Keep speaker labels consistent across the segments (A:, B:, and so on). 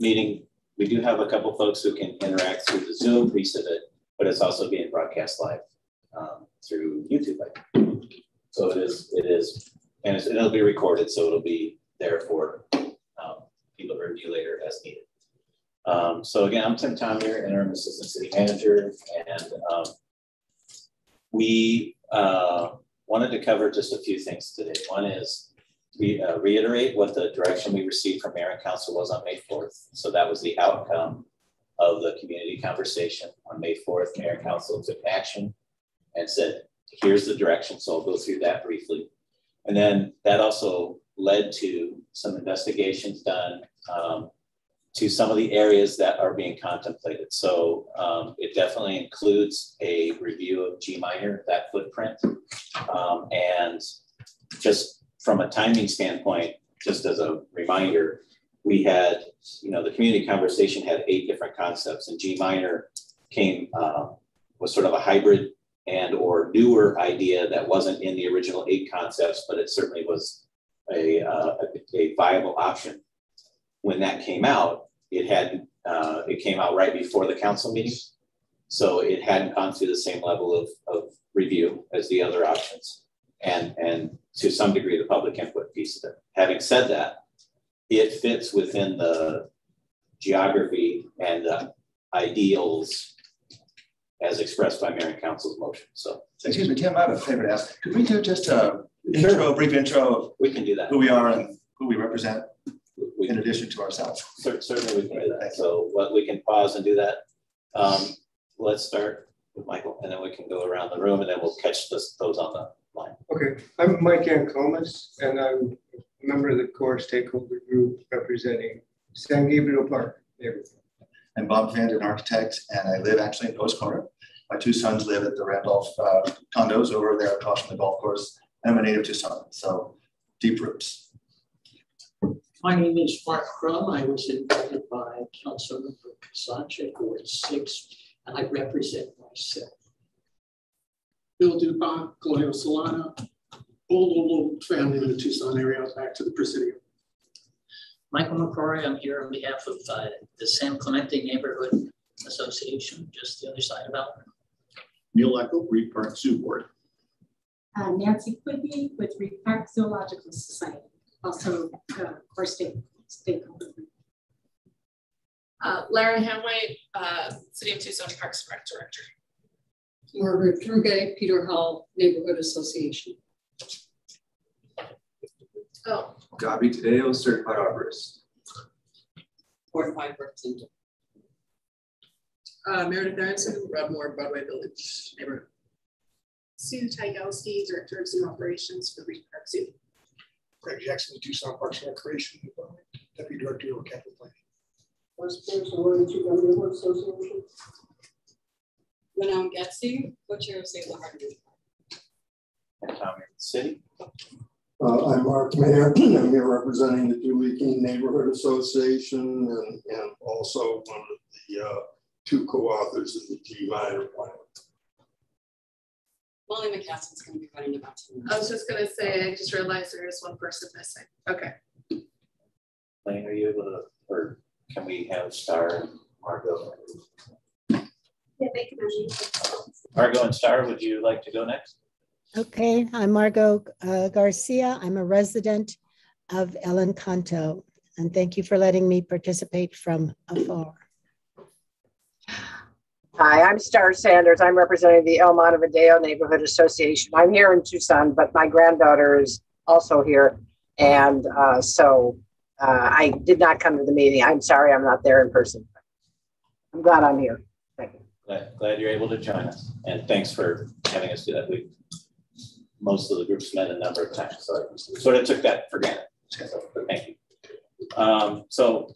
A: meeting, we do have a couple folks who can interact through the Zoom piece of it, but it's also being broadcast live um, through YouTube. So it is, it is, and it'll be recorded, so it'll be there for um, people to review later as needed. Um, so again, I'm Tim Thomure, interim assistant city manager, and um, we uh, wanted to cover just a few things today. One is we uh, reiterate what the direction we received from mayor and council was on May 4th. So that was the outcome of the community conversation on May 4th. Mayor and council took action and said, here's the direction. So I'll go through that briefly. And then that also led to some investigations done um, to some of the areas that are being contemplated. So um, it definitely includes a review of G minor, that footprint. Um, and just from a timing standpoint, just as a reminder, we had, you know, the community conversation had eight different concepts, and G minor came uh, was sort of a hybrid and or newer idea that wasn't in the original eight concepts, but it certainly was a, uh, a, viable option. When that came out, it had uh, it came out right before the council meeting, so it hadn't gone through the same level of, of review as the other options and, and to some degree the public input piece of it. Having said that, it fits within the geography and the ideals as expressed by Mayor and Council's motion. So,
B: excuse me, Tim, I have a favor to ask. Could we do just a intro, sure. a brief intro of
A: we can do that.
B: Who we are and who we represent, we in addition to ourselves.
A: Certainly, we can do that. So, what we can pause and do that. Um, let's start with Michael, and then we can go around the room, and then we'll catch this, those on the.
C: Okay, I'm Mike Ancomas, and I'm a member of the core stakeholder group representing San Gabriel Park neighborhood.
B: I'm Bob Van, an architect, and I live actually in Post Corner. My two sons live at the Randolph uh, condos over there across from the golf course. I'm a native Tucson, so deep roots.
D: My name is Mark Crum. I was invited by Councilmember Kozachik, Ward 6, and I represent myself.
E: Bill Dupont, Colonia Solana, old, old family in the Tucson area, back to the Presidio.
F: Michael McCrory, I'm here on behalf of uh, the San Clemente Neighborhood Association, just the other side of Alvernon.
G: Neil Echo, Reid Park Zoo Board.
H: Uh, Nancy Quibby with Reid Park Zoological Society, also uh, core state, stakeholder.
I: Uh, Lara Hamwey, uh, City of Tucson Parks Rec Director.
J: Margaret Drugay, Peter Howell Neighborhood Association.
I: Oh.
K: Gabi Tadeo, certified arborist.
J: Board five representative.
L: Uh, Meredith Aronson, Moore, Broadway Village neighborhood.
M: Sue Tygelski, Director of Zoo Operations for Reid Park Zoo.
N: Greg Jackson, Tucson Parks and Recreation, Department, Deputy Director of Capital Planning.
O: Vice Chair, Warren Neighborhood Association.
J: Manon Getzi, co-chair of Save the Heartbeat.
A: And Tommy City.
P: Uh, I'm Mark Mayer. I'm here representing the Dewey King Neighborhood Association and, and also one of the uh, two co-authors of the G minor plan.
J: Molly McKasson's going to be running about 10 minutes.
I: I was just going to say, I just realized there is one person missing. Okay.
A: Lane, are you able to, or can we have Star and Margot?
M: Yeah, make a motion.
A: Margot and Star, would you like to go next?
Q: Okay, I'm Margot uh, Garcia. I'm a resident of El Encanto, and thank you for letting me participate from afar.
R: Hi, I'm Star Sanders. I'm representing the El Montevideo Neighborhood Association. I'm here in Tucson, but my granddaughter is also here. And uh, so uh, I did not come to the meeting. I'm sorry I'm not there in person. I'm glad I'm here.
A: Glad, glad you're able to join us. And thanks for having us do that. We most of the groups met a number of times, so I sort of took that for granted. So, thank you. Um, so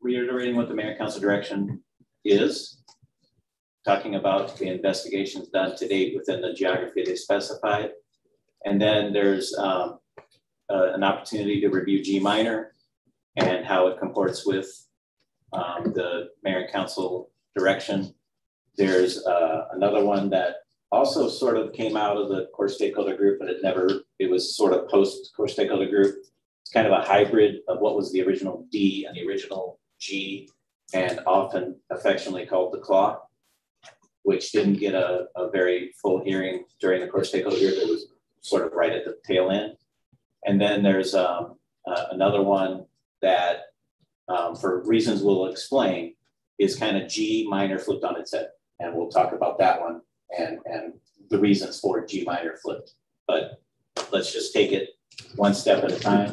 A: reiterating what the mayor council direction is, talking about the investigations done to date within the geography they specified. And then there's um, uh, an opportunity to review G minor and how it comports with um, the mayor and council direction. There's uh, another one that also sort of came out of the core stakeholder group, but it never, it was sort of post core stakeholder group. It's kind of a hybrid of what was the original D and the original G, and often affectionately called the claw, which didn't get a, a very full hearing during the core stakeholder group. That was sort of right at the tail end. And then there's um, uh, another one that, um, for reasons we'll explain, is kind of G minor flipped on its head. And we'll talk about that one and, and the reasons for G minor flipped. But let's just take it one step at a time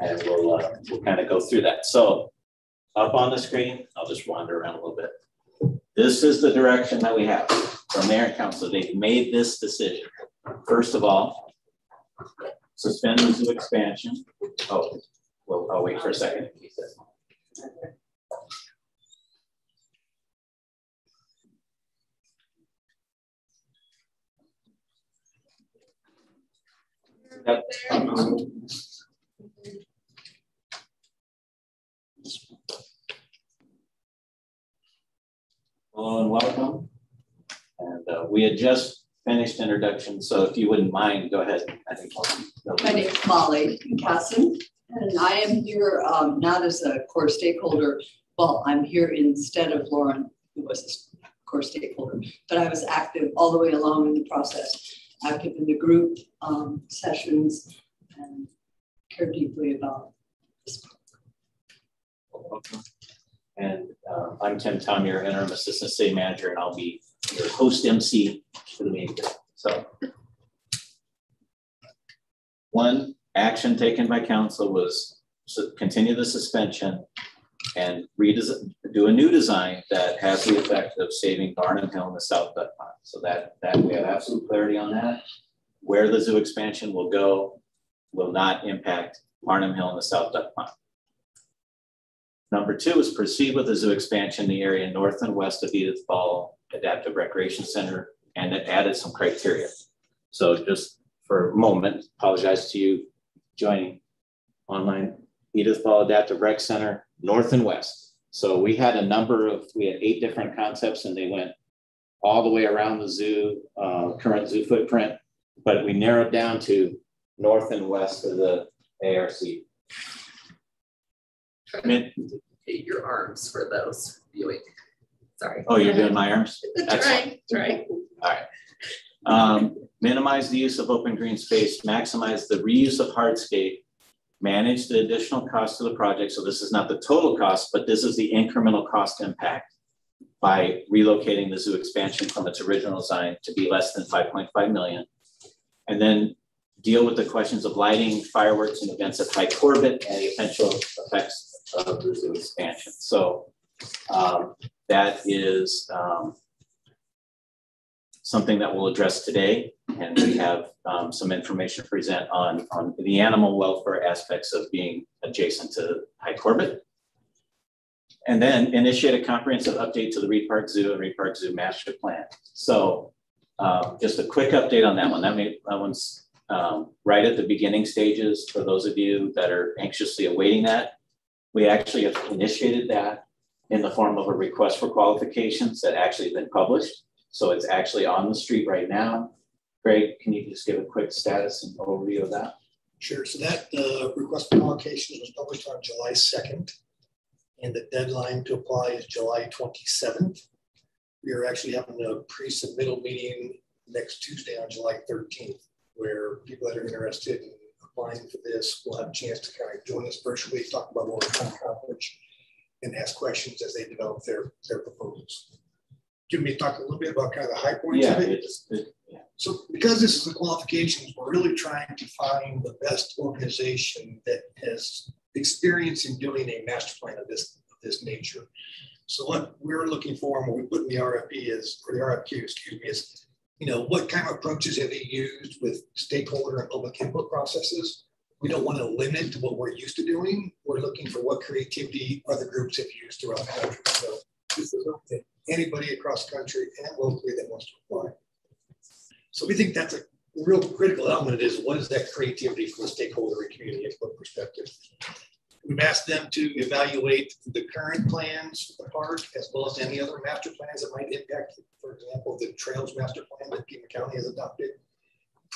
A: and we'll, uh, we'll kind of go through that. So up on the screen, I'll just wander around a little bit. This is the direction that we have from mayor and council. They've made this decision. First of all, suspend the zoo expansion. Oh, well, I'll wait for a second. Yep. Hello and welcome. And uh, we had just finished introduction, so if you wouldn't mind, go ahead. I think
S: My name is Molly Casson, and I am here um, not as a core stakeholder. Well, I'm here instead of Lauren, who was a core stakeholder, but I was active all the way along in the process, active in the group um, sessions, and care deeply about this.
A: And uh, I'm Tim Tom, your interim assistant city manager, and I'll be your host MC for the meeting. So, one action taken by council was continue the suspension and do a new design that has the effect of saving Barnum Hill and the South Duck Pond. So that, that we have absolute clarity on that. Where the zoo expansion will go will not impact Barnum Hill and the South Duck Pond. Number two is proceed with the zoo expansion in the area north and west of Edith Ball Adaptive Recreation Center, and it added some criteria. So just for a moment, apologize to you joining online Edith Ball Adaptive Rec Center, north and west. So we had a number of, we had eight different concepts and they went all the way around the zoo, uh, current zoo footprint, but we narrowed down to north and west of the ARC
L: your arms for those viewing. Sorry.
A: Oh, you're doing my arms?
L: That's right. That's right.
A: All right. Um, minimize the use of open green space, maximize the reuse of hardscape, manage the additional cost of the project. So this is not the total cost, but this is the incremental cost impact by relocating the zoo expansion from its original design to be less than 5.5 million. And then deal with the questions of lighting, fireworks, and events at Hi Corbett and the potential effects of the zoo expansion. So um, that is um, something that we'll address today. And we have um, some information to present on, on the animal welfare aspects of being adjacent to Hi Corbett. And then initiate a comprehensive update to the Reid Park Zoo and Reid Park Zoo master plan. So um, just a quick update on that one. That, may, that one's um, right at the beginning stages for those of you that are anxiously awaiting that. We actually have initiated that in the form of a request for qualifications that actually been published. So it's actually on the street right now. Greg, can you just give a quick status and overview of that?
N: Sure. So that uh, request for qualifications was published on July 2nd, and the deadline to apply is July 27th. We are actually having a pre-submittal meeting next Tuesday on July 13th, where people that are interested in applying for this will have a chance to kind of join us virtually, talk about what we're accomplish, and ask questions as they develop their, their proposals. Give me talk a little bit about kind of the high points
A: yeah,
N: of it.
A: It's, it.
N: So because this is the qualifications, we're really trying to find the best organization that has experience in doing a master plan of this, of this nature. So what we're looking for and what we put in the RFP is, or the RFQ, excuse me, is you know, what kind of approaches have they used with stakeholder and public input processes? We don't want to limit to what we're used to doing. We're looking for what creativity other groups have used throughout the country. So this is anybody across the country and locally that wants to apply. So we think that's a real critical element is what is that creativity from a stakeholder and community input perspective. We've asked them to evaluate the current plans for the park as well as any other master plans that might impact, for example, the trails master plan that Pima County has adopted,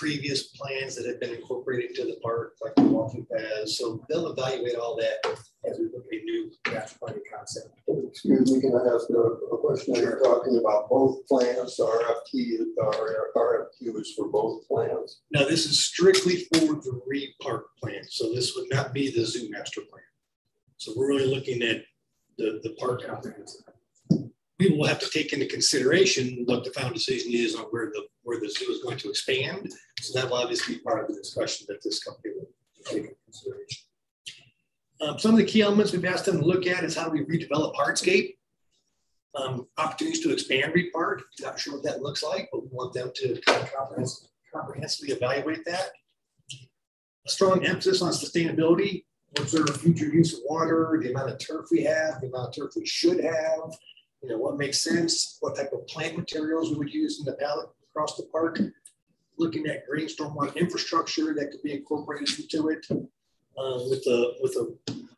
N: previous plans that have been incorporated to the park, like the walking paths. So they'll evaluate all that as we look at a new master planning concept.
P: Excuse me, can I ask a, question? Are you talking about both plans, RFT, or uh, RFQ is for both plans?
N: Now, this is strictly for the Reid Park plan. So this would not be the zoo master plan. So we're really looking at the, the park comprehensive. We will have to take into consideration what the final decision is on where the where the zoo is going to expand. So that will obviously be part of the discussion that this company will take into consideration. Um, some of the key elements we've asked them to look at is how do we redevelop hardscape, um, opportunities to expand Reid Park. Not sure what that looks like, but we want them to kind of comprehens comprehensively evaluate that. A strong emphasis on sustainability, observe future use of water, the amount of turf we have, the amount of turf we should have, you know, what makes sense, what type of plant materials we would use in the palette across the park, looking at green stormwater infrastructure that could be incorporated into it, uh, with a with a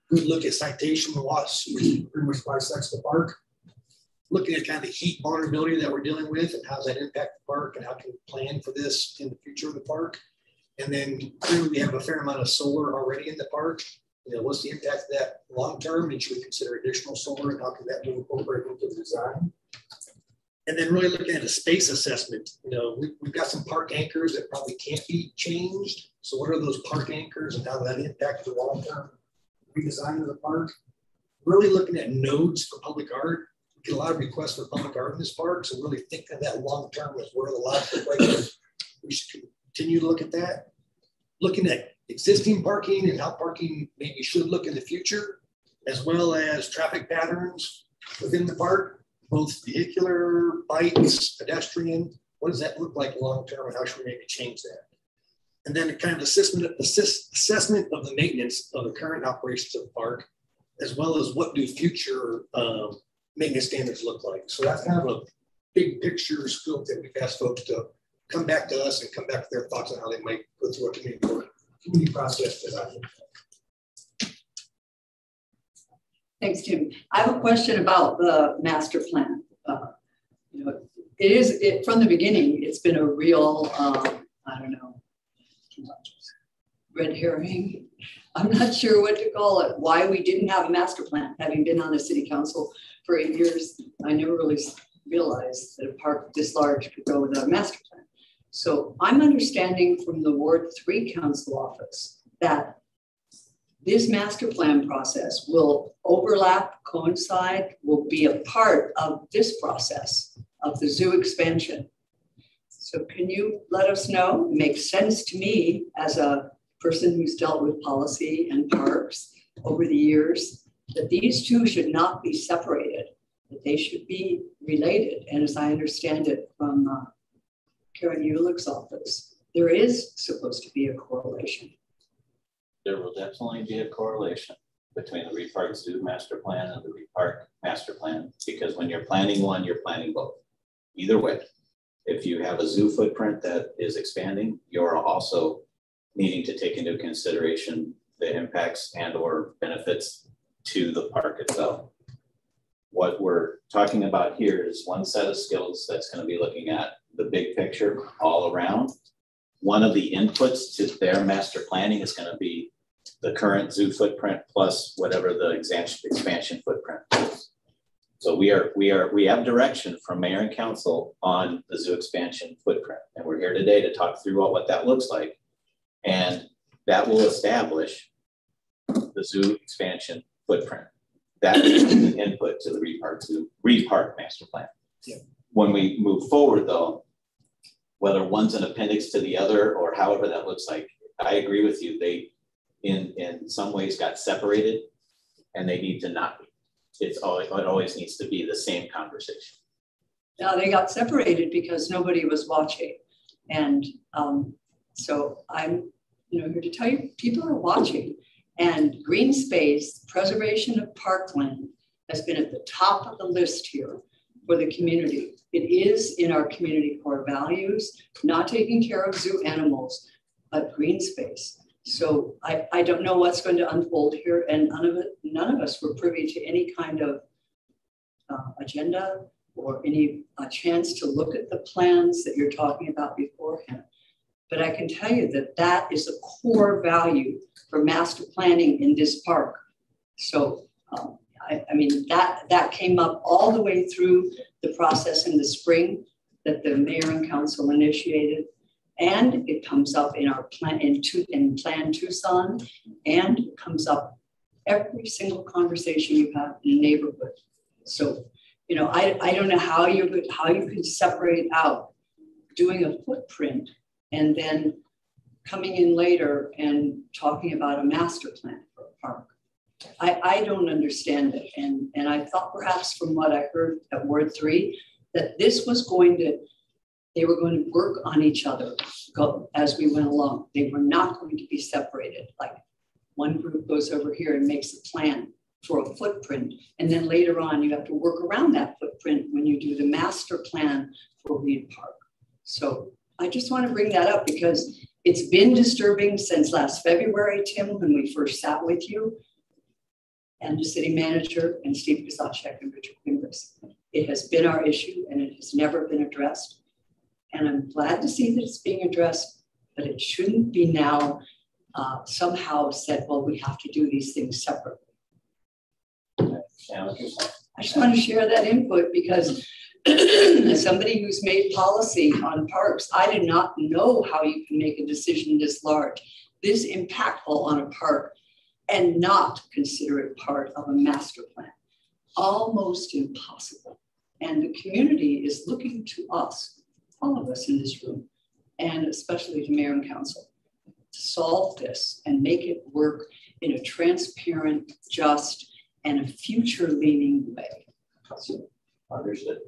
N: good look at citation loss, which pretty much bisects the park. Looking at kind of the heat vulnerability that we're dealing with and how does that impact the park and how can we plan for this in the future of the park. And then clearly we have a fair amount of solar already in the park you know, what's the impact of that long term? And should we consider additional solar and how can that be incorporated into the design? And then really looking at a space assessment. You know, we, we've got some park anchors that probably can't be changed. So what are those park anchors and how that impact the long term redesign of the park? Really looking at nodes for public art. We get a lot of requests for public art in this park. So really thinking of that long term as where the logical place We should continue to look at that. Looking at existing parking and how parking maybe should look in the future, as well as traffic patterns within the park, both vehicular, bikes, pedestrian. What does that look like long term and how should we maybe change that? And then kind of assessment, assessment of the maintenance of the current operations of the park, as well as what do future um, maintenance standards look like. So that's kind of a big picture scope that we've asked folks to come back to us and come back to their thoughts on how they might go through a community board community process design.
S: Thanks, Tim. I have a question about the master plan. Uh, you know, it is it from the beginning. It's been a real um, I don't know red herring. I'm not sure what to call it. Why we didn't have a master plan, having been on the city council for eight years, I never really realized that a park this large could go without a master plan. So I'm understanding from the Ward 3 Council office that this master plan process will overlap, coincide, will be a part of this process of the zoo expansion. So can you let us know? It makes sense to me as a person who's dealt with policy and parks over the years that these two should not be separated, that they should be related. And as I understand it from uh, Karen Uhlich's office, there is supposed to be a correlation.
A: There will definitely be a correlation between the Reid Park Zoo Master Plan and the Reid Park Master Plan, because when you're planning one, you're planning both. Either way, if you have a zoo footprint that is expanding, you're also needing to take into consideration the impacts and or benefits to the park itself. What we're talking about here is one set of skills that's going to be looking at the big picture all around. One of the inputs to their master planning is going to be the current zoo footprint plus whatever the expansion footprint is. So we are we are we have direction from mayor and council on the zoo expansion footprint, and we're here today to talk through what, what that looks like, and that will establish the zoo expansion footprint. That is the input to the Reid Park Zoo Park master plan. Yeah when we move forward though, whether one's an appendix to the other or however that looks like, I agree with you. They, in, in some ways got separated and they need to not be. It's always, it always needs to be the same conversation.
S: Now they got separated because nobody was watching. And um, so I'm, you know, here to tell you, people are watching. And green space, preservation of parkland has been at the top of the list here for the community. It is in our community core values, not taking care of zoo animals, but green space. So I, I don't know what's going to unfold here, and none of it, none of us were privy to any kind of uh, agenda or any uh, chance to look at the plans that you're talking about beforehand. But I can tell you that that is a core value for master planning in this park. So I, I mean, that, that came up all the way through the process in the spring that the mayor and council initiated. And it comes up in our plan in, in Plan Tucson, and it comes up every single conversation you have in a neighborhood. So, you know, I, I don't know how you could how you could separate out doing a footprint and then coming in later and talking about a master plan for a park. I, I don't understand it. And, and I thought perhaps from what I heard at Ward three, that this was going to, they were going to work on each other go, as we went along. They were not going to be separated. Like one group goes over here and makes a plan for a footprint. And then later on, you have to work around that footprint when you do the master plan for Reid Park. So I just want to bring that up because it's been disturbing since last February, Tim, when we first sat with you and the city manager and Steve Kozachik and Richard Fimbres. It has been our issue and it has never been addressed. And I'm glad to see that it's being addressed, but it shouldn't be now uh, somehow said, well, we have to do these things separately. I just want to share that input because as somebody who's made policy on parks, I did not know how you can make a decision this large, this impactful on a park, and not consider it part of a master plan. Almost impossible. And the community is looking to us, all of us in this room, and especially the mayor and council, to solve this and make it work in a transparent, just, and a future leaning way.
A: Understood.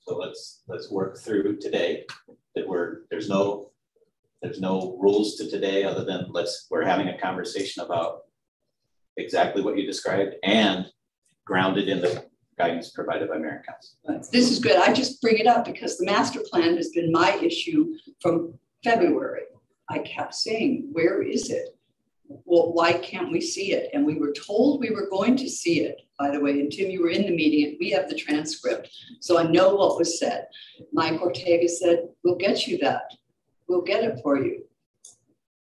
A: So let's let's work through today that we're there's no there's no rules to today other than let's we're having a conversation about exactly what you described and grounded in the guidance provided by Mayor and Council.
S: This is good. I just bring it up because the master plan has been my issue from February. I kept saying, where is it? Well, why can't we see it? And we were told we were going to see it, by the way. And Tim, you were in the meeting and we have the transcript. So I know what was said. Mike Ortega said, we'll get you that. We'll get it for you.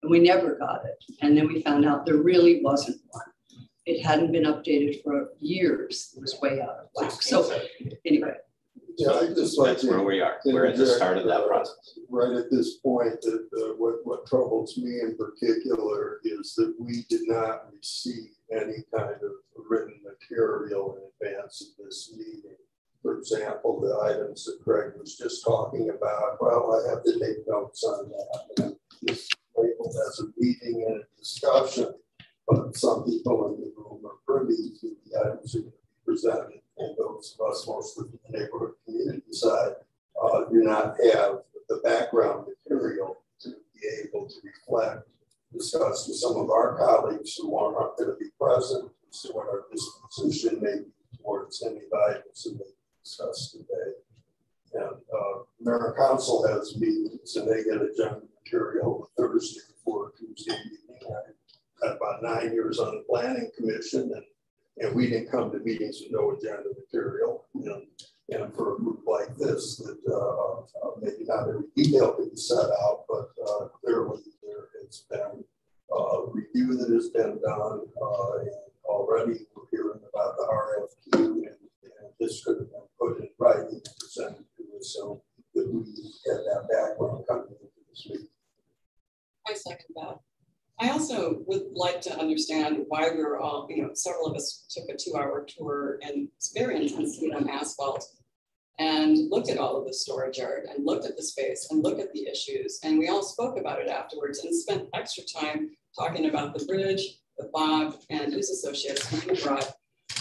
S: And we never got it. And then we found out there really wasn't one. It hadn't been updated for years. It was way out of whack. So anyway.
P: Yeah, I just like
A: That's where we are. We're at the start of that process.
P: Right at this point, that uh, what, what troubles me in particular is that we did not receive any kind of written material in advance of this meeting. For example, the items that Craig was just talking about, well, I have to take notes on that. And This labeled as a meeting and a discussion, but some people in the room are privy to the items that are presented and those of us mostly from the neighborhood community side uh, do not have the background material to be able to reflect, discuss with some of our colleagues who are not going to be present, see what our disposition may be towards any items that they discussed today. And uh, Mayor Council has meetings and they get agenda material Thursday before Tuesday evening. Had about nine years on the planning commission and and we didn't come to meetings with no agenda material. And, and for a group like this, that uh, uh, maybe not every detail can be set out, but uh, clearly there has been uh, review that has been done, uh, and already we're hearing about the RFQ, and, and this could have been put in writing and presented to us, so that we had that background coming into this meeting.
J: I second that. I also would like to understand why we were all, you know, several of us took a two hour tour and it's very intense on asphalt and looked at all of the storage yard and looked at the space and looked at the issues. And we all spoke about it afterwards and spent extra time talking about the bridge, the Bob and his associates who brought,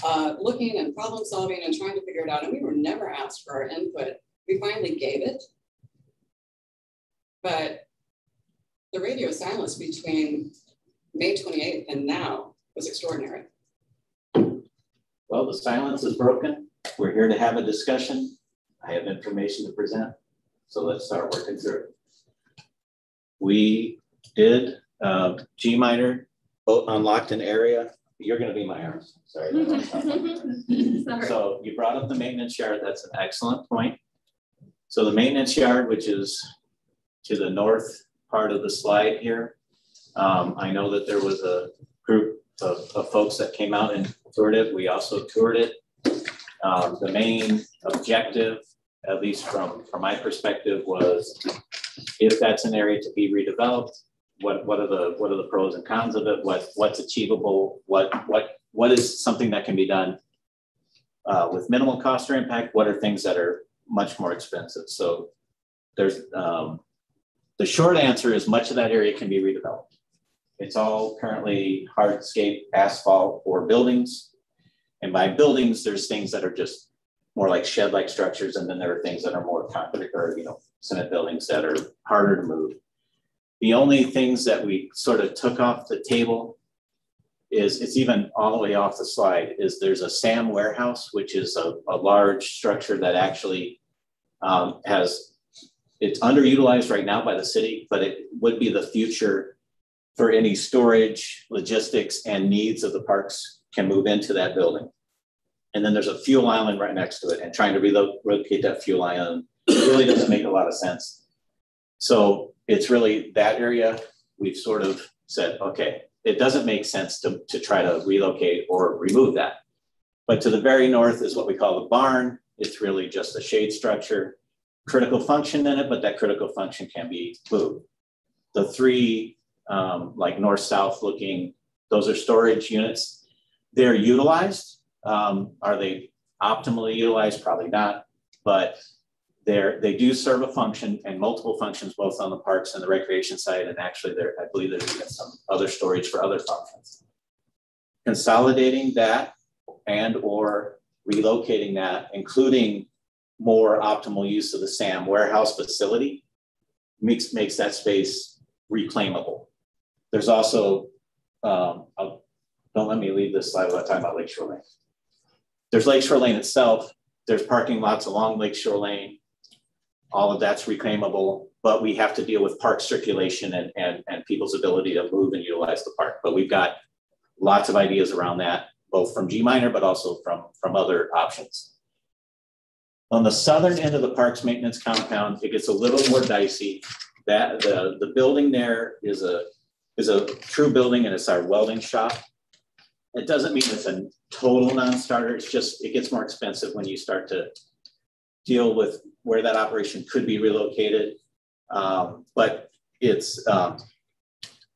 J: uh, looking and problem solving and trying to figure it out. And we were never asked for our input. We finally gave it. But the radio silence between May 28th and now was extraordinary.
A: Well, the silence is broken. We're here to have a discussion. I have information to present. So let's start working through it. We did uh, G minor, unlocked an area. You're going to be my arms. Sorry. Sorry. So you brought up the maintenance yard. That's an excellent point. So the maintenance yard, which is to the north part of the slide here. Um, I know that there was a group of, of folks that came out and toured it. We also toured it. Um, the main objective, at least from, from my perspective, was if that's an area to be redeveloped, what, what are the what are the pros and cons of it? What what's achievable? What what what is something that can be done uh, with minimal cost or impact? What are things that are much more expensive? So there's um, the short answer is much of that area can be redeveloped. It's all currently hardscape asphalt or buildings. And by buildings, there's things that are just more like shed-like structures, and then there are things that are more concrete or you know cement buildings that are harder to move. The only things that we sort of took off the table is it's even all the way off the slide is there's a SAM warehouse, which is a, a large structure that actually um, has, it's underutilized right now by the city, but it would be the future for any storage, logistics, and needs of the parks can move into that building. And then there's a fuel island right next to it, and trying to relocate that fuel island really doesn't make a lot of sense. So it's really that area we've sort of said, okay, it doesn't make sense to, to try to relocate or remove that. But to the very north is what we call the barn. It's really just a shade structure, critical function in it, but that critical function can be moved. The three um, like north-south looking, those are storage units. They're utilized. Um, are they optimally utilized? Probably not, but they're, they do serve a function and multiple functions, both on the parks and the recreation side. And actually there, I believe there's even some other storage for other functions. Consolidating that and or relocating that, including more optimal use of the SAM warehouse facility makes, makes that space reclaimable. There's also, um, don't let me leave this slide without talking about Lakeshore Lane. There's Lakeshore Lane itself. There's parking lots along Lakeshore Lane all of that's reclaimable, but we have to deal with park circulation and, and, and people's ability to move and utilize the park. But we've got lots of ideas around that, both from G minor, but also from, from other options. On the southern end of the parks maintenance compound, it gets a little more dicey. That the, the building there is a is a true building and it's our welding shop. It doesn't mean it's a total non-starter. It's just it gets more expensive when you start to deal with where that operation could be relocated. Um, but it's, um,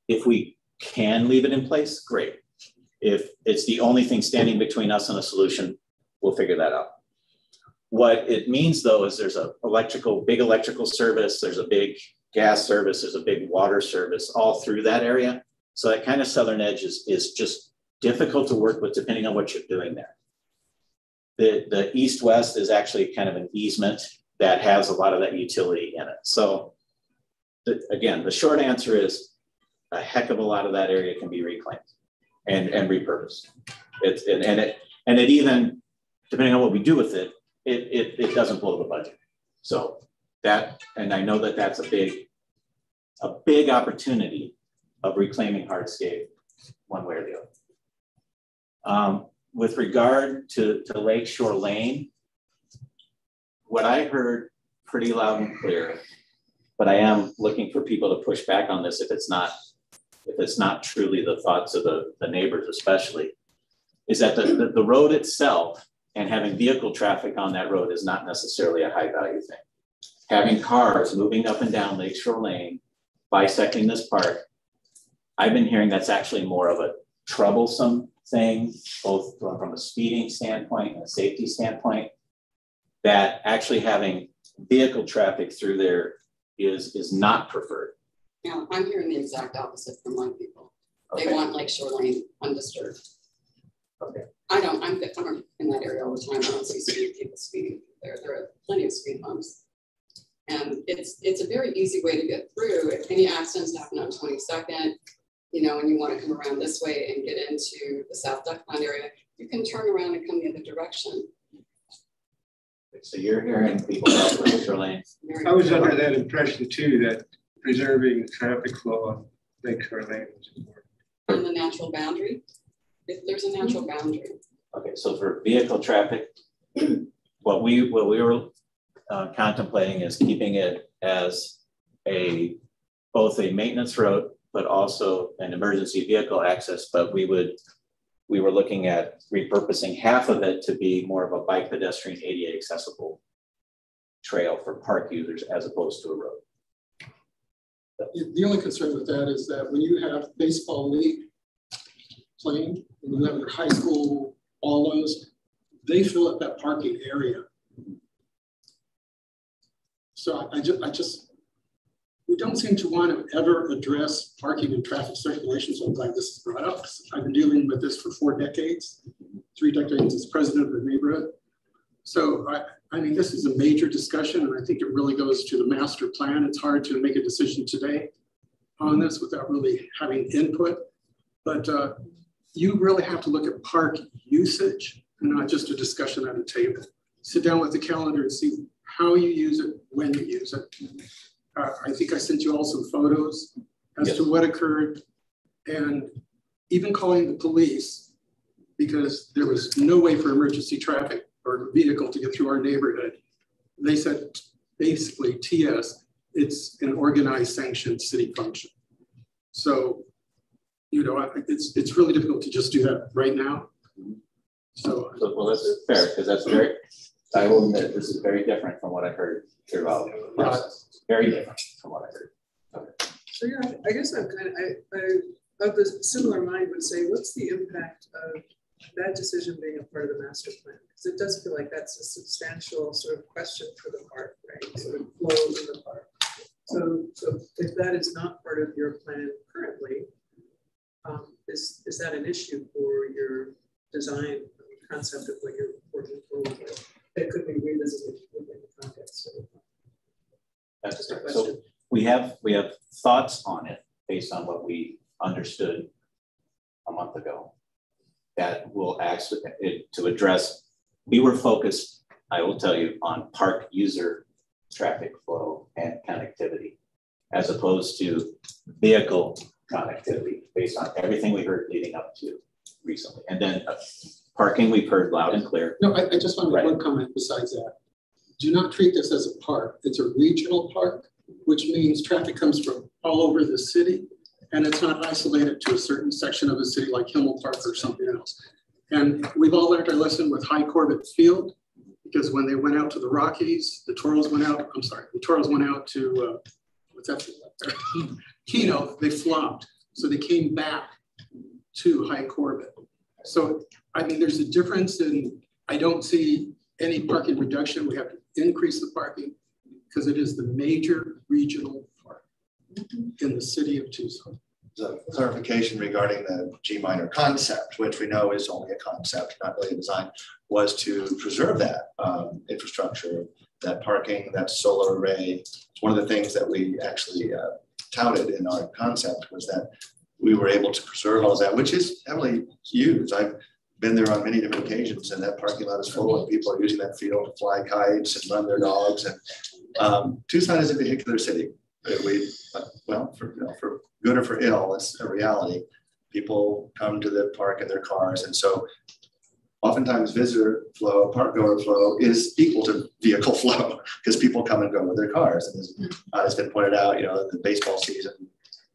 A: if we can leave it in place, great. If it's the only thing standing between us and a solution, we'll figure that out. What it means though is there's a electrical, big electrical service, there's a big gas service, there's a big water service all through that area. So that kind of southern edge is, is just difficult to work with depending on what you're doing there. The, the east-west is actually kind of an easement that has a lot of that utility in it. So the, again, the short answer is a heck of a lot of that area can be reclaimed and, and repurposed. It's, and, and it, and it even, depending on what we do with it, it, it, it doesn't blow the budget. So that, and I know that that's a big, a big opportunity of reclaiming hardscape one way or the other. Um, with regard to, to Lakeshore Lane, what I heard pretty loud and clear, but I am looking for people to push back on this if it's not if it's not truly the thoughts of the, the neighbors especially, is that the, the, the road itself and having vehicle traffic on that road is not necessarily a high value thing. Having cars moving up and down Lakeshore Lane, bisecting this park, I've been hearing that's actually more of a troublesome thing, both from a speeding standpoint and a safety standpoint that actually having vehicle traffic through there is is not preferred.
J: Yeah, I'm hearing the exact opposite from my people. Okay. They want Lakeshore Lane undisturbed.
A: Okay.
J: I don't, I'm, I'm in that area all the time. I don't see speed people speeding there. There are plenty of speed bumps. And it's it's a very easy way to get through. If any accidents happen on 22nd, you know, and you want to come around this way and get into the South Duckpond area, you can turn around and come the other direction.
A: So you're hearing people about Lakeshore Lane.
C: I was under that impression too, that preserving the traffic flow on Lakeshore Lane was important.
J: On the natural boundary, if there's a natural boundary.
A: Okay, so for vehicle traffic, what we what we were uh, contemplating is keeping it as a both a maintenance road, but also an emergency vehicle access, but we would, we were looking at repurposing half of it to be more of a bike pedestrian ADA accessible trail for park users as opposed to a road.
E: The only concern with that is that when you have baseball league playing, and you have your high school all those, they fill up that parking area. So I, I just, I just, we don't seem to want to ever address parking and traffic circulation. So I'm glad this is brought up. I've been dealing with this for four decades, three decades as president of the neighborhood. So I, I mean, this is a major discussion, and I think it really goes to the master plan. It's hard to make a decision today on this without really having input. But uh, you really have to look at park usage and not just a discussion at a table. Sit down with the calendar and see how you use it, when you use it. Uh, I think I sent you all some photos as yes. to what occurred and even calling the police because there was no way for emergency traffic or vehicle to get through our neighborhood. They said basically TS, it's an organized sanctioned city function. So, you know, it's it's really difficult to just do that right now. So,
A: so well, that's fair because that's very. I will admit this is very different from what I heard throughout the process. Very different from what I heard. Okay.
O: So yeah, I guess I'm kind of I, I of the similar mind would say, what's the impact of that decision being a part of the master plan? Because it does feel like that's a substantial sort of question for the park, right? Sort of flow in the park. So, so if that is not part of your plan currently, um, is, is that an issue for your design concept of what you're working forward with? It could be revisited within the context of
A: That's right. So we have we have thoughts on it based on what we understood a month ago that will actually to address. We were focused, I will tell you, on park user traffic flow and connectivity, as opposed to vehicle connectivity, based on everything we heard leading up to recently. And then uh, parking, we've heard loud and clear.
E: No, I, I just want to make right. one comment besides that. Do not treat this as a park. It's a regional park, which means traffic comes from all over the city and it's not isolated to a certain section of the city like Himmel Park or something else. And we've all learned our lesson with Hi Corbett Field because when they went out to the Rockies, the Toros went out, I'm sorry, the Toros went out to, uh, what's that there? Kino, they flopped. So they came back to Hi Corbett. So, I mean, there's a difference in, I don't see any parking reduction. We have to increase the parking because it is the major regional park in the city of Tucson.
B: So clarification regarding the G minor concept, which we know is only a concept, not really a design, was to preserve that um, infrastructure, that parking, that solar array. It's one of the things that we actually uh, touted in our concept was that we were able to preserve all of that, which is heavily used. I've been there on many different occasions, and that parking lot is full, and people are using that field to fly kites and run their dogs. And um, Tucson is a vehicular city we, well, for, you know, for good or for ill, it's a reality. People come to the park in their cars. And so oftentimes visitor flow, park goer flow is equal to vehicle flow because people come and go with their cars. And as uh, has been pointed out, you know, the baseball season,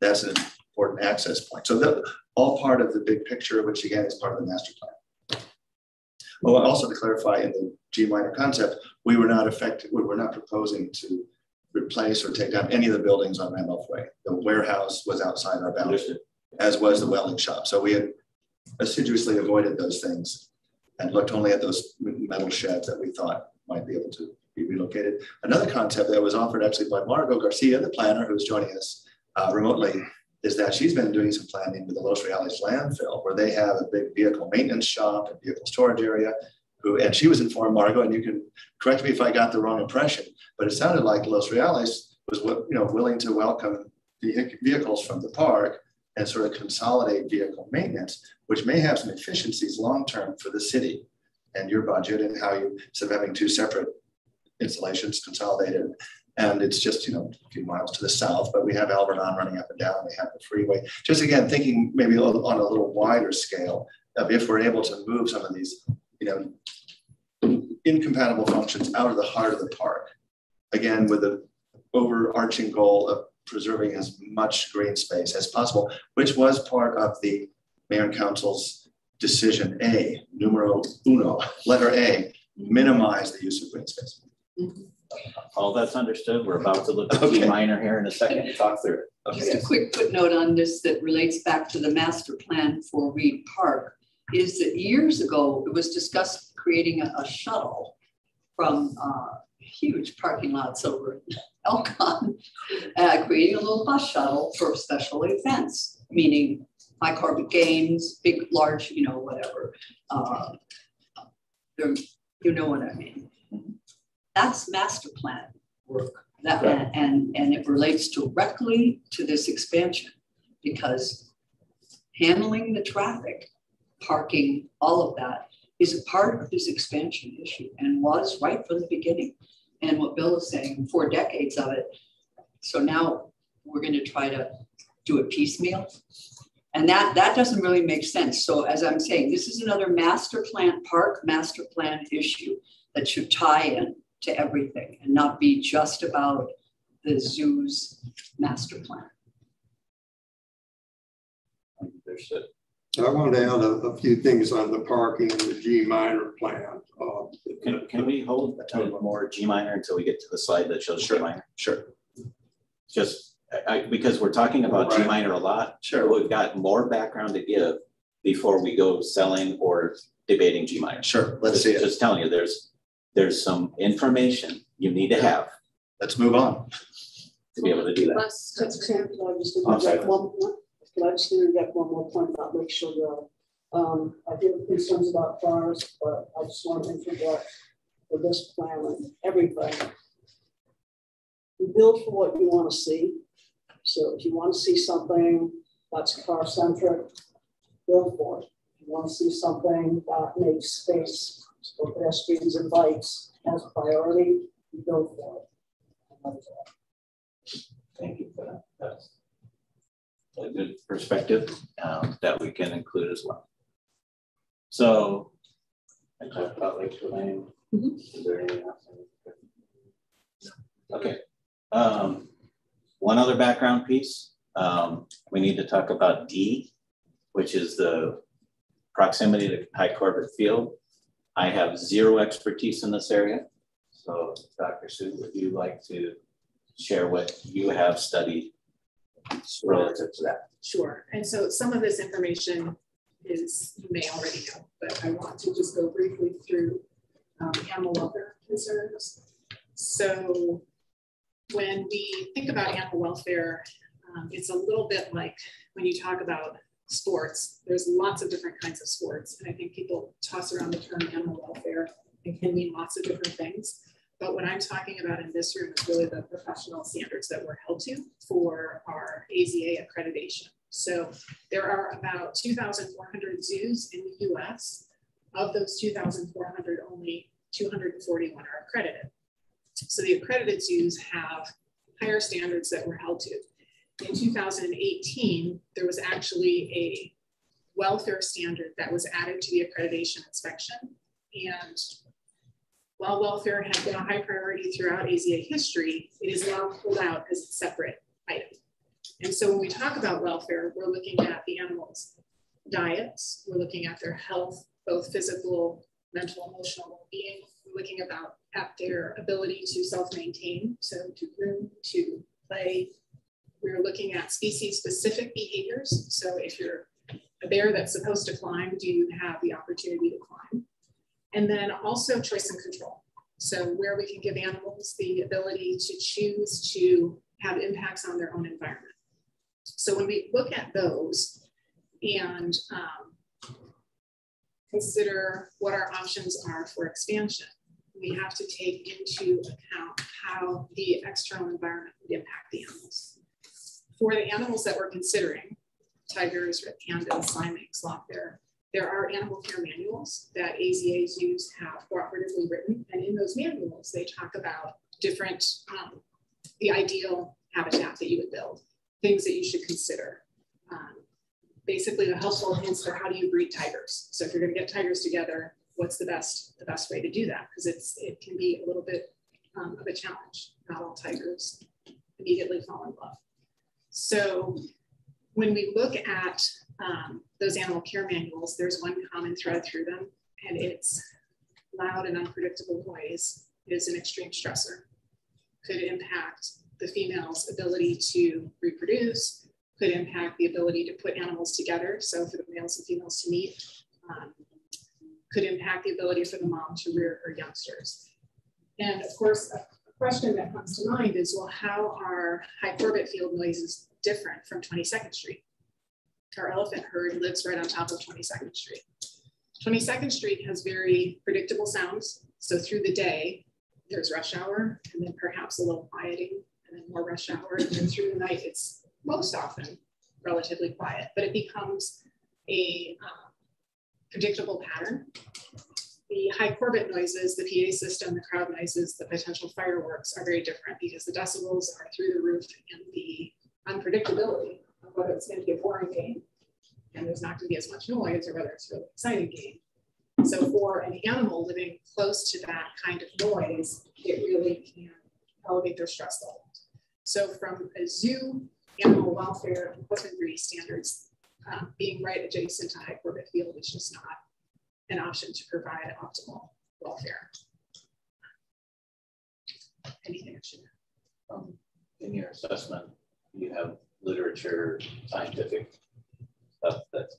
B: that's an important access point. So the, all part of the big picture, which again is part of the master plan. Well, also to clarify in the G minor concept, we were not affected, we were not proposing to replace or take down any of the buildings on Randolph Way. The warehouse was outside our boundary, as was the welding shop. So we had assiduously avoided those things and looked only at those metal sheds that we thought might be able to be relocated. Another concept that was offered actually by Margot Garcia, the planner who's joining us uh, remotely, is that she's been doing some planning with the Los Reales landfill, where they have a big vehicle maintenance shop and vehicle storage area who, and she was informed, Margot, and you can correct me if I got the wrong impression, but it sounded like Los Reales was you know willing to welcome the vehicles from the park and sort of consolidate vehicle maintenance, which may have some efficiencies long term for the city and your budget and how you instead of having two separate installations consolidated. And it's just you know a few miles to the south, but we have Alvernon running up and down. We have the freeway. Just again thinking maybe on a little wider scale of if we're able to move some of these you know incompatible functions out of the heart of the park. Again, with the overarching goal of preserving as much green space as possible, which was part of the mayor and council's decision A, numero uno, letter A, minimize the use of green space.
A: All that's understood. We're about to look at G
B: Okay.
A: minor here in a second and talk through it.
S: Just a quick footnote on this that relates back to the master plan for Reid Park is that years ago, it was discussed creating a, a shuttle from uh, huge parking lots over in El Con, uh, creating a little bus shuttle for special events, meaning Hi Corbett games, big, large, you know, whatever. Uh, you know what I mean. That's master plan work. That,
A: Right.
S: and, and it relates directly to this expansion because handling the traffic, parking, all of that is a part of this expansion issue and was right from the beginning. And what Bill is saying, four decades of it. So now we're going to try to do it piecemeal. And that, that doesn't really make sense. So as I'm saying, this is another master plan, park master plan issue that should tie in to everything and not be just about the zoo's master plan.
A: Understood.
P: I wanted to add a, a few things on the parking and the G minor plan. Uh,
A: Can, can we hold a little more G minor until we get to the slide that shows G minor?
B: Sure.
A: Just, I, I- because we're talking about G minor a lot.
B: Sure.
A: We've got more background to give before we go selling or debating G minor.
B: Sure, let's
A: Just-
B: see it.
A: Just telling you, there's, there's some information you need to have
B: Let's move on.
A: to be able to do that.
T: That's Sam, can I just
A: I'm sorry.
T: interject one, one- can I just interject one more point about Lake Shore Drive? Um, I have concerns about cars, but I just want to interject for this plan and everything. You build for what you want to see. So if you want to see something that's car centric, build for it. If you want to see something that makes space for pedestrians and bikes as a priority, you go for it.
A: Thank you for that. A good perspective um, that we can include as well. So I talked about Lake Shore Lane. Is there anything else? Okay. Um, one other background piece. Um, we need to talk about D, which is the proximity to Hi Corbett Field. I have zero expertise in this area. So Dr. Sue, would you like to share what you have studied relative to that?
M: Sure. And so some of this information is, you may already know, but I want to just go briefly through um, animal welfare concerns. So when we think about animal welfare, um, it's a little bit like when you talk about sports, there's lots of different kinds of sports. And I think people toss around the term animal welfare and can mean lots of different things. But what I'm talking about in this room is really the professional standards that we're held to for our AZA accreditation. So there are about 2,400 zoos in the US. Of those 2,400, only 241 are accredited. So the accredited zoos have higher standards that we're held to. In 2018, there was actually a welfare standard that was added to the accreditation inspection. And while welfare had been a high priority throughout AZA history, it is now pulled out as a separate item. And so when we talk about welfare, we're looking at the animals' diets, we're looking at their health, both physical, mental, emotional well-being. We're looking about at their ability to self-maintain, so to groom, to play. We're looking at species-specific behaviors. So if you're a bear that's supposed to climb, do you have the opportunity to climb? And then also choice and control. So where we can give animals the ability to choose to have impacts on their own environment. So when we look at those and um, consider what our options are for expansion, we have to take into account how the external environment would impact the animals. For the animals that we're considering, tigers, pandas, slime sloth bear, there are animal care manuals that AZAs use have cooperatively written. And in those manuals, they talk about different, um, the ideal habitat that you would build, things that you should consider. Um, basically the helpful hints for how do you breed tigers. So if you're gonna get tigers together, what's the best, the best way to do that? Because it's it can be a little bit um, of a challenge. Not all tigers immediately fall in love. So when we look at um, those animal care manuals, there's one common thread through them, and it's loud and unpredictable noise is an extreme stressor. Could impact the female's ability to reproduce, could impact the ability to put animals together. So for the males and females to meet, um, could impact the ability for the mom to rear her youngsters. And of course, a question that comes to mind is, well, how are Hi Corbett field noises different from 22nd Street? Our elephant herd lives right on top of 22nd Street. 22nd Street has very predictable sounds. So through the day, there's rush hour and then perhaps a little quieting and then more rush hour. And then through the night, it's most often relatively quiet, but it becomes a um, predictable pattern. The Hi Corbett noises, the PA system, the crowd noises, the potential fireworks are very different because the decibels are through the roof and the unpredictability whether it's going to be a boring game and there's not going to be as much noise or whether it's a really exciting game. So for an animal living close to that kind of noise, it really can elevate their stress level. So from a zoo animal welfare and husbandry standards, um, being right adjacent to Hi Corbett Field is just not an option to provide optimal welfare. Anything I should
A: um, In your assessment, you have literature, scientific stuff that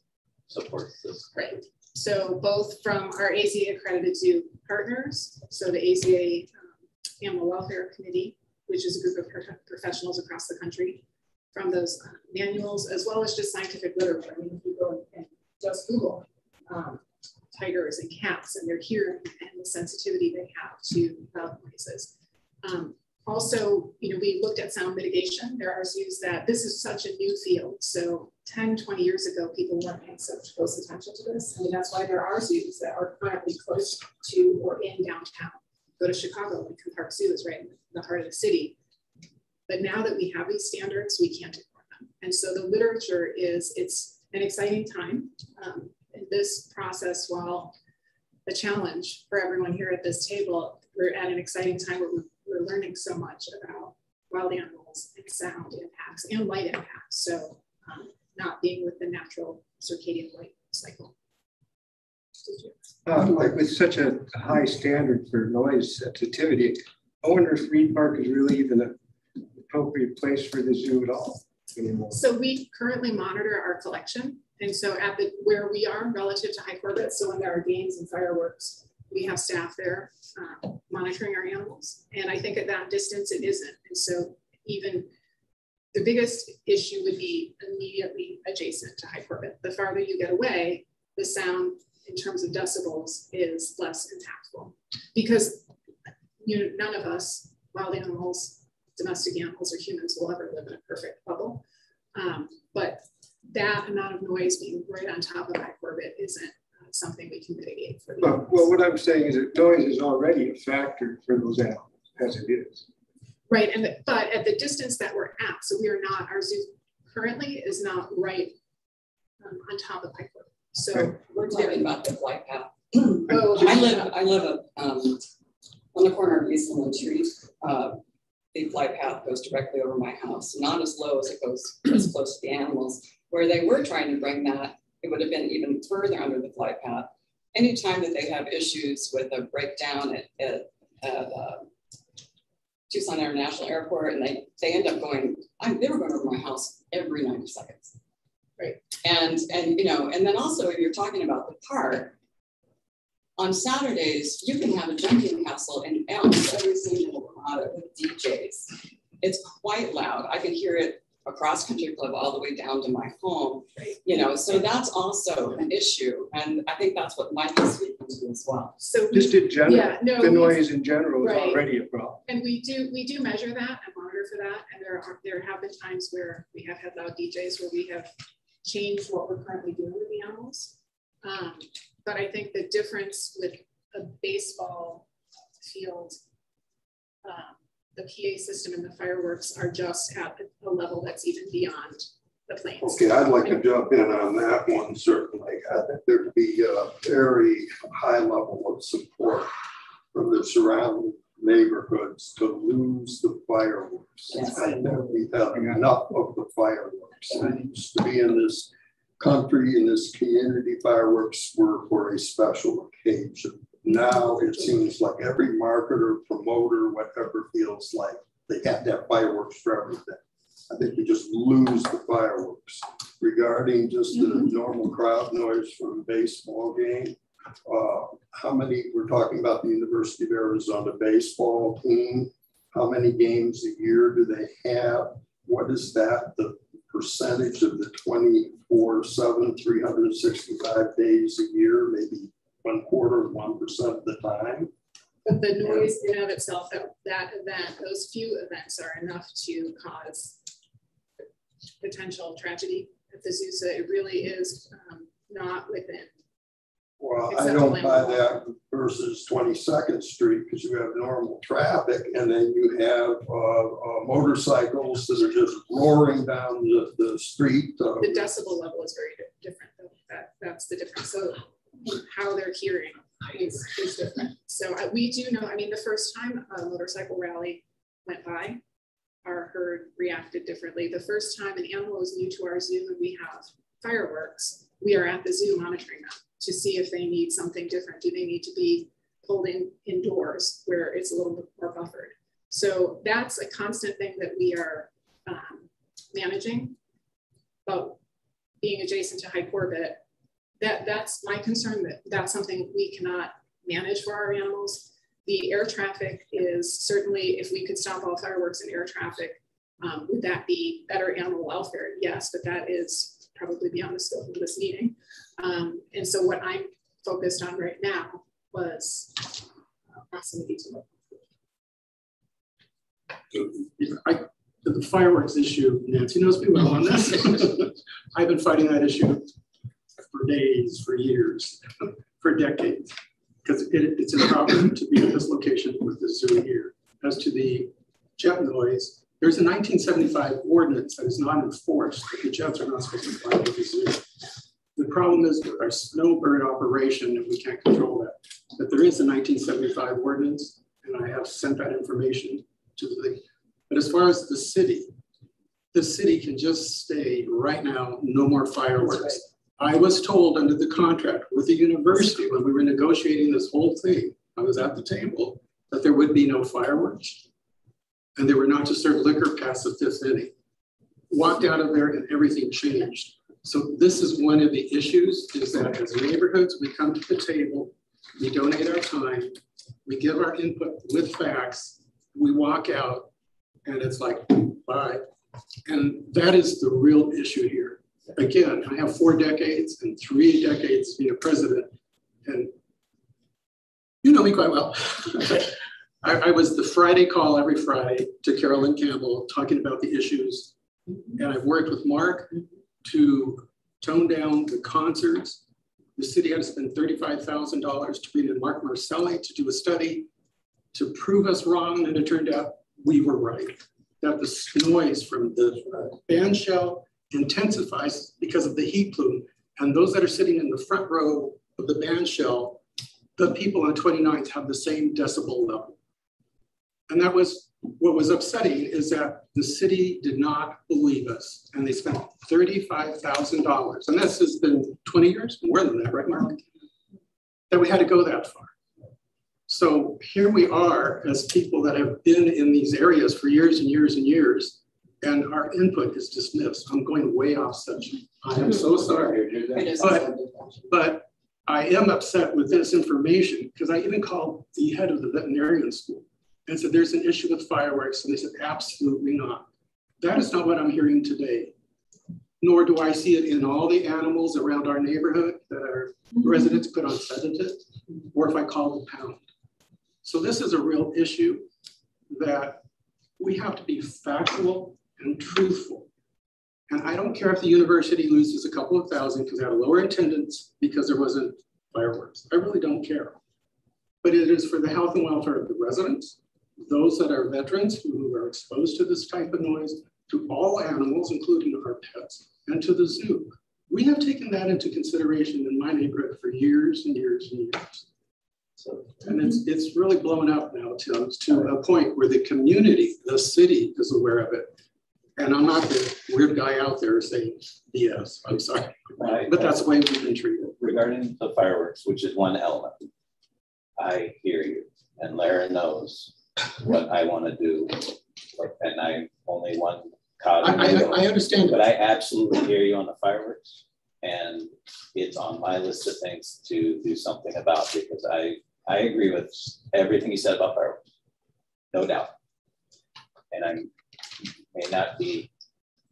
A: supports this.
M: Right. So both from our AZA accredited zoo partners, so the AZA um, Animal Welfare Committee, which is a group of pro professionals across the country, from those uh, manuals, as well as just scientific literature. I mean, if you go and just Google um, tigers and cats and their hearing and the sensitivity they have to loud noises. Um, also, you know, we looked at sound mitigation. There are zoos that this is such a new field. So 10, 20 years ago, people weren't paying such close attention to this. I mean, that's why there are zoos that are currently close to or in downtown. Go to Chicago, Lincoln Park Zoo is right in the heart of the city. But now that we have these standards, we can't ignore them. And so the literature is, it's an exciting time. Um, this process, while a challenge for everyone here at this table, we're at an exciting time where we're, we're learning so much about wild animals and sound impacts and light impacts. So um, not being with the natural circadian light cycle.
C: Uh, like with such a high standard for noise sensitivity, I wonder if Reid Park is really even an appropriate place for the zoo at all anymore.
M: So we currently monitor our collection. And so at the where we are relative to Hi Corbett, so when there are games and fireworks, we have staff there uh, monitoring our animals. And I think at that distance, it isn't. And so even the biggest issue would be immediately adjacent to Hi Corbett. The farther you get away, the sound in terms of decibels is less impactful because you know, none of us, wild animals, domestic animals, or humans will ever live in a perfect bubble. Um, but that amount of noise being right on top of Hi Corbett isn't something we can mitigate for the
C: well, well, what I'm saying is that noise is already a factor for those animals as it is.
M: Right, and the, but at the distance that we're at, so we are not, our zoo currently is not right um, on top of Pike Road. So
J: we're talking about the flight path. oh, I live, I live um, on the corner of East and Street. Uh, the flight path goes directly over my house, not as low as it goes as close to the animals. Where they were trying to bring that, it would have been even further under the flight path. Anytime that they have issues with a breakdown at, at, at uh, Tucson International Airport, and they they end up going. I, they were going over my house every 90 seconds.
M: Right.
J: And and you know, and then also if you're talking about the park, on Saturdays you can have a jumping castle in almost every single Ramada with DJs. It's quite loud. I can hear it across country club all the way down to my home. You know, so that's also an issue. And I think that's what Mike is speaking to as well.
M: So
C: just in general,
M: yeah, no,
C: the noise in general is already a problem.
M: And we do we do measure that and monitor for that. And there are there have been times where we have had loud DJs where we have changed what we're currently doing with the animals. Um, but I think the difference with a baseball field um, the PA system and the fireworks are just at a level that's even beyond the planes.
P: Okay, I'd like to jump in on that one, certainly. I think there'd be a very high level of support from the surrounding neighborhoods to lose the fireworks.
C: Yes.
P: And that we have enough of the fireworks. It used to be in this country, in this community, fireworks were for a special occasion. Now it seems like every marketer, promoter, whatever feels like they have to have fireworks for everything. I think we just lose the fireworks. Regarding just the normal crowd noise from a baseball game, uh, how many, we're talking about the University of Arizona baseball team. How many games a year do they have? What is that, the percentage of the 24, 7, 365 days a year, maybe one quarter, of 1% of the time?
M: But the noise in of itself, that, that event, those few events are enough to cause potential tragedy at the zoo. So it really is um, not within.
P: Well, I don't buy that versus 22nd Street because you have normal traffic and then you have uh, uh, motorcycles that are just roaring down the, the street. uh,
M: The decibel level is very different though. That, that's the difference. So how they're hearing is, is different. So I, we do know, I mean, the first time a motorcycle rally went by, our herd reacted differently. The first time an animal is new to our zoo and we have fireworks, we are at the zoo monitoring them to see if they need something different. Do they need to be pulled in indoors where it's a little bit more buffered? So that's a constant thing that we are um, managing. But being adjacent to Hi Corbett, that, that's my concern that that's something we cannot manage for our animals. The air traffic is certainly, if we could stop all fireworks and air traffic, um, would that be better animal welfare? Yes, but that is probably beyond the scope of this meeting. Um, and so what I'm focused on right now was uh, proximity to
E: I, the fireworks issue, Nancy knows me well on this. I've been fighting that issue for days, for years, for decades, because it, it's improper to be at this location with the zoo here. As to the jet noise, there's a 1975 ordinance that is not enforced that the jets are not supposed to fly over the zoo. The problem is with our snowbird operation, and we can't control that. But there is a 1975 ordinance, and I have sent that information to the, but as far as the city, the city can just stay right now, no more fireworks. I was told under the contract with the university when we were negotiating this whole thing, I was at the table, that there would be no fireworks. And they were not to serve liquor past the fifth inning. Walked out of there and everything changed. So this is one of the issues is that as neighborhoods, we come to the table, we donate our time, we give our input with facts, we walk out and it's like, bye. And that is the real issue here. Again, I have four decades and three decades being a president, and you know me quite well. I, I was the Friday call every Friday to Carolyn Campbell talking about the issues. And I've worked with Mark to tone down the concerts. The city had to spend $35,000 to bring in Mark Marcelli to do a study to prove us wrong, and it turned out we were right. That the noise from the band shell intensifies because of the heat plume. And those that are sitting in the front row of the band shell, the people on 29th have the same decibel level. And that was what was upsetting is that the city did not believe us and they spent $35,000. And this has been 20 years, more than that, right, Mark? That we had to go that far. So here we are as people that have been in these areas for years and years and years, and our input is dismissed. I'm going way off subject. I am so sorry. But, but I am upset with this information because I even called the head of the veterinarian school and said, there's an issue with fireworks. And they said, absolutely not. That is not what I'm hearing today. Nor do I see it in all the animals around our neighborhood that our residents put on sedative, or if I call the pound. So this is a real issue that we have to be factual and truthful. And I don't care if the university loses a couple of thousand because they had a lower attendance because there wasn't fireworks. I really don't care. But it is for the health and welfare of the residents, those that are veterans who are exposed to this type of noise, to all animals, including our pets, and to the zoo. We have taken that into consideration in my neighborhood for years and years and years.
A: So,
E: And it's, it's really blown up now to, to a point where the community, the city is aware of it. And I'm not the weird guy out there saying, yes, I'm sorry,
A: Right.
E: but that's the way we've been treated.
A: regarding the fireworks, which is one element, I hear you, and Lara knows what I want to do, and I only one.
E: I, I. I understand,
A: But I absolutely hear you on the fireworks, and it's on my list of things to do something about, because I, I agree with everything you said about fireworks, no doubt. And I may not be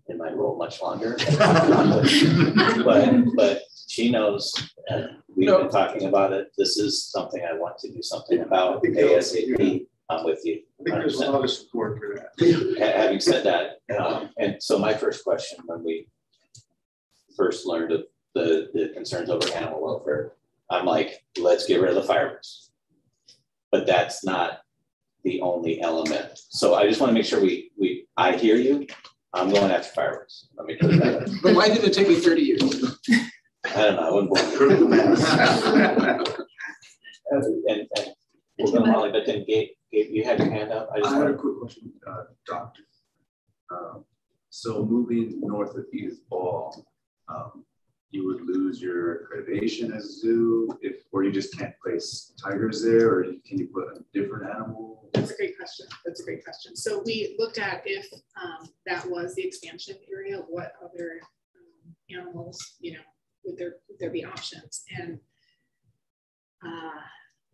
A: in my role much longer, but, but she knows, we've been talking about it, this is something I want to do something about ASAP, I'm with you.
C: I think there's a lot of support for that.
A: Having said that, um, and so my first question when we first learned of the, the concerns over animal welfare, I'm like, let's get rid of the fireworks. But that's not the only element. So I just want to make sure we, we, I hear you. I'm going after fireworks. Let me put it that way.
E: but why did it take me 30 years?
A: I don't know, I wouldn't blame you. And, and we'll go Molly, but then Gabe, Gabe, you had your hand up. I just
K: I had a quick question, uh, doctor. Um, so moving north of Edith Ball, um, you would lose your accreditation as a zoo if, or you just can't place tigers there, or can you put a different animal?
M: That's a great question. That's a great question. So we looked at if um, that was the expansion area, what other um, animals, you know, would there would there be options? And uh,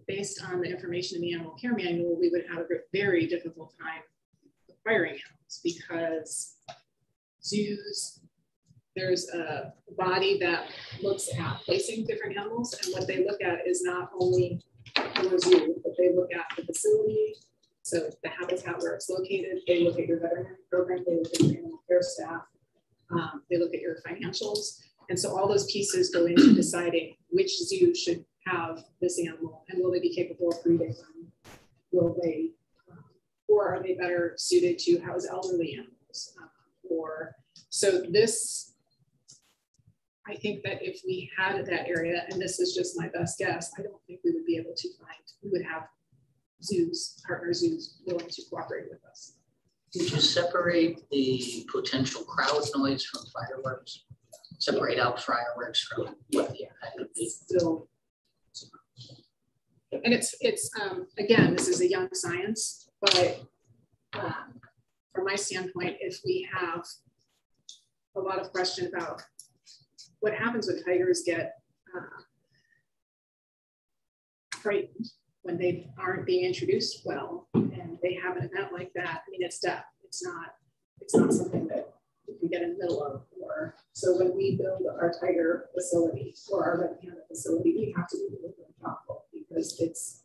M: based on the information in the animal care manual, we would have a very difficult time acquiring animals because zoos, there's a body that looks at placing different animals, and what they look at is not only the zoo, but they look at the facility, so the habitat where it's located, they look at your veterinary program, they look at your animal care staff, um, they look at your financials. And so all those pieces go into deciding which zoo should have this animal and will they be capable of breeding them? Will they, um, or are they better suited to house elderly animals? Um, or, so this, I think that if we had that area, and this is just my best guess, I don't think we would be able to find, we would have zoos, partner zoos willing to cooperate with us.
F: Did you separate the potential crowd noise from fireworks? Separate out fireworks from what the
M: It's still. And it's, it's, um, again, this is a young science, but um, from my standpoint, if we have a lot of question about what happens when tigers get uh, frightened when they aren't being introduced well and they have an event like that, I mean, it's death. It's not, it's not something that you can get in the middle of. Or so when we build our tiger facility or our red panda facility, we have to be really thoughtful because it's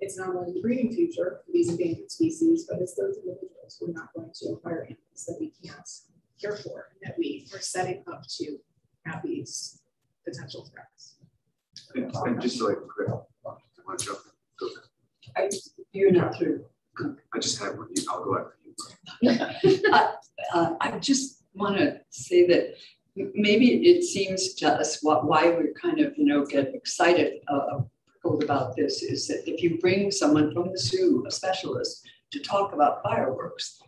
M: it's not only the breeding future for these endangered species, but it's those individuals who are not going to acquire animals that we can't care for and that we are setting up to have these potential threats.
K: And, and just like, quick, I want to jump in. Go ahead.
S: I, you're not through.
K: I just have one, I'll go after you.
S: uh, uh, I just want to say that maybe it seems to us what, why we're kind of, you know, get excited uh, about this is that if you bring someone from the zoo, a specialist, to talk about fireworks,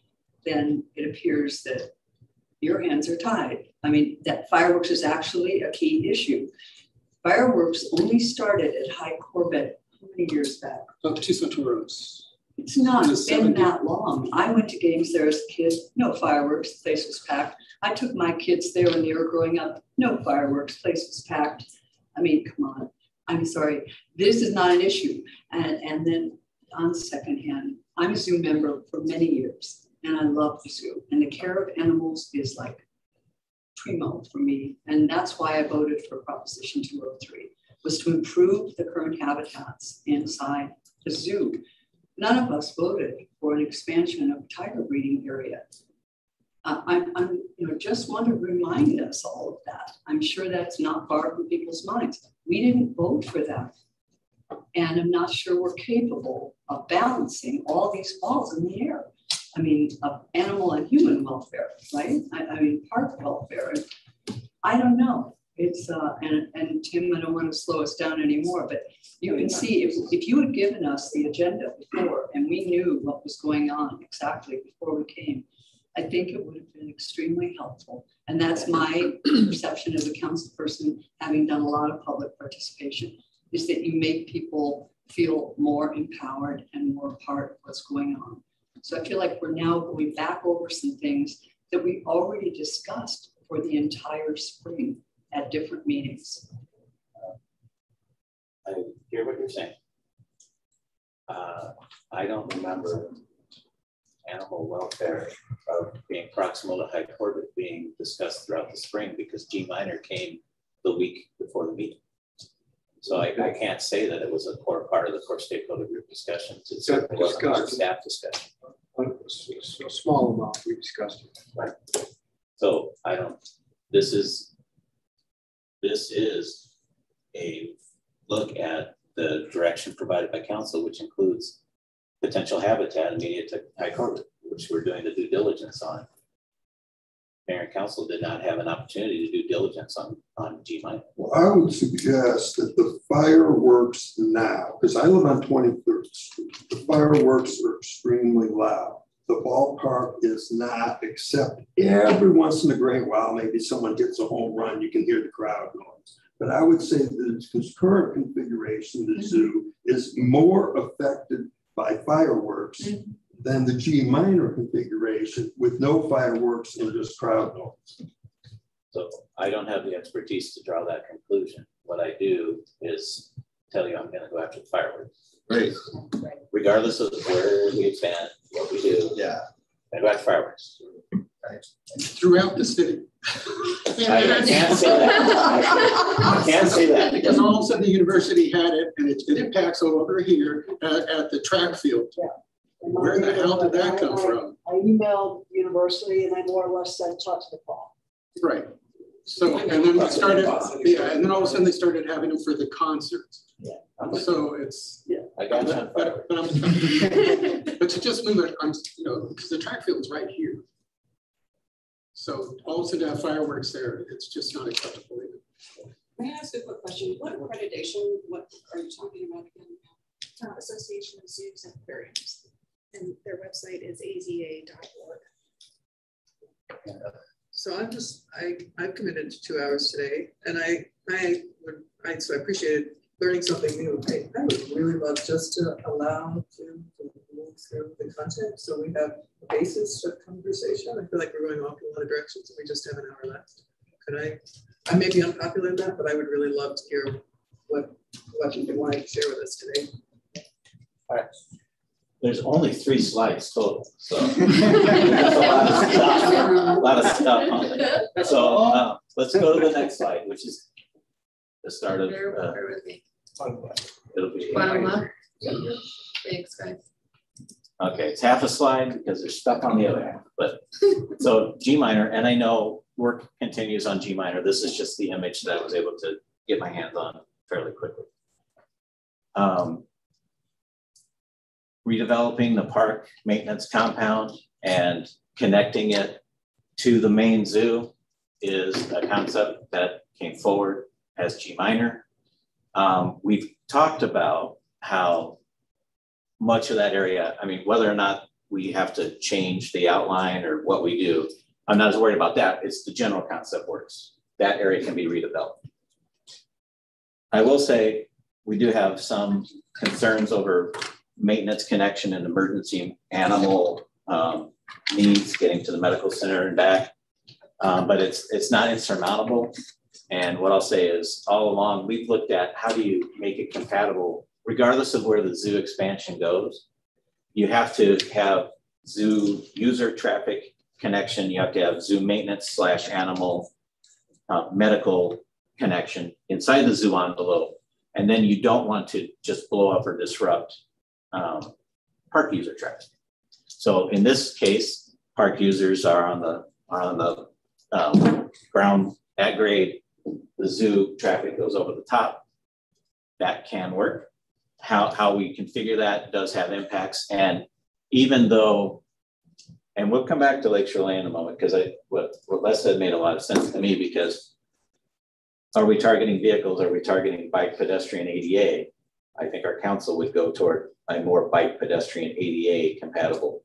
S: then it appears that your hands are tied. I mean, that fireworks is actually a key issue. Fireworks only started at Hi Corbett how many years back?
E: Up to Santoros.
S: It's not
E: the
S: been
E: 70s.
S: that long. I went to games there as a kid, no fireworks, the place was packed. I took my kids there when they were growing up, no fireworks, place was packed. I mean, come on. I'm sorry, this is not an issue. And, and then on second hand, I'm a zoo member for many years and I love the zoo. And the care of animals is like primo for me. And that's why I voted for Proposition 203, was to improve the current habitats inside the zoo. None of us voted for an expansion of tiger breeding area. Uh, I'm, I'm, you know, just want to remind us all of that. I'm sure that's not far from people's minds. We didn't vote for that. And I'm not sure we're capable of balancing all these balls in the air. I mean, of animal and human welfare, right? I, I mean, park welfare. I don't know. It's, uh, and, and Tim, I don't want to slow us down anymore, but you can see if, if you had given us the agenda before and we knew what was going on exactly before we came, I think it would have been extremely helpful. And that's my perception as a council person, having done a lot of public participation, is that you make people feel more empowered and more part of what's going on. So I feel like we're now going back over some things that we already discussed for the entire spring at different meetings.
A: I hear what you're saying. Uh, I don't remember animal welfare of being proximal to Hi Corbett being discussed throughout the spring because G minor came the week before the meeting. So I, I can't say that it was a core part of the core stakeholder group discussions. It certainly wasn't part staff discussion.
C: A small amount we discussed. It.
A: Right. So I don't, this is, this is a look at the direction provided by council, which includes potential habitat immediate to Hi Corbett, which we're doing the due diligence on. Mayor and council did not have an opportunity to do diligence on, on G minor.
P: Well, I would suggest that the fireworks now, because I live on 23rd Street, the fireworks are extremely loud. The ballpark is not, except every once in a great while, maybe someone gets a home run, you can hear the crowd noise. But I would say that its current configuration, the zoo, is more affected by fireworks mm-hmm than the G minor configuration with no fireworks and just crowd noise.
A: So I don't have the expertise to draw that conclusion. What I do is tell you I'm going to go after the fireworks.
B: Right.
A: Regardless of where we expand, what we do.
B: Yeah.
A: I go after fireworks.
B: Right.
E: Throughout the city.
A: I can't say that. I can't say that.
E: Because all of a sudden the university had it and it, it impacts over here at, at the track field.
T: Yeah.
E: Where the hell did that come
T: I,
E: from?
T: I emailed university and I more or less said, touch the ball.
E: Right. So, and then we started, yeah, and then all of a sudden they started having them for the concerts.
A: Yeah.
E: So it's,
A: yeah, I got
E: but, but, but, I'm, but to just move it, I'm, you know, because the track field is right here. So all of a sudden to have fireworks there, it's just not acceptable. Either.
J: May I ask a quick question? What accreditation, what are you talking about again?
M: Uh, Association of Zoos and Aquariums and their website is aza.org.
O: So I'm just I I've committed to two hours today, and I I would I so I appreciated learning something new. I, I would really love just to allow to, to move through the content so we have a basis of conversation. I feel like we're going off in a lot of directions, and we just have an hour left. Could I? I may be unpopular in that, but I would really love to hear what what you want to share with us today.
A: All right there's only three slides total. So there's a lot of stuff, a lot of stuff on there. So uh, let's go to the next slide, which is the start of. Uh, it'll be.
L: Thanks, guys.
A: Okay, it's half a slide because there's stuff on the other half. But so G minor, and I know work continues on G minor. This is just the image that I was able to get my hands on fairly quickly. Um, redeveloping the park maintenance compound and connecting it to the main zoo is a concept that came forward as G minor. Um, we've talked about how much of that area, I mean, whether or not we have to change the outline or what we do, I'm not as worried about that. It's the general concept works. That area can be redeveloped. I will say we do have some concerns over maintenance connection and emergency animal um, needs getting to the medical center and back. Um, but it's it's not insurmountable. And what I'll say is all along, we've looked at how do you make it compatible, regardless of where the zoo expansion goes. You have to have zoo user traffic connection. You have to have zoo maintenance slash animal uh, medical connection inside the zoo envelope. And then you don't want to just blow up or disrupt um, park user traffic. So in this case, park users are on the are on the um, ground at grade. The zoo traffic goes over the top. That can work. How how we configure that does have impacts. And even though, and we'll come back to Lakeshore Lane in a moment because I what what Les said made a lot of sense to me because are we targeting vehicles? Are we targeting bike, pedestrian, ADA? I think our council would go toward a more bike, pedestrian, ADA compatible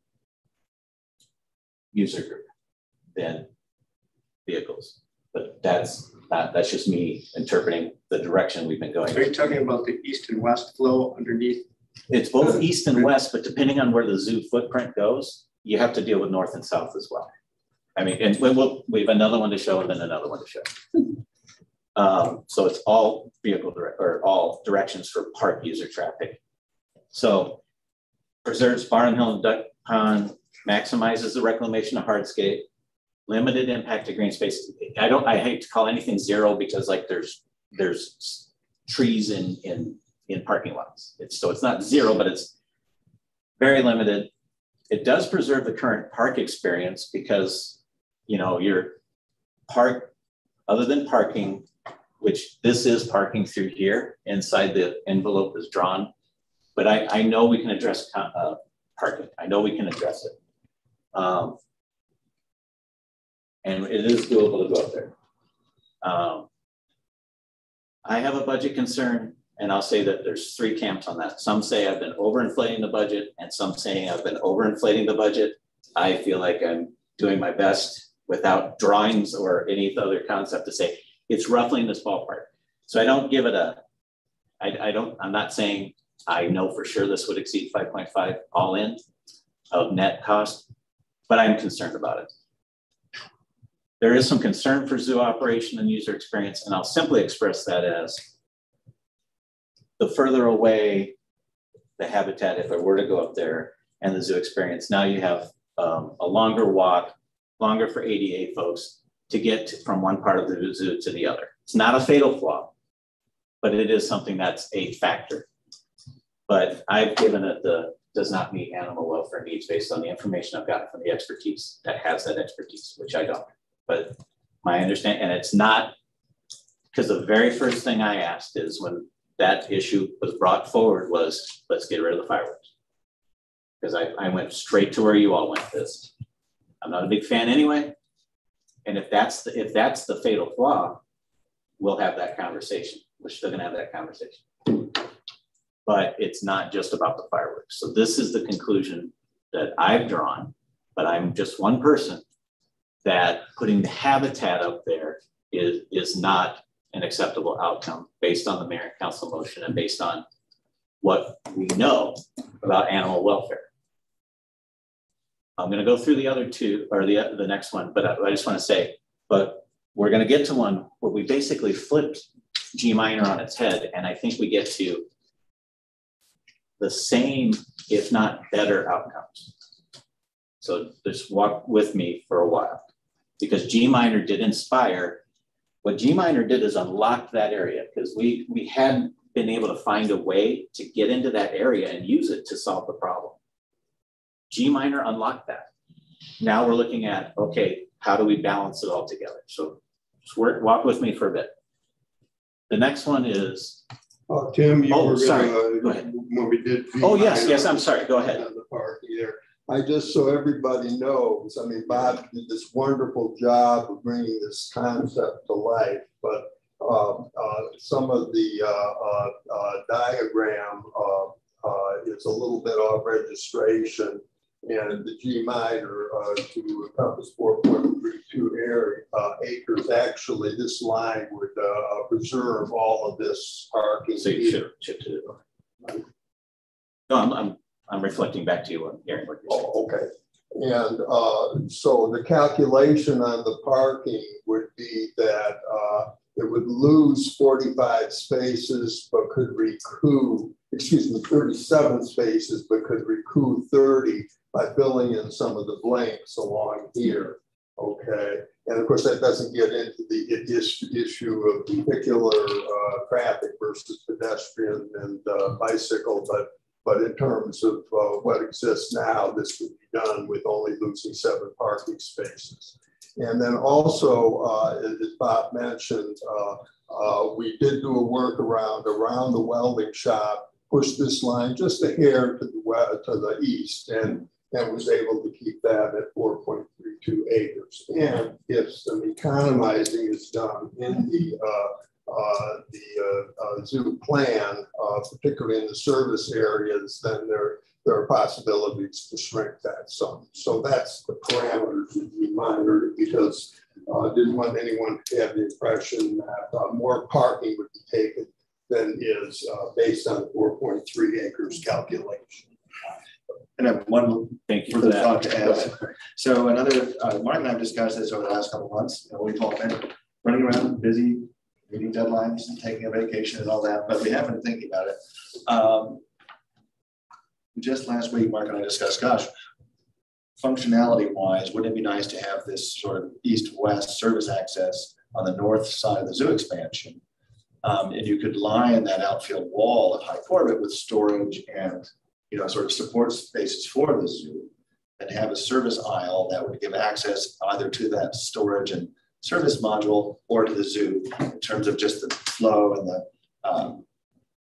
A: user group than vehicles. But that's not, that's just me interpreting the direction we've been going.
C: Are you talking about the east and west flow underneath?
A: It's both east and west, but depending on where the zoo footprint goes, you have to deal with north and south as well. I mean, and we will we have another one to show and then another one to show. Um, so it's all vehicle direct or all directions for park user traffic. So preserves Barnum Hill and Duck Pond, maximizes the reclamation of hardscape, limited impact to green space. I don't, I hate to call anything zero because like there's, there's trees in, in, in parking lots. It's, so it's not zero, but it's very limited. It does preserve the current park experience because, you know, your park, other than parking, which this is parking through here inside the envelope is drawn. But I, I know we can address uh, parking. I know we can address it. Um, and it is doable to go up there. Um, I have a budget concern, and I'll say that there's three camps on that. Some say I've been overinflating the budget, and some saying I've been overinflating the budget. I feel like I'm doing my best without drawings or any other concept to say, it's roughly in this ballpark. So I don't give it a, I, I don't, I'm not saying I know for sure this would exceed 5.5 all in of net cost, but I'm concerned about it. There is some concern for zoo operation and user experience, and I'll simply express that as the further away the habitat, if it were to go up there, and the zoo experience, now you have um, a longer walk, longer for ADA folks, to get to, from one part of the zoo to the other. It's not a fatal flaw, but it is something that's a factor. But I've given it the does not meet animal welfare needs based on the information I've gotten from the expertise that has that expertise, which I don't. But my understanding, and it's not because the very first thing I asked is when that issue was brought forward was let's get rid of the fireworks. Because I, I went straight to where you all went this. I'm not a big fan anyway, and if that's the, if that's the fatal flaw, we'll have that conversation. We're still gonna have that conversation. But it's not just about the fireworks. So this is the conclusion that I've drawn, but I'm just one person that putting the habitat up there is, is not an acceptable outcome based on the mayor and council motion and based on what we know about animal welfare. I'm going to go through the other two or the, the next one, but I, I just want to say, but we're going to get to one where we basically flipped G minor on its head. And I think we get to the same, if not better outcomes. So just walk with me for a while because G minor did inspire. What G minor did is unlock that area because we, we hadn't been able to find a way to get into that area and use it to solve the problem. G minor unlocked that. Now we're looking at, okay, how do we balance it all together? So just work, walk with me for a bit. The next one is.
P: Oh, Tim, you
A: oh,
P: were
A: sorry.
P: gonna,
A: Go ahead.
P: When we did.
A: Oh, yes, yes, I'm sorry. Go ahead.
P: The park there. I just, so everybody knows, I mean, Bob did this wonderful job of bringing this concept to life, but uh, uh, some of the uh, uh, uh diagram uh, is a little bit off registration and the G minor uh, to encompass 4.32 area, uh, acres. Actually, this line would uh, preserve all of this parking.
A: So you should shift to the No, I'm, I'm, I'm reflecting back to you on hearing what you're saying.
P: Oh, okay. And uh, so the calculation on the parking would be that uh, it would lose 45 spaces, but could recoup, excuse me, 37 spaces, but could recoup 30 by filling in some of the blanks along here. Okay. And of course, that doesn't get into the issue of vehicular uh, traffic versus pedestrian and uh, bicycle, but but in terms of uh, what exists now, this would be done with only losing seven parking spaces. And then also, uh, as Bob mentioned, uh, uh, we did do a workaround around the welding shop, push this line just a hair to the west, to the east, and and was able to keep that at 4.32 acres. And if some economizing is done in the uh, uh, the uh, uh, zoo plan, uh, particularly in the service areas, then there, there are possibilities to shrink that some. So that's the parameters to be monitored because I didn't want anyone to have the impression that more parking would be taken than is based on the 4.3 acres calculation.
B: And I have one
A: Thank you
B: for
A: for
B: the
A: that.
B: thought to add. So another, uh, Mark and I have discussed this over the last couple of months. You know, we've all been running around busy, meeting deadlines and taking a vacation and all that, but we have been thinking about it. Um, just last week, Mark and I discussed, gosh, functionality wise, wouldn't it be nice to have this sort of east-west service access on the north side of the zoo expansion? Um, and you could line that outfield wall at Hi Corbett with storage and you know, sort of support spaces for the zoo and have a service aisle that would give access either to that storage and service module or to the zoo in terms of just the flow and the, um,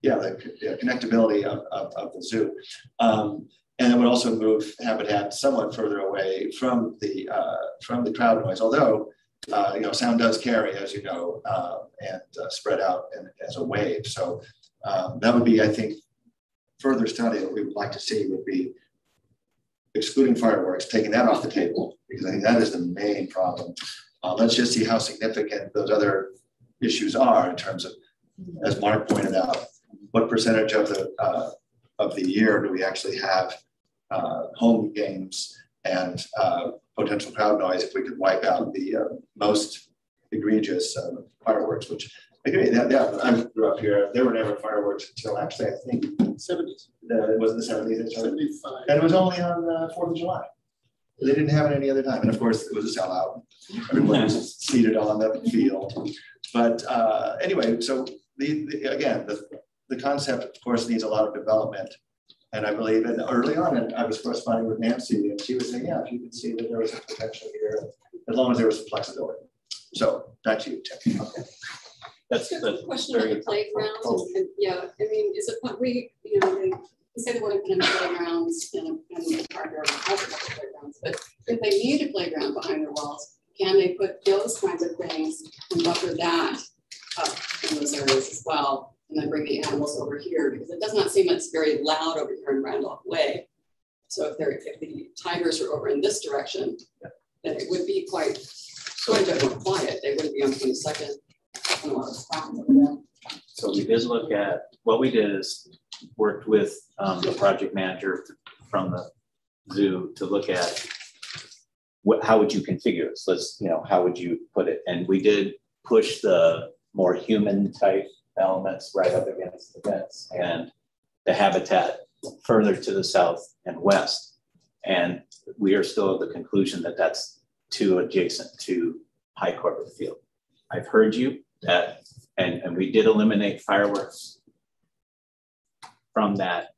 B: yeah, the yeah, connectability of, of, of, the zoo. Um, and it would also move habitat somewhat further away from the, uh, from the crowd noise, although uh, you know, sound does carry, as you know, uh, and spread out in, as a wave. So um, that would be, I think, further study that we would like to see would be excluding fireworks, taking that off the table, because I think that is the main problem. Uh, let's just see how significant those other issues are in terms of, as Mark pointed out, what percentage of the uh, of the year do we actually have uh, home games and uh, potential crowd noise if we could wipe out the uh, most egregious uh, fireworks, which Okay, yeah, yeah, I grew up here. There were never fireworks until actually, I think,
E: seventies.
B: it was the seventies.
E: Seventy-five.
B: And it was only on the Fourth of July. They didn't have it any other time. And of course, it was a sellout. Everybody was seated on the field. But uh, anyway, so the, the, again, the, the concept, of course, needs a lot of development. And I believe, and early on, and I was corresponding with Nancy, and she was saying, yeah, she could see that there was a potential here, as long as there was some flexibility. So back to you, Tim. Okay.
A: That's,
J: Just
A: that's
J: a question on the playground. and- Yeah, I mean, is it, what we, you know, they, they say they want to put in playgrounds and, and the park or playgrounds, but if they need a playground behind their walls, can they put those kinds of things and buffer that up in those areas as well? And then bring the animals over here, because it does not seem it's very loud over here in Randolph Way. So if they're, if the tigers are over in this direction, then it would be quite, quite a bit quiet. They wouldn't be on twenty second.
A: So we did look at, what we did is worked with um, the project manager from the zoo to look at what, how would you configure this? Let's, you know, how would you put it? And we did push the more human type elements right up against the fence and the habitat further to the south and west. And we are still of the conclusion that that's too adjacent to Hi Corbett Field. I've heard you that, and, and we did eliminate fireworks from that.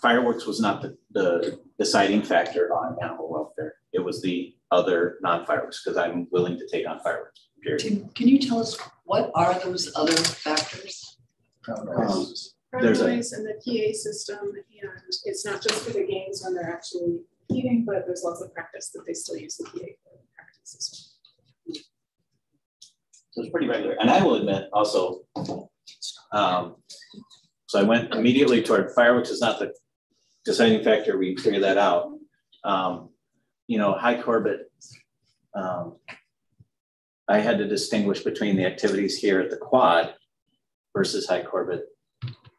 A: Fireworks was not the, the deciding factor on animal welfare. It was the other non-fireworks because I'm willing to take on fireworks. Period.
S: Tim, can you tell us what are those other factors?
A: Um, There's a-
M: noise and the PA system, and it's not just for the games when they're actually eating, but there's lots of practice that they still use the PA for the practice as well.
A: So it's pretty regular. And I will admit also, um, so I went immediately toward fireworks is not the deciding factor. We figured that out. Um, you know, Hi Corbett, um, I had to distinguish between the activities here at the quad versus Hi Corbett.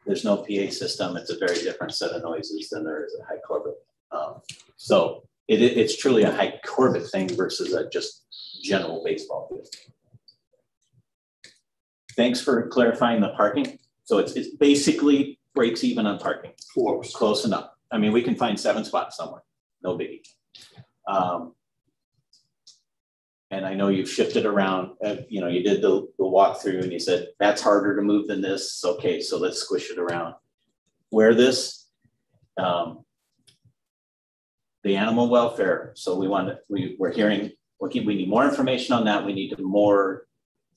A: There's no PA system. It's a very different set of noises than there is at Hi Corbett. Um, so it, it's truly a Hi Corbett thing versus a just general baseball field. Thanks for clarifying the parking. So it's, it's basically breaks even on parking.
P: Close.
A: Close enough. I mean, we can find seven spots somewhere, no biggie. Um, and I know you've shifted around, uh, you know, you did the, the walkthrough and you said, that's harder to move than this. Okay, so let's squish it around. Where this, um, the animal welfare. So we want to, we, we're hearing, we need more information on that. We need to more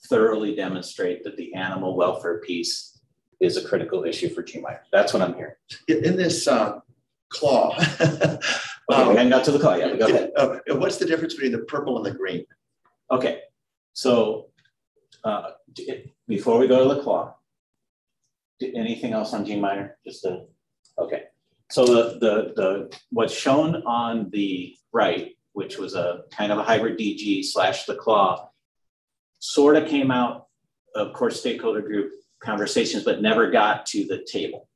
A: thoroughly demonstrate that the animal welfare piece is a critical issue for G minor. That's what I'm hearing.
B: In, in this uh, claw,
A: Okay, we hadn't got to the yet, but go ahead.
B: uh, what's the difference between the purple and the green?
A: Okay, so Uh, before we go to the claw, anything else on G minor? Just the, okay. So the, the, the, what's shown on the right, which was a kind of a hybrid DG slash the claw, sort of came out of course stakeholder group conversations, but never got to the table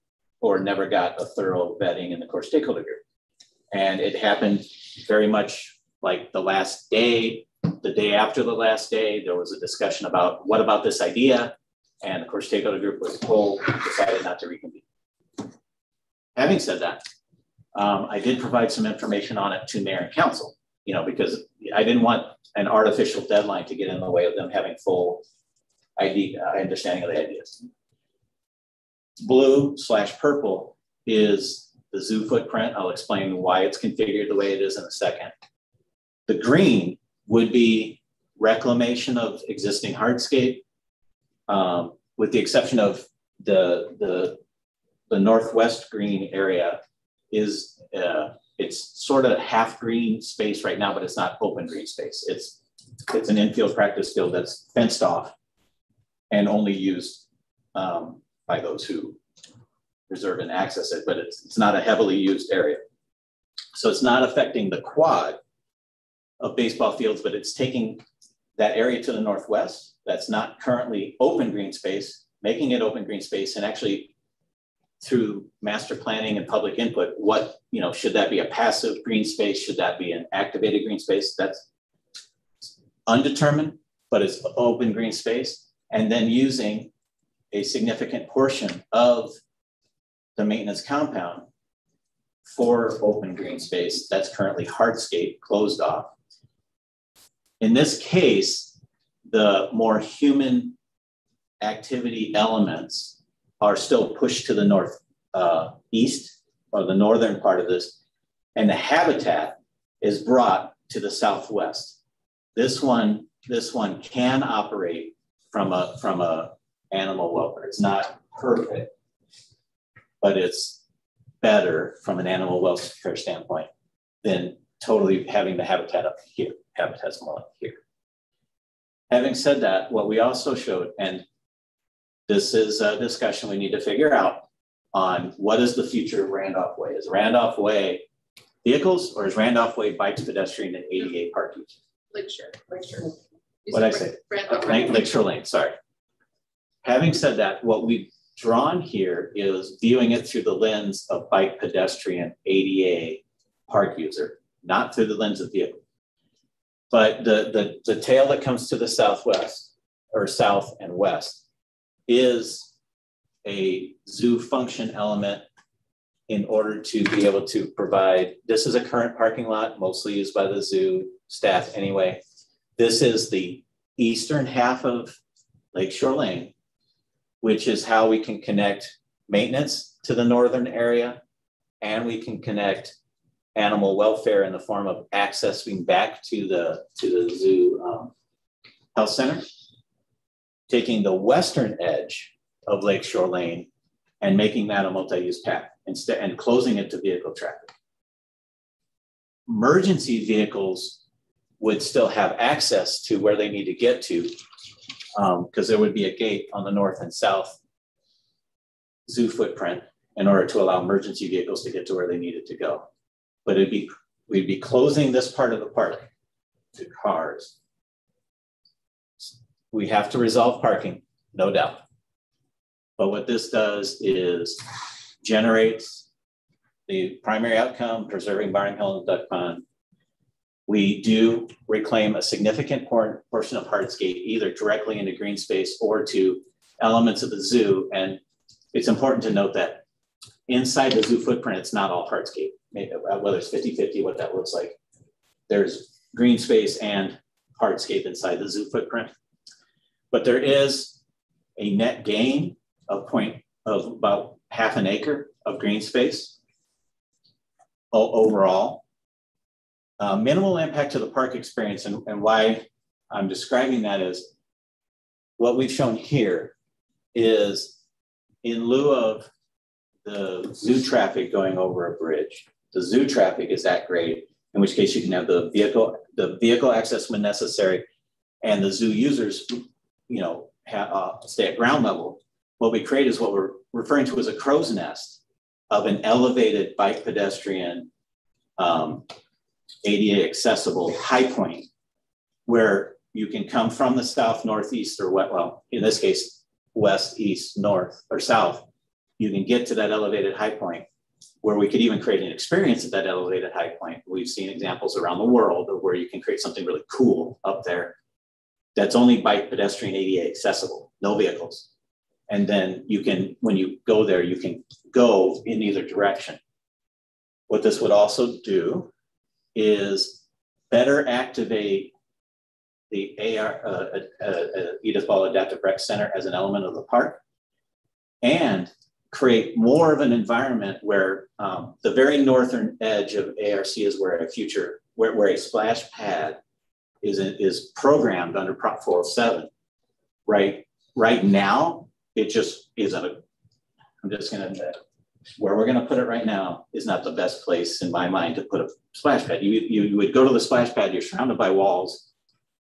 A: or never got a thorough vetting in the core stakeholder group. And it happened very much like the last day, the day after the last day, there was a discussion about what about this idea? And of course, stakeholder group was told, decided not to reconvene. Having said that, um, I did provide some information on it to mayor and council, you know, because I didn't want an artificial deadline to get in the way of them having full ID, uh, understanding of the ideas. Blue slash purple is the zoo footprint. I'll explain why it's configured the way it is in a second. The green would be reclamation of existing hardscape, um, with the exception of the, the, the northwest green area is uh, it's sort of half green space right now, but it's not open green space. It's it's an infield practice field that's fenced off and only used um, by those who reserve and access it, but it's, it's not a heavily used area. So it's not affecting the quad of baseball fields, but it's taking that area to the northwest that's not currently open green space, making it open green space and actually through master planning and public input, what, you know, should that be a passive green space? Should that be an activated green space? That's undetermined, but it's open green space. And then using a significant portion of the maintenance compound for open green space that's currently hardscape closed off. In this case, the more human activity elements are still pushed to the north uh, east or the northern part of this, and the habitat is brought to the southwest. This one, this one can operate from a from a animal welfare. It's not perfect, but it's better from an animal welfare standpoint than totally having the habitat up here. Habitat's more up here. Having said that, what we also showed, and this is a discussion we need to figure out on what is the future of Randolph Way? Is Randolph Way vehicles or is Randolph Way bikes, pedestrian, and ADA parking?
L: Lakeshore, Lakeshore.
A: What did I say?
L: Randolph.
A: Lake, Lakeshore Lane, sorry. Having said that, what we've drawn here is viewing it through the lens of bike, pedestrian, ADA, park user, not through the lens of vehicle. But the, the, the tail that comes to the southwest or south and west is a zoo function element in order to be able to provide, this is a current parking lot, mostly used by the zoo staff anyway. This is the eastern half of Lakeshore Lane, which is how we can connect maintenance to the northern area and we can connect animal welfare in the form of accessing back to the to the zoo um, health center, taking the western edge of Lakeshore Lane and making that a multi-use path instead and closing it to vehicle traffic. Emergency vehicles would still have access to where they need to get to because um, there would be a gate on the north and south zoo footprint in order to allow emergency vehicles to get to where they needed to go. But it'd be we'd be closing this part of the park to cars. We have to resolve parking, no doubt. But what this does is generates the primary outcome, preserving Barnum Hill and Duck Pond. We do reclaim a significant portion of hardscape, either directly into green space or to elements of the zoo. And it's important to note that inside the zoo footprint, it's not all hardscape, uh, whether it's 50-50, what that looks like. There's green space and hardscape inside the zoo footprint. But there is a net gain of point of about half an acre of green space overall. Uh, minimal impact to the park experience and, and why I'm describing that is what we've shown here is in lieu of the zoo traffic going over a bridge, the zoo traffic is that grade, in which case you can have the vehicle, the vehicle access when necessary, and the zoo users you know, uh, stay at ground level. What we create is what we're referring to as a crow's nest of an elevated bike pedestrian, um, ADA accessible high point where you can come from the south, northeast, or what, well, in this case, west, east, north, or south. You can get to that elevated high point where we could even create an experience at that elevated high point. We've seen examples around the world of where you can create something really cool up there that's only bike, pedestrian, ADA accessible, no vehicles. And then you can, when you go there, you can go in either direction. What this would also do is better activate the AR, uh, uh, uh, Edith Ball Adaptive Rec Center as an element of the park and create more of an environment where um, the very northern edge of ARC is where a future, where, where a splash pad is, is programmed under Prop 407. Right, right now, it just isn't a, I'm just gonna, where we're gonna put it right now is not the best place in my mind to put a splash pad. You, you, would go to the splash pad, you're surrounded by walls,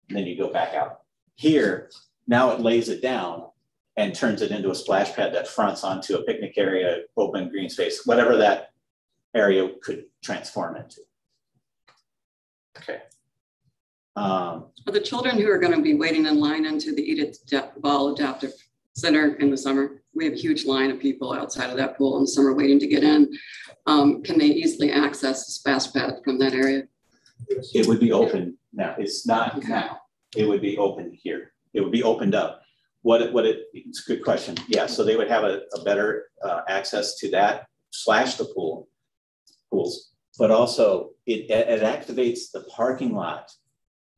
A: and then you go back out. Here, now it lays it down and turns it into a splash pad that fronts onto a picnic area, open green space, whatever that area could transform into. Okay.
J: Um, For the children who are going to be waiting in line into the Edith Ball Adaptive Center in the summer, we have a huge line of people outside of that pool in the summer waiting to get in. Um, can they easily access the splash pad from that area?
A: It would be open now. It's not okay. now. It would be open here. It would be opened up. What it, what it, it's a good question. Yeah, so they would have a, a better uh, access to that slash the pool, pools, but also it, it activates the parking lot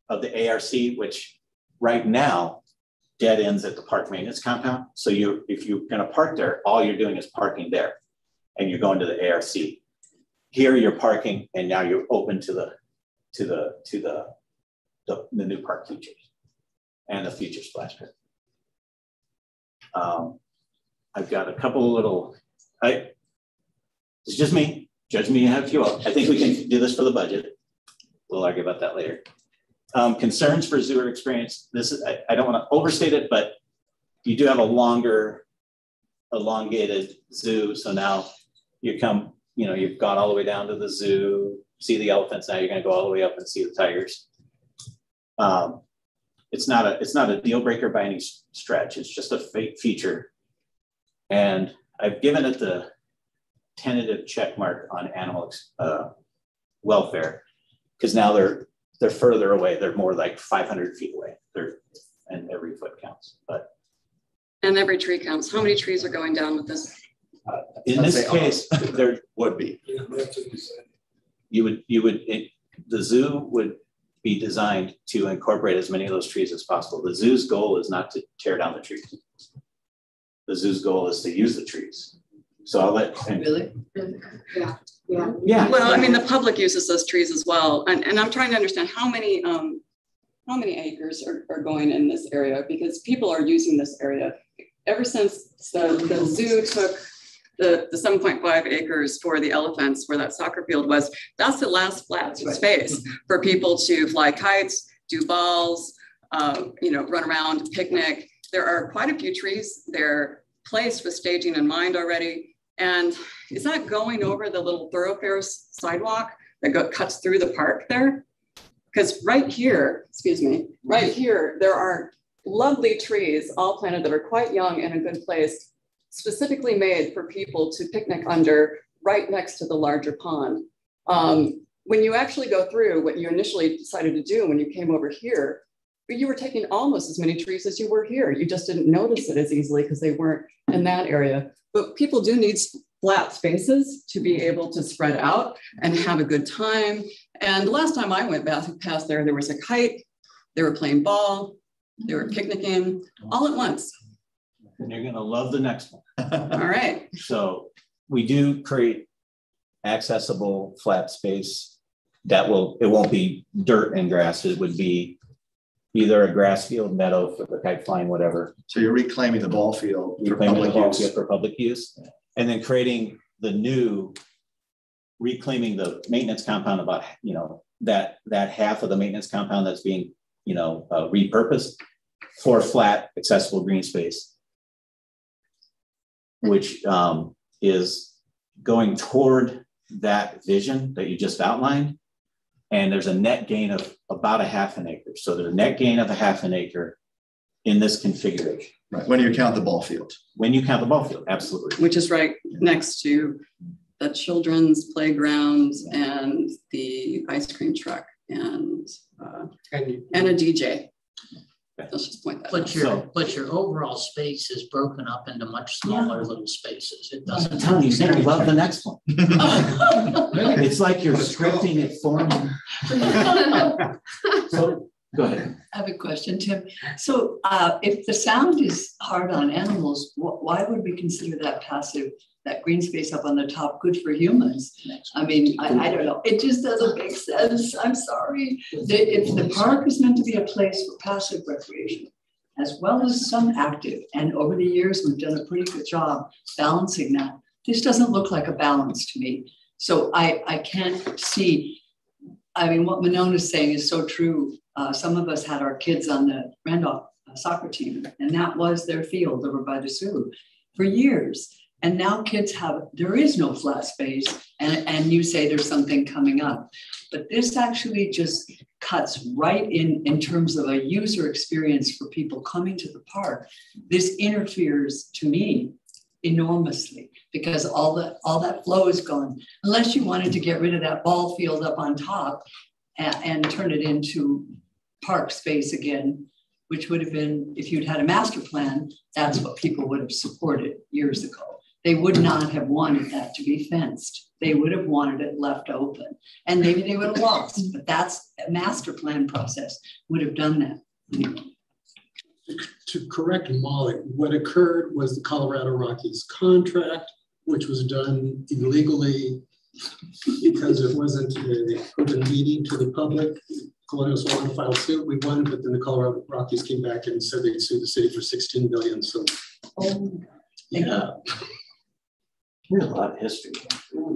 A: of the ARC, which right now dead ends at the park maintenance compound. So you, if you're going to park there, all you're doing is parking there, and you're going to the ARC. Here you're parking, and now you're open to the to the to the the, the new park features and the future splash pad. Um, I've got a couple little. I it's just me. Judge me if you will. I think we can do this for the budget. We'll argue about that later. Um, concerns for zoo experience. This is, I, I don't want to overstate it, but you do have a longer, elongated zoo. So now you come, you know, you've gone all the way down to the zoo, see the elephants. Now you're going to go all the way up and see the tigers. Um, it's not a it's not a deal breaker by any stretch. It's just a feature, and I've given it the tentative check mark on animal uh, welfare because now they're they're further away. They're more like 500 feet away. They're and every foot counts. But
J: and every tree counts. How many trees are going down with this?
A: Uh, in this case, there would be. You would you would it, the zoo would be designed to incorporate as many of those trees as possible. The zoo's goal is not to tear down the trees. The zoo's goal is to use the trees. So I'll let.
J: Really?
H: Yeah. Yeah.
A: Yeah.
J: Well, I mean, the public uses those trees as well. And, and I'm trying to understand how many, um, how many acres are, are going in this area because people are using this area. Ever since the, the zoo took the, the 7.5 acres for the elephants where that soccer field was, that's the last flat space for people to fly kites, do balls, uh, you know, run around, picnic. There are quite a few trees. They're placed with staging in mind already. And is that going over the little thoroughfares sidewalk that go, cuts through the park there? Because right here, excuse me, right here, there are lovely trees all planted that are quite young and in a good place, specifically made for people to picnic under right next to the larger pond. Um, when you actually go through what you initially decided to do when you came over here, you were taking almost as many trees as you were here. You just didn't notice it as easily because they weren't in that area. But people do need flat spaces to be able to spread out and have a good time. And last time I went back, past there, there was a kite, they were playing ball, they were picnicking all at once.
A: And you're going to love the next one.
J: all right.
A: So we do create accessible flat space that will, it won't be dirt and grass. It would be either a grass field, meadow for the kite flying, whatever.
B: So you're reclaiming the ball field for
A: reclaiming
B: public
A: the ball
B: use.
A: field for public use, and then creating the new, reclaiming the maintenance compound about you know that that half of the maintenance compound that's being you know uh, repurposed for flat accessible green space, which um, is going toward that vision that you just outlined. And there's a net gain of about a half an acre. So there's a net gain of a half an acre in this configuration.
B: Right, when you count the ball field.
A: When you count the ball field, absolutely.
J: Which is right next to the children's playground and the ice cream truck and uh, and a DJ. Let's just point that
F: But
J: out.
F: your, but your overall space is broken up into much smaller little spaces. It doesn't.
A: I'm telling you, Sam, love the next one. It's like you're scripting it for me. So, go ahead.
S: I have a question, Tim. So uh, if the sound is hard on animals, wh- why would we consider that passive, that green space up on the top good for humans? I mean, I, I don't know. It just doesn't make sense. I'm sorry. The- If the park is meant to be a place for passive recreation, as well as some active, and over the years, we've done a pretty good job balancing that. This doesn't look like a balance to me. So I, I can't see, I mean, what Manon is saying is so true. Uh, some of us had our kids on the Randolph uh, soccer team, and that was their field over by the zoo for years. And now kids have, there is no flat space, and, and you say there's something coming up. But this actually just cuts right in in terms of a user experience for people coming to the park. This interferes to me enormously because all that all that flow is gone. Unless you wanted to get rid of that ball field up on top and, and turn it into park space again, which would have been, if you'd had a master plan, that's what people would have supported years ago. They would not have wanted that to be fenced. They would have wanted it left open. And maybe they would have lost, but that's a master plan process would have done that.
E: To correct Molly, what occurred was the Colorado Rockies contract, which was done illegally because it wasn't uh, an open meeting to the public. Colonials wanted to file suit, we won, but then the Colorado Rockies came back and said they'd sue the city for 16 billion, so.
A: Oh yeah. There's a lot of history.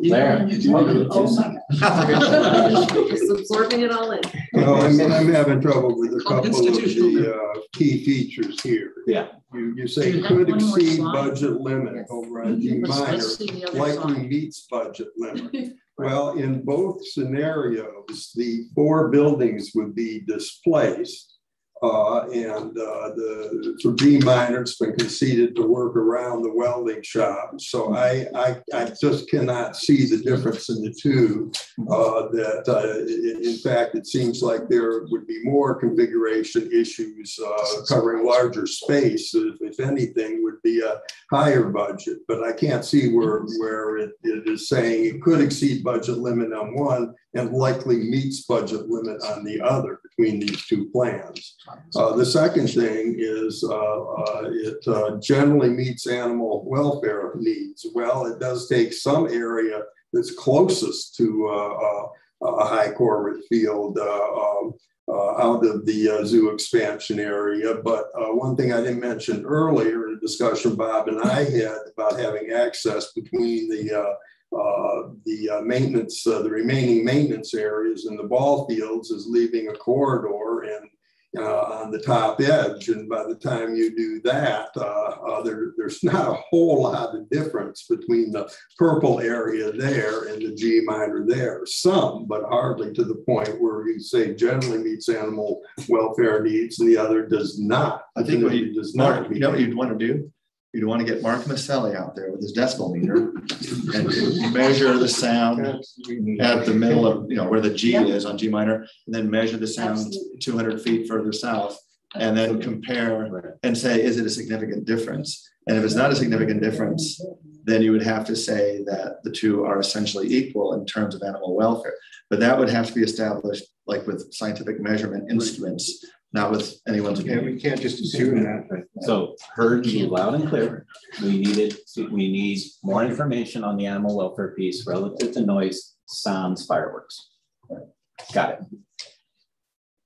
E: Yeah,
A: Larry,
E: you do.
A: welcome to
E: Oh
A: Tucson.
L: Just absorbing it all in.
P: Well, I mean, I'm having trouble with a couple of the uh, key features here.
A: Yeah.
P: You, you say
F: you
P: could exceed budget limit over on G minor,
F: let's see the other
P: likely
F: slide.
P: meets budget limit. Well, in both scenarios, the four buildings would be displaced. Uh, and uh, the, for G minor, it's been conceded to work around the welding shop. So I, I, I just cannot see the difference in the two. Uh, that, uh, in, fact, it seems like there would be more configuration issues uh, covering larger space. If, if anything, would be a higher budget. But I can't see where, where it, it is saying it could exceed budget limit on one and likely meets budget limit on the other between these two plans. Uh, the second thing is uh, uh, it uh, generally meets animal welfare needs. Well, it does take some area that's closest to uh, uh, a Hi Corbett field uh, um, uh, out of the uh, zoo expansion area. But uh, one thing I didn't mention earlier in the discussion Bob and I had about having access between the uh, the uh, maintenance, uh, the remaining maintenance areas in the ball fields is leaving a corridor and uh, on the top edge. And by the time you do that, uh, uh, there, there's not a whole lot of difference between the purple area there and the G minor there. Some, but hardly to the point where you say generally meets animal welfare needs and the other does not.
B: I think what you,
P: does not
B: Mark, you know what you'd want to do? You'd want to get Mark Maselli out there with his decibel meter and measure the sound at the middle of, you know, where the G is on G minor, and then measure the sound two hundred feet further south. And then compare and say, is it a significant difference? And if it's not a significant difference, then you would have to say that the two are essentially equal in terms of animal welfare. But that would have to be established like with scientific measurement instruments, not with anyone's.
C: Yeah, we can't just assume that.
A: So heard you loud and clear. We needed, we need more information on the animal welfare piece relative to noise, sounds, fireworks. Got it.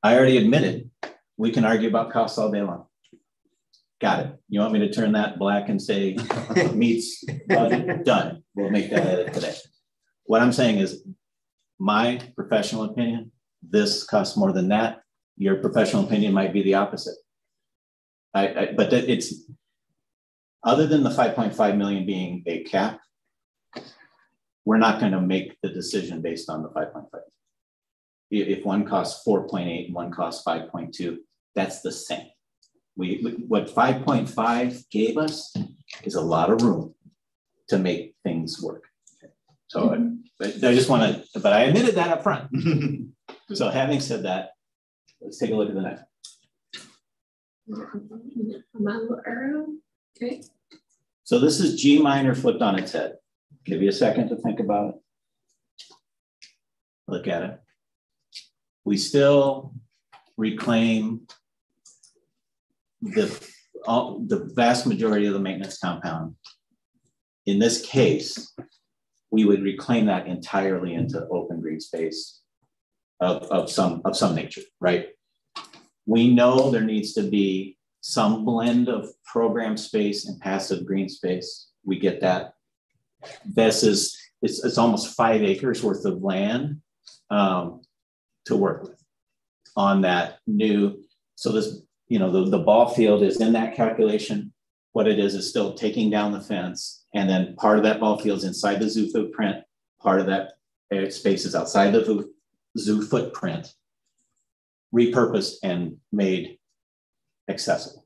A: I already admitted, we can argue about costs all day long. Got it. You want me to turn that black and say meets budget? Done. We'll make that edit today. What I'm saying is, my professional opinion, this costs more than that. Your professional opinion might be the opposite. I, I but it's other than the 5.5 million being a cap, we're not going to make the decision based on the 5.5. If one costs 4.8 and one costs 5.2, that's the same. We, what 5.5 gave us is a lot of room to make things work. So I, I just want to, but I admitted that up front. so having said that, let's take a look at the next.
H: Okay.
A: So this is G minor flipped on its head. Give you a second to think about it. Look at it. We still reclaim the, all, the vast majority of the maintenance compound. In this case, we would reclaim that entirely into open green space of, of, some, of some nature, right? We know there needs to be some blend of program space and passive green space. We get that. This is, it's, it's almost five acres worth of land um, to work with on that new. So this, you know, the, the ball field is in that calculation. What it is is still taking down the fence, and then part of that ball field is inside the zoo footprint. Part of that space is outside the zoo footprint, repurposed and made accessible.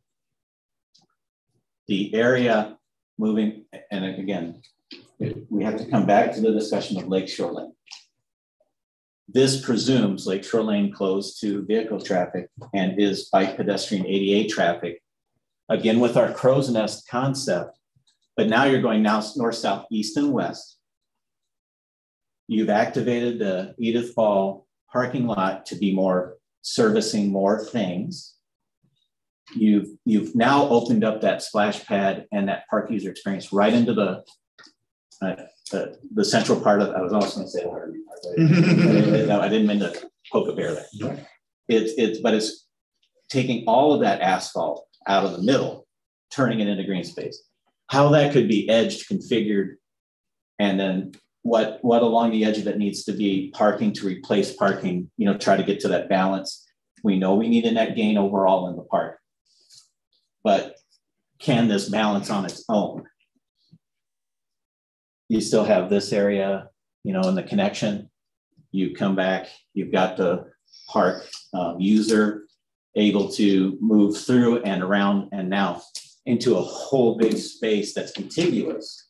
A: The area moving, and again, we have to come back to the discussion of Lakeshore Lane. This presumes Lakeshore Lane closed to vehicle traffic and is bike pedestrian ADA traffic. Again, with our crow's nest concept, but now you're going now north, south, east, and west. You've activated the Edith Ball parking lot to be more servicing more things. You've, you've now opened up that splash pad and that park user experience right into the uh, the, the central part of, I was also going to say the part. no, I didn't mean to poke a bear there. It's, it's, but it's taking all of that asphalt out of the middle, turning it into green space. How that could be edged, configured, and then what, what along the edge of it needs to be parking to replace parking, you know, try to get to that balance. We know we need a net gain overall in the park, but can this balance on its own? you still have this area, you know, in the connection. You come back, you've got the park um, user able to move through and around and now into a whole big space that's contiguous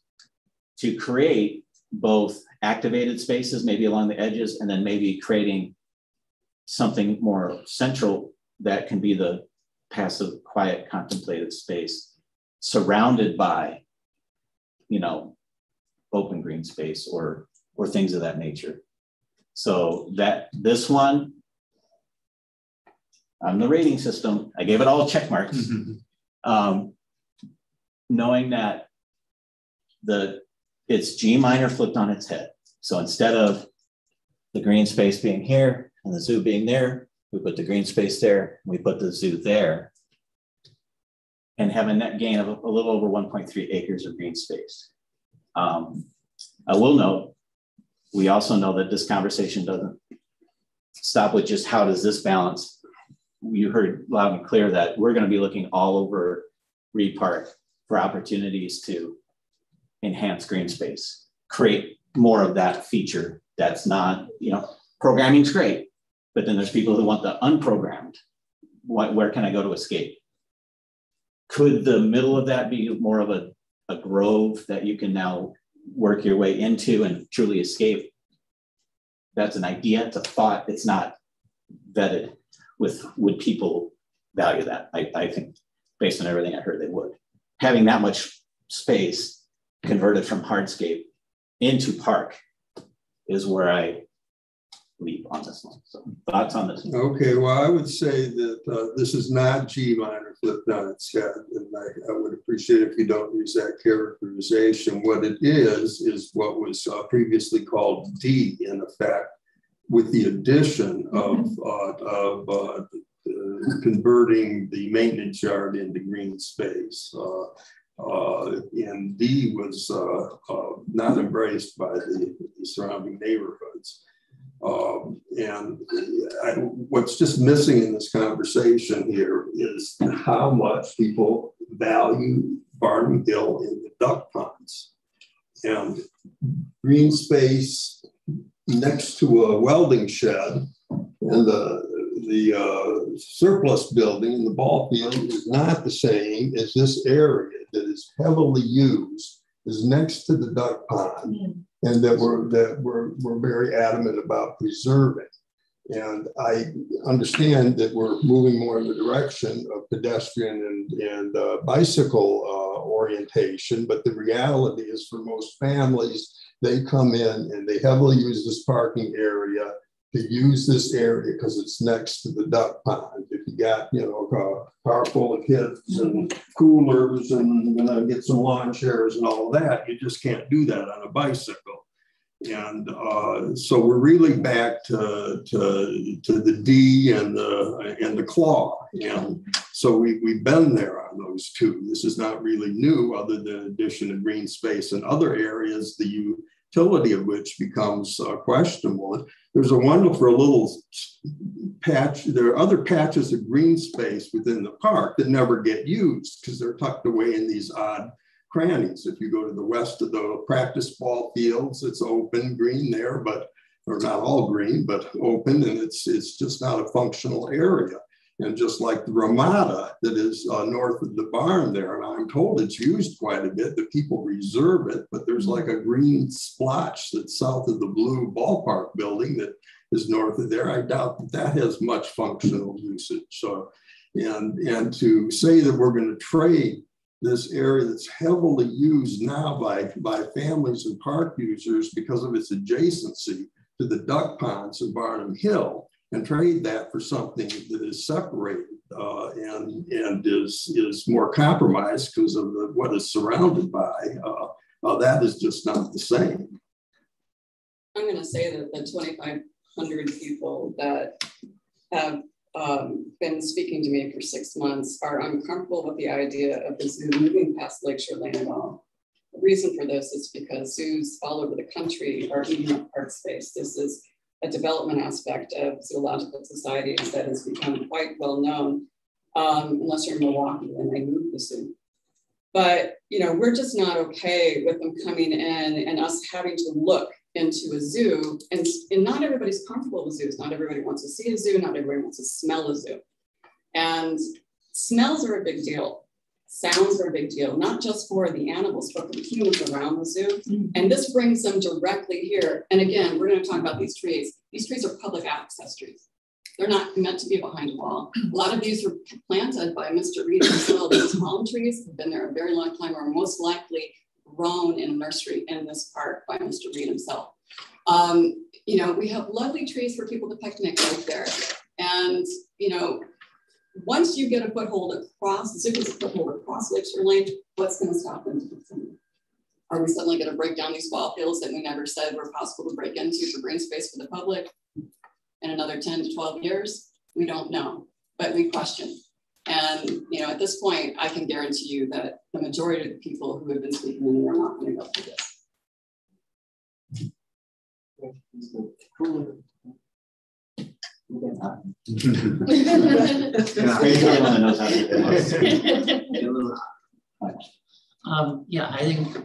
A: to create both activated spaces, maybe along the edges, and then maybe creating something more central that can be the passive, quiet, contemplative space surrounded by, you know, open green space or or things of that nature. So that this one, on the rating system, I gave it all check marks. um, knowing that the it's G minor flipped on its head. So instead of the green space being here and the zoo being there, we put the green space there, we put the zoo there, and have a net gain of a little over 1.3 acres of green space. Um, I will note, we also know that this conversation doesn't stop with just how does this balance. You heard loud and clear that we're going to be looking all over Reid Park for opportunities to enhance green space, create more of that feature that's not, you know, programming's great, but then there's people who want the unprogrammed. What, where can I go to escape? Could the middle of that be more of a, a grove that you can now work your way into and truly escape. That's an idea, it's a thought, it's not vetted with would people value that? I, I think based on everything I heard, they would. Having that much space converted from hardscape into park is where I leap on this one. So thoughts on this?
P: Okay, well, I would say that uh, this is not G minor flipped on its head, and I, I, would appreciate if you don't use that characterization. What it is is what was uh, previously called D, in effect, with the addition of uh, of uh, converting the maintenance yard into green space. Uh, uh, and D was not embraced by the, the surrounding neighborhoods. Um, and I, what's just missing in this conversation here is how much people value Barnum Hill in the duck ponds. And green space next to a welding shed and the the uh, surplus building in the ball field is not the same as this area that is heavily used is next to the duck pond mm. and that we're that we're, we're very adamant about preserving and I understand that we're moving more in the direction of pedestrian and, and uh, bicycle uh, orientation, but the reality is for most families, they come in and they heavily use this parking area to use this area because it's next to the duck pond. If you got, you know, a car full of kids and coolers and you know, get some lawn chairs and all that, you just can't do that on a bicycle. And uh, so we're really back to, to, to the D and the, and the claw. And so we, we've been there on those two. This is not really new other than addition of green space in other areas. The utility of which becomes uh, questionable. There's a wonderful little patch, there are other patches of green space within the park that never get used because they're tucked away in these odd crannies. If you go to the west of the practice ball fields, it's open green there, but or not all green, but open, and it's it's just not a functional area. And just like the Ramada that is uh, north of the barn there, and I'm told it's used quite a bit, that people reserve it, but there's like a green splotch that's south of the blue ballpark building that is north of there. I doubt that that has much functional usage. So, and, and to say that we're going to trade this area that's heavily used now by, by families and park users because of its adjacency to the duck ponds in Barnum Hill and trade that for something that is separated uh, and and is is more compromised because of the, what is surrounded by. Uh, uh, that is just not the same.
J: I'm going to say that the 2,500 people that have um, been speaking to me for six months are uncomfortable with the idea of the zoo moving past Lakeshore Landau. The reason for this is because zoos all over the country are eating up park space. This is a development aspect of zoological societies that has become quite well known, um, unless you're in Milwaukee and they move the zoo. But you know, we're just not okay with them coming in and us having to look into a zoo. And, and not everybody's comfortable with zoos. Not everybody wants to see a zoo. Not everybody wants to smell a zoo. And smells are a big deal sounds are a big deal, not just for the animals, but for the humans around the zoo. Mm-hmm. And this brings them directly here. And again, we're going to talk about these trees. These trees are public access trees. They're not meant to be behind a wall. A lot of these were planted by Mr. Reid himself. These palm trees have been there a very long time, or most likely grown in a nursery in this park by Mr. Reid himself. Um, you know, we have lovely trees for people to picnic right there. And, you know, once you get a foothold across, as the zoo a foothold across Lakeshore Lane, what's going to stop them? Are we suddenly going to break down these ball fields that we never said were possible to break into for green space for the public in another 10 to 12 years? We don't know, but we question. And you know, at this point, I can guarantee you that the majority of the people who have been speaking in are not going to go through this.
F: um, yeah, I think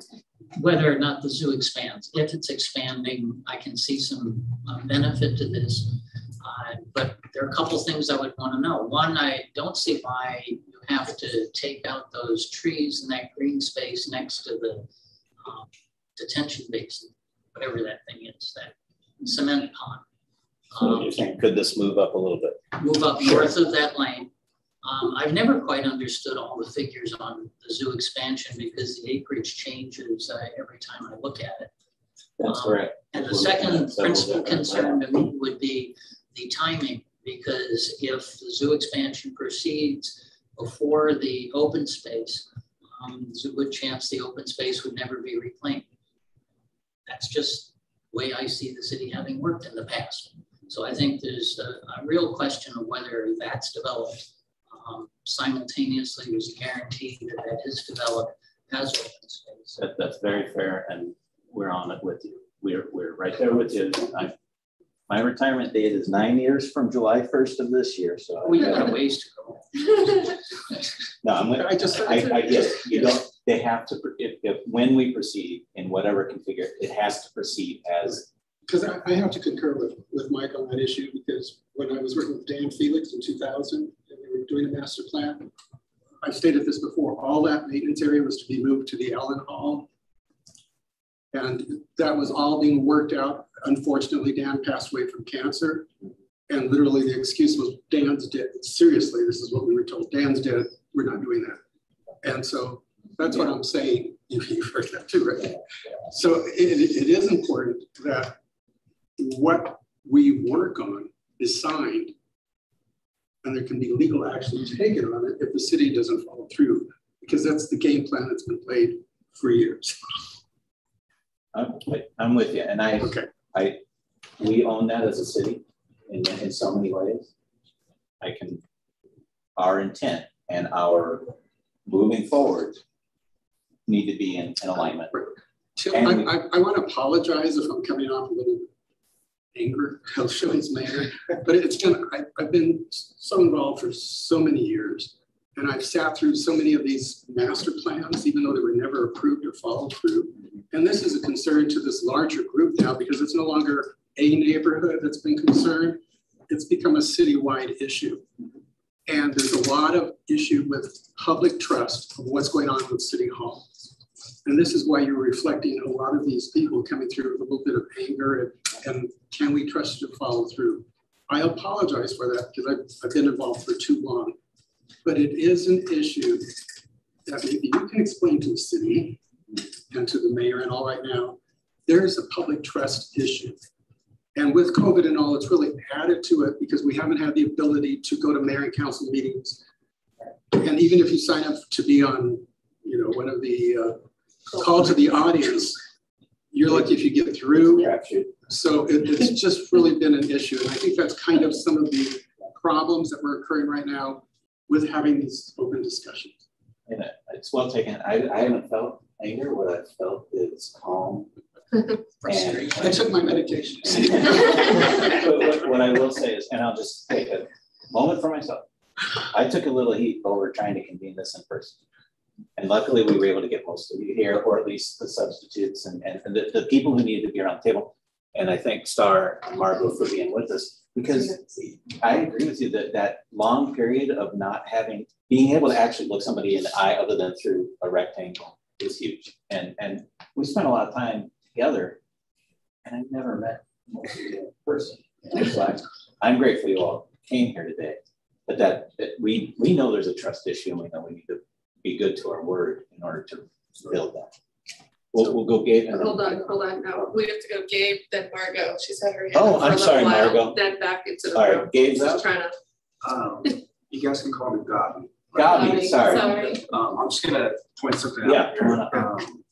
F: whether or not the zoo expands, if it's expanding, I can see some uh, benefit to this. Uh, but there are a couple things I would want to know. One, I don't see why you have to take out those trees and that green space next to the um, detention basin, whatever that thing is, that cement pond.
A: So you're saying, could this move up a little bit?
F: Move up north of that lane. Um, I've never quite understood all the figures on the zoo expansion because the acreage changes uh, every time I look at it.
A: That's um, correct.
F: And the second principal concern to me would be the timing, because if the zoo expansion proceeds before the open space, um, there's a good chance the open space would never be reclaimed. That's just the way I see the city having worked in the past. So I think there's a, a real question of whether that's developed um, simultaneously. There's a guarantee that that is developed as open space.
A: That, that's very fair, and we're on it with you. We're, we're right there with you. I My retirement date is nine years from July first of this year, so.
F: We got a ways to go.
A: No, I'm,
E: I just-
A: I, I get, it. you don't, they have to, if, if, when we proceed in whatever configure, it has to proceed as,
E: Because I, I have to concur with, with Mike on that issue, because when I was working with Dan Felix in two thousand, and we were doing a master plan, I've stated this before, all that maintenance area was to be moved to the Allen Hall. And that was all being worked out. Unfortunately, Dan passed away from cancer. And literally the excuse was Dan's dead. Seriously, this is what we were told. Dan's dead. We're not doing that. And so that's what I'm saying. You- You've heard that too, right? So it, it is important that what we work on is signed and there can be legal action taken on it if the city doesn't follow through, because that's the game plan that's been played for years.
A: I'm, I'm with you, and I, I, we own that as a city in, in so many ways. I can, our intent and our moving forward need to be in, in alignment.
E: Tim, I, I, I want to apologize if I'm coming off a little anger, I'll show his manner, but it's been, I, I've been so involved for so many years. And I've sat through so many of these master plans, even though they were never approved or followed through. And this is a concern to this larger group now because it's no longer a neighborhood that's been concerned. It's become a citywide issue. And there's a lot of issue with public trust of what's going on with City Hall. And this is why you're reflecting a lot of these people coming through with a little bit of anger and, can we trust you to follow through? I apologize for that because I've, I've been involved for too long. But it is an issue that maybe you can explain to the city and to the mayor and all right now. There's a public trust issue. And with COVID and all, it's really added to it because we haven't had the ability to go to mayor and council meetings. And even if you sign up to be on, you know, one of the uh, call to the audience, you're lucky if you get through. So it, it's just really been an issue. And I think that's kind of some of the problems that were occurring right now with having these open discussions.
A: And it's well taken. I, I haven't felt anger. What I've felt is calm. And
E: I took my medication.
A: But what, what I will say is, and I'll just take a moment for myself. I took a little heat over trying to convene this in person. And luckily we were able to get most of you here, or at least the substitutes and, and and the, the people who needed to be around the table. And I thank Star and Margot for being with us because I agree with you that that long period of not having, being able to actually look somebody in the eye other than through a rectangle is huge. And, and we spent a lot of time together and I've never met most of you in person. So I'm, I'm grateful you all came here today. But that, that we, we know there's a trust issue and we know we need to be good to our word in order to build that. We'll, we'll go Gabe.
I: Hold on, hold on, now, we have to go Gabe, then Margot, she's had her hand
A: Oh, I'm sorry,
I: while,
A: Margot.
I: Then back into the
A: All right,
I: room.
A: Gabe's
I: Just
A: up.
I: Trying to.
K: Um, you guys can call me Gabi.
A: Gabi, sorry.
I: Sorry.
K: Um, I'm just gonna point something out.
A: Yeah,
K: here.
A: up.
K: Um,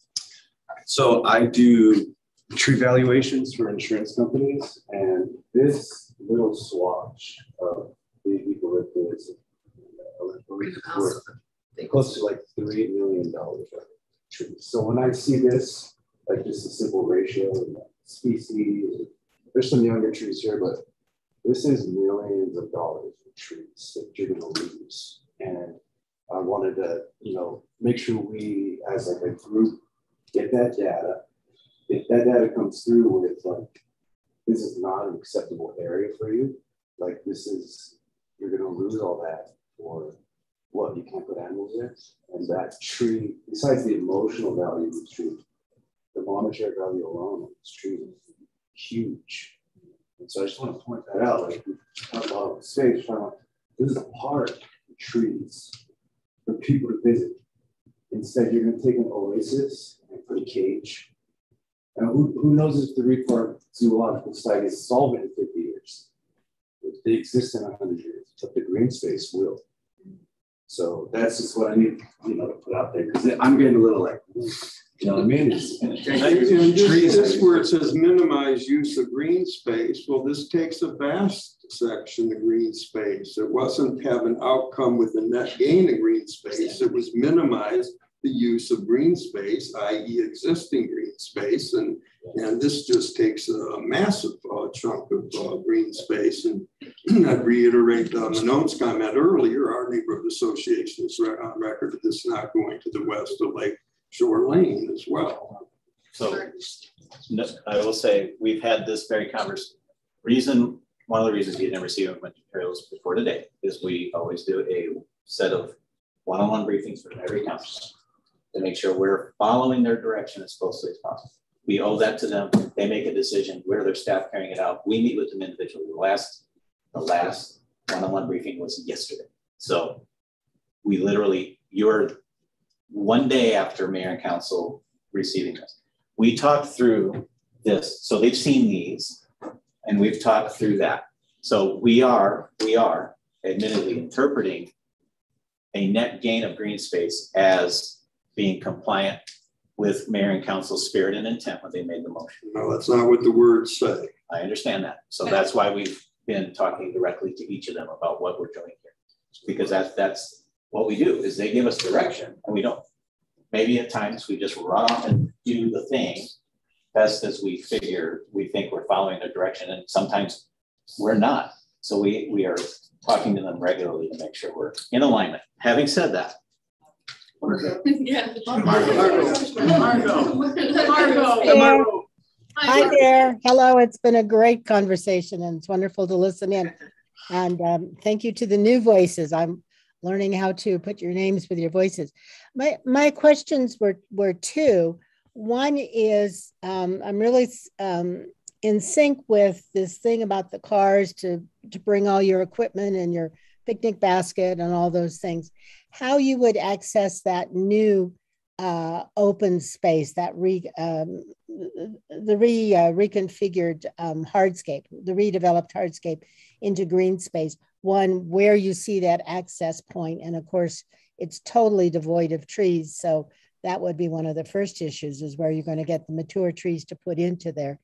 K: So I do tree valuations for insurance companies and this little swatch of the eucalyptus. uh, worth Close to like three million dollars of trees. So when I see this, like just a simple ratio of species, there's some younger trees here, but this is millions of dollars of trees that you're gonna lose. And I wanted to, you know, make sure we, as like a group, get that data. If that data comes through it's like, this is not an acceptable area for you, like this is, you're gonna lose all that for what, you can't put animals there? And that tree, besides the emotional value of the tree, the monetary value alone of this tree is huge. And so I just want to point that out, like we talk about space, talking this is a park of trees for people to visit. Instead, you're gonna take an oasis and put a cage. And who, who knows if the Reid Zoological Society is solvent in fifty years? They exist in hundred years, but the green space will. So that's just what I need, you know, to put out there, because I'm getting a little like, you know what I mean? It's-
P: And this, this where it says minimize use of green space, well, this takes a vast section of green space. It wasn't have an outcome with a net gain of green space. It was minimized the use of green space, i.e. existing green space. And, and this just takes a massive uh, chunk of uh, green space. And I'd reiterate uh, Manon's comment earlier, our neighborhood association is on record that this is not going to the west of Lake Shore Lane as well.
A: So no, I will say we've had this very conversation. Reason, one of the reasons we didn't receive materials before today is we always do a set of one-on-one briefings for every council to make sure we're following their direction as closely as possible. We owe that to them. They make a decision. We're their staff carrying it out. We meet with them individually. The last, the last one-on-one briefing was yesterday. So we literally, you're one day after mayor and council receiving this. We talked through this. So they've seen these and we've talked through that. So we are, we are admittedly interpreting a net gain of green space as being compliant with mayor and council's spirit and intent when they made the motion.
P: No, that's not what the words say.
A: I understand that. So that's why we've been talking directly to each of them about what we're doing here. Because that's that's what we do is they give us direction and we don't. Maybe at times we just run off and do the thing best as we figure we think we're following their direction and sometimes we're not. So we we are talking to them regularly to make sure we're in alignment. Having said that,
I: Yeah.
Q: Margo. Hi there. Hello. It's been a great conversation and it's wonderful to listen in. And um, thank you to the new voices. I'm learning how to put your names with your voices. My my questions were were two. One is um, I'm really um, in sync with this thing about the cars to to bring all your equipment and your picnic basket and all those things. How you would access that new uh, open space, that re, um, the re, uh, reconfigured um, hardscape, the redeveloped hardscape into green space. One, where you see that access point, and of course, it's totally devoid of trees. So that would be one of the first issues: is where you're going to get the mature trees to put into there.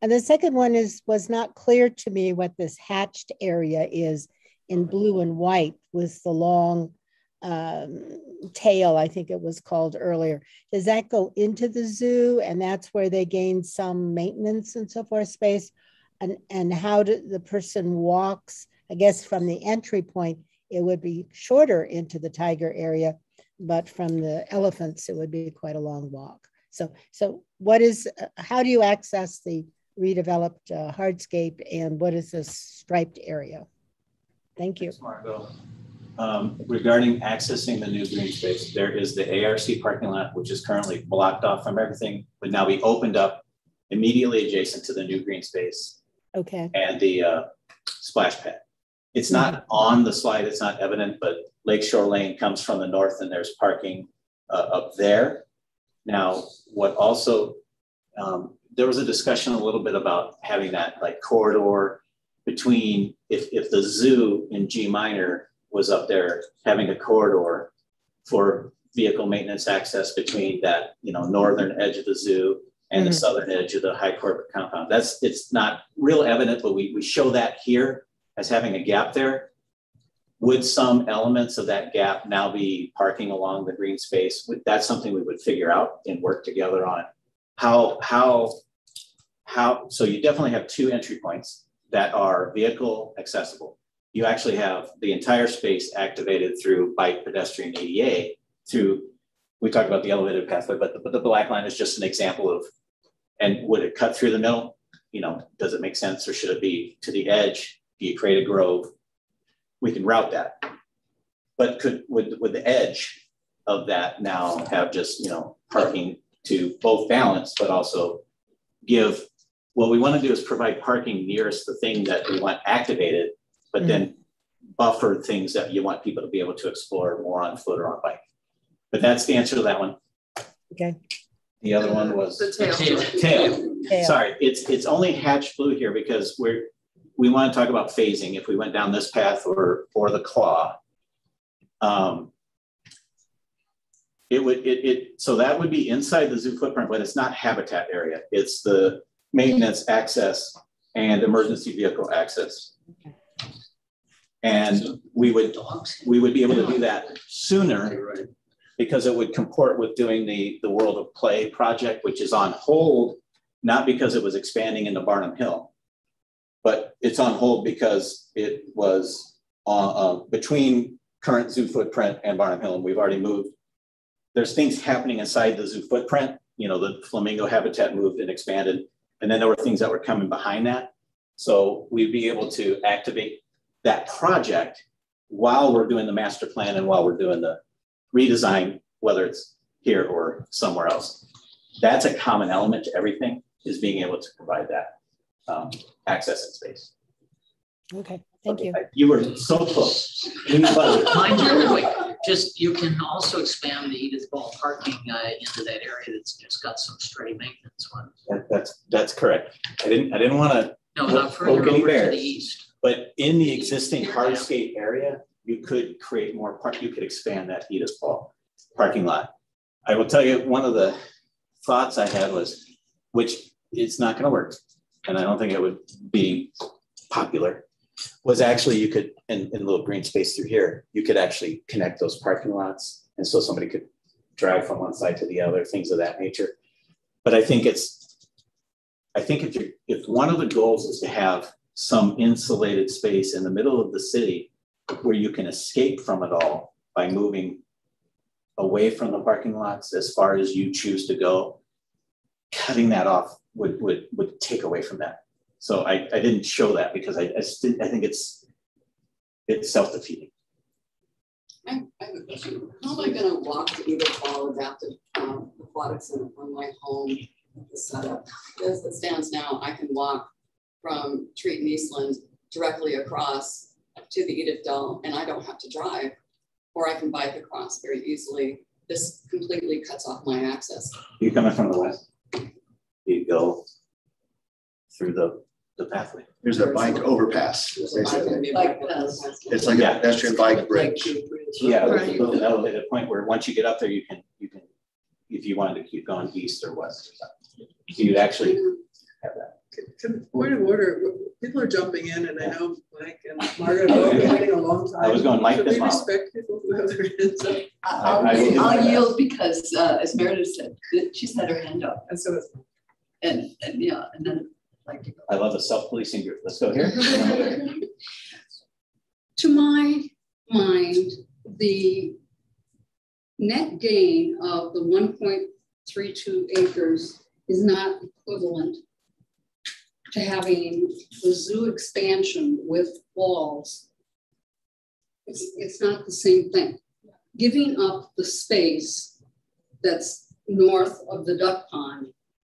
Q: And the second one is was not clear to me what this hatched area is in blue and white with the long um, tail, I think it was called earlier. Does that go into the zoo and that's where they gain some maintenance and so forth space? And, and how do the person walks, I guess from the entry point, it would be shorter into the tiger area, but from the elephants, it would be quite a long walk. So, so what is, uh, how do you access the redeveloped uh, hardscape and what is this striped area? Thank you.
A: Thanks, Margo. Um, regarding accessing the new green space, there is the ARC parking lot, which is currently blocked off from everything, would now be opened up immediately adjacent to the new green space
Q: Okay.
A: and the uh, splash pad. It's not on the slide, it's not evident, but Lakeshore Lane comes from the north and there's parking uh, up there. Now, what also, um, there was a discussion a little bit about having that like corridor between, if, if the zoo in G minor was up there, having a corridor for vehicle maintenance access between that, you know, northern edge of the zoo and the
Q: Mhm.
A: southern edge of the Hi Corbett compound. That's, it's not real evident, but we, we show that here as having a gap there. Would some elements of that gap now be parking along the green space? Would- That's something we would figure out and work together on. How, how, how, so you definitely have two entry points that are vehicle accessible. You actually have the entire space activated through bike pedestrian ADA through, we talked about the elevated pathway, but the, but the black line is just an example of, and would it cut through the middle? You know, does it make sense or should it be to the edge? Do you create a grove? We can route that. But could, would, would the edge of that now have just, you know, parking to both balance, but also give, what we want to do is provide parking nearest the thing that we want activated, but then buffer things that you want people to be able to explore more on foot or on bike. But that's the answer to that one.
Q: Okay.
A: The other one was.
L: The tail.
A: Tail.
Q: Tail.
A: Sorry, it's, it's only hatch blue here because we're, we want to talk about phasing if we went down this path or, or the claw. Um, it would, it, it, so that would be inside the zoo footprint, but it's not habitat area. It's the maintenance access and emergency vehicle access. And we would, we would be able to do that sooner because it would comport with doing the, the World of Play project, which is on hold, not because it was expanding into Barnum Hill, but it's on hold because it was uh, uh, between current zoo footprint and Barnum Hill, and we've already moved. There's things happening inside the zoo footprint. You know, the flamingo habitat moved and expanded, and then there were things that were coming behind that. So we'd be able to activate that project while we're doing the master plan and while we're doing the redesign, whether it's here or somewhere else. That's a common element to everything is being able to provide that um, access and space.
Q: Okay, thank you.
A: You were so close.
F: Mind you, just you can also expand the Edith Ball parking uh, into that area that's just got some stray maintenance ones.
A: That, that's that's correct. I didn't I didn't want to
F: no, not further over to the east.
A: But in the existing hardscape area, you could create more park. You could expand that Edith Ball parking lot. I will tell you one of the thoughts I had was, which it's not going to work, and I don't think it would be popular, was actually you could, in, in little green space through here, you could actually connect those parking lots. And so somebody could drive from one side to the other, things of that nature. But I think it's, I think if you if one of the goals is to have some insulated space in the middle of the city where you can escape from it all by moving away from the parking lots as far as you choose to go, cutting that off would would would take away from that. So I, I didn't show that because I I, st- I think it's it's self-defeating.
J: I, I have a question. How am I going to walk to Edith Ball Adaptive um, Aquatic Center from my home the setup? As it stands now, I can walk from Treat Eastland directly across to the Edith Ball, and I don't have to drive, or I can bike across very easily. This completely cuts off my access.
A: You coming from the west? You go through the, the pathway.
B: There's a bike overpass. basically.
J: Bike
B: It's like a pedestrian bike bridge.
A: Yeah, there's a little elevated point where once you get up there, you can you can if you wanted to keep going east or west or something. So you'd actually have that.
O: Can, point of order, people are jumping in and I know Mike and Margaret have been waiting a long time.
A: I was going Mike
O: Should
A: this
O: we respect people who have their hands up?
S: I'll,
A: I will
S: I'll yield because, uh, as Meredith said, she's had her hand up.
O: And so it's.
S: And, and yeah, and then
A: I love a self-policing group. Let's go here.
U: To my mind, the net gain of the one point three two acres is not equivalent to having the zoo expansion with walls. It's, it's not the same thing. Giving up the space that's north of the duck pond,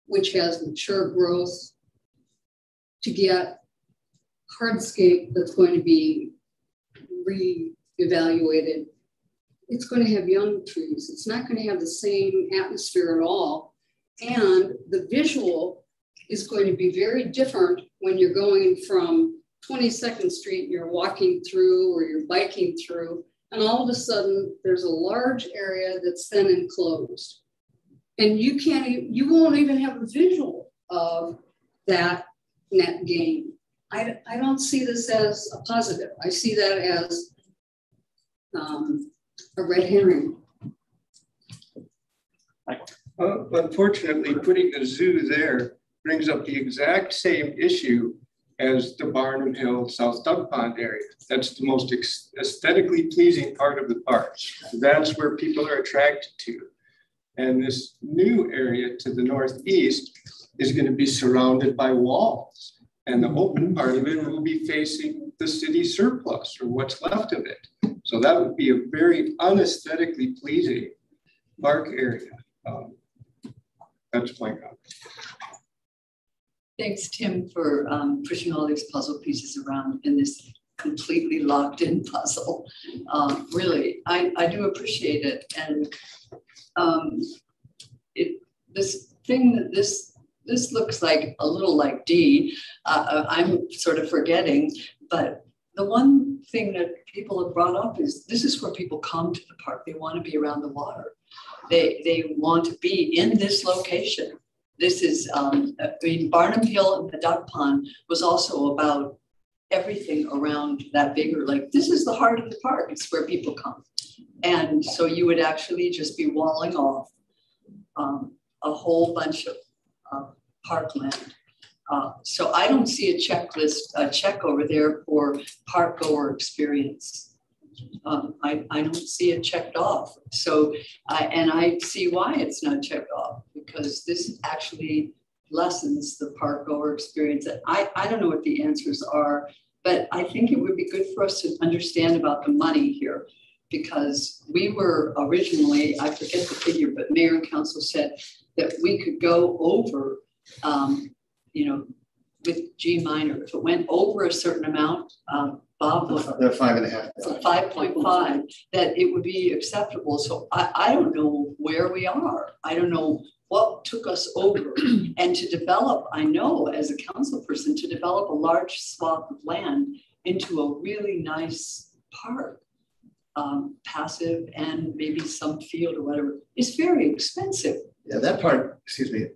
U: which has mature growth to get hardscape that's going to be re-evaluated. It's going to have young trees. It's not going to have the same atmosphere at all. And the visual is going to be very different when you're going from 22nd Street and you're walking through or you're biking through, and all of a sudden there's a large area that's then enclosed. And you can't, you won't even have a visual of that net gain. I, I don't see this as a positive. I see that as um, a red herring.
C: Uh, Unfortunately, putting the zoo there brings up the exact same issue as the Barnum Hill South Duck Pond area. That's the most aesthetically pleasing part of the park. That's where people are attracted to. And this new area to the northeast is going to be surrounded by walls. And the open part of it will be facing the city surplus or what's left of it. So that would be a very unesthetically pleasing park area. Um, That's my comment.
S: Thanks, Tim, for um, pushing all these puzzle pieces around in this completely locked in puzzle. Um, really, I, I do appreciate it. And um, it this thing that this this looks like a little like D. Uh, I'm sort of forgetting, but the one thing that people have brought up is this is where people come to the park. They want to be around the water. They, they want to be in this location. This is, um, I mean, Barnum Hill and the Duck Pond was also about everything around that bigger, like, this is the heart of the park. It's where people come. And so you would actually just be walling off um, a whole bunch of uh, parkland. Uh, so I don't see a checklist, a check over there for park goer experience. Um, I, I don't see it checked off. So, I, and I see why it's not checked off because this actually lessens the park goer experience. I, I don't know what the answers are, but I think it would be good for us to understand about the money here because we were originally, I forget the figure, but mayor and council said that we could go over, um, you know, with G minor. If it went over a certain amount, um, Bob was
B: They're five and a half.
S: so five point five, that it would be acceptable. So I, I don't know where we are. I don't know what took us over. And to develop, I know as a council person, to develop a large swath of land into a really nice park, um, passive and maybe some field or whatever, is very expensive.
B: Yeah, that part, excuse me,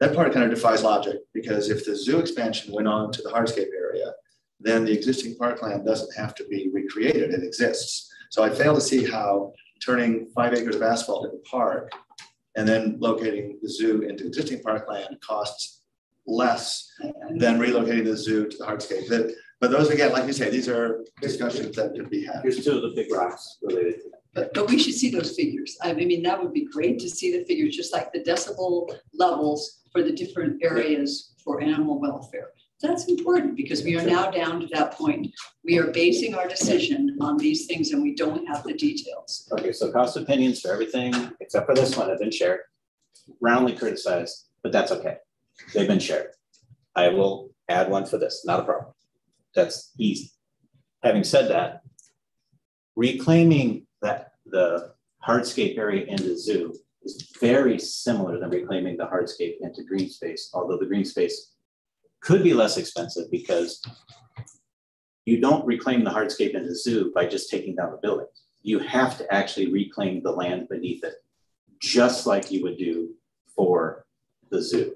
B: that part kind of defies logic because if the zoo expansion went on to the hardscape area, then the existing parkland doesn't have to be recreated, it exists. So I fail to see how turning five acres of asphalt into park and then locating the zoo into existing parkland costs less than relocating the zoo to the hardscape. That, but those again, like you say, these are discussions that could be had.
A: Here's two of the big rocks related to that.
S: But, but we should see those figures. I mean, that would be great to see the figures, just like the decibel levels for the different areas for animal welfare. That's important because we are now down to that point. We are basing our decision on these things and we don't have the details.
A: Okay, so cost opinions for everything except for this one have been shared, roundly criticized, but that's okay. They've been shared. I will add one for this, not a problem. That's easy. Having said that, reclaiming that the hardscape area in the zoo is very similar than reclaiming the hardscape into green space, although the green space could be less expensive because you don't reclaim the hardscape in the zoo by just taking down the building. You have to actually reclaim the land beneath it, just like you would do for the zoo.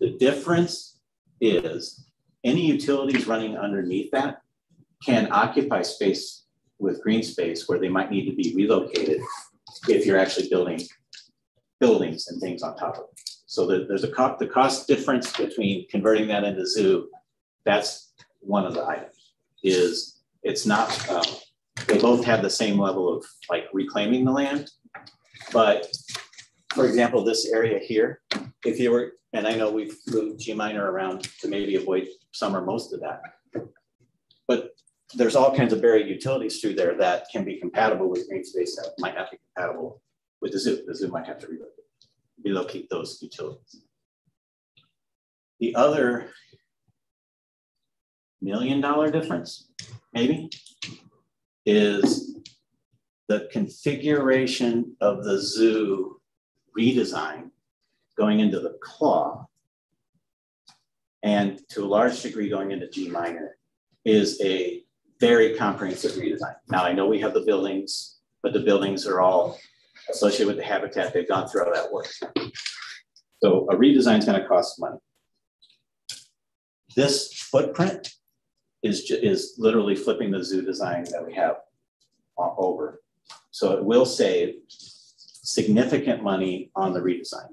A: The difference is any utilities running underneath that can occupy space with green space where they might need to be relocated if you're actually building buildings and things on top of it. So the, there's a co the cost difference between converting that into zoo. That's one of the items. Is it's not um, they both have the same level of like reclaiming the land, but for example, this area here, if you were, and I know we've moved G minor around to maybe avoid some or most of that, but there's all kinds of buried utilities through there that can be compatible with green space that might not be compatible with the zoo. The zoo might have to relocate relocate those utilities. The other million dollar difference, maybe, is the configuration of the zoo redesign going into the claw and to a large degree going into G minor is a very comprehensive redesign. Now I know we have the buildings, but the buildings are all associated with the habitat. They've gone through all that work. So a redesign is going to cost money. This footprint is, is literally flipping the zoo design that we have over. So it will save significant money on the redesign.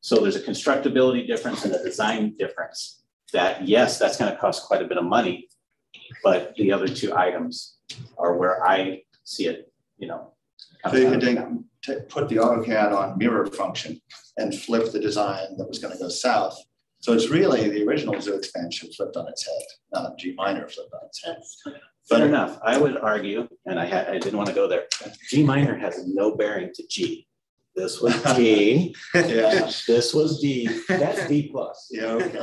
A: So there's a constructability difference and a design difference that, yes, that's going to cost quite a bit of money, but the other two items are where I see it, you know.
B: So you could put the AutoCAD on mirror function and flip the design that was going to go south. So it's really the original zoo expansion flipped on its head, not G minor flipped on its head.
A: Fair but, enough. I would argue, and I, had, I didn't want to go there. G minor has no bearing to G. This was D. yeah. This was D. That's D plus.
B: Yeah. Okay.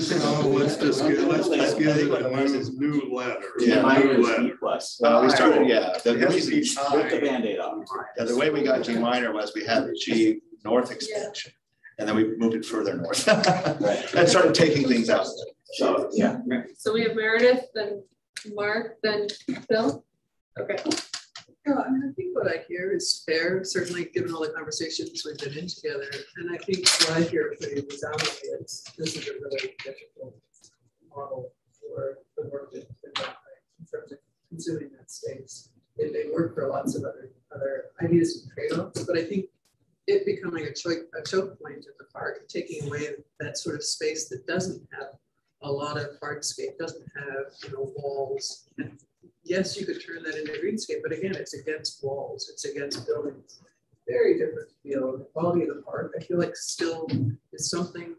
P: so let's just get let's just get it a new, new letter.
A: Yeah. New letter. D plus.
B: Well, we started. Yeah. The, the,
A: rip the band-aid off.
B: Yeah. The way we got G minor was we had the G north expansion, yeah. and then we moved it further north right. and started taking things out.
A: So yeah.
L: So we have Meredith, then Mark, then Phil. Okay.
O: Yeah, I mean, I think what I hear is fair, certainly given all the conversations we've been in together. And I think what I hear pretty resoundingly is this is a really difficult model for the work that in terms of consuming that space. It may work for lots of other other ideas and trade-offs, but I think it becoming a choke, a choke point in the park, taking away that sort of space that doesn't have a lot of hardscape, doesn't have you know walls. And yes, you could turn that into greenscape, but again, it's against walls, it's against buildings. Very different feel. The quality of the park, I feel like still is something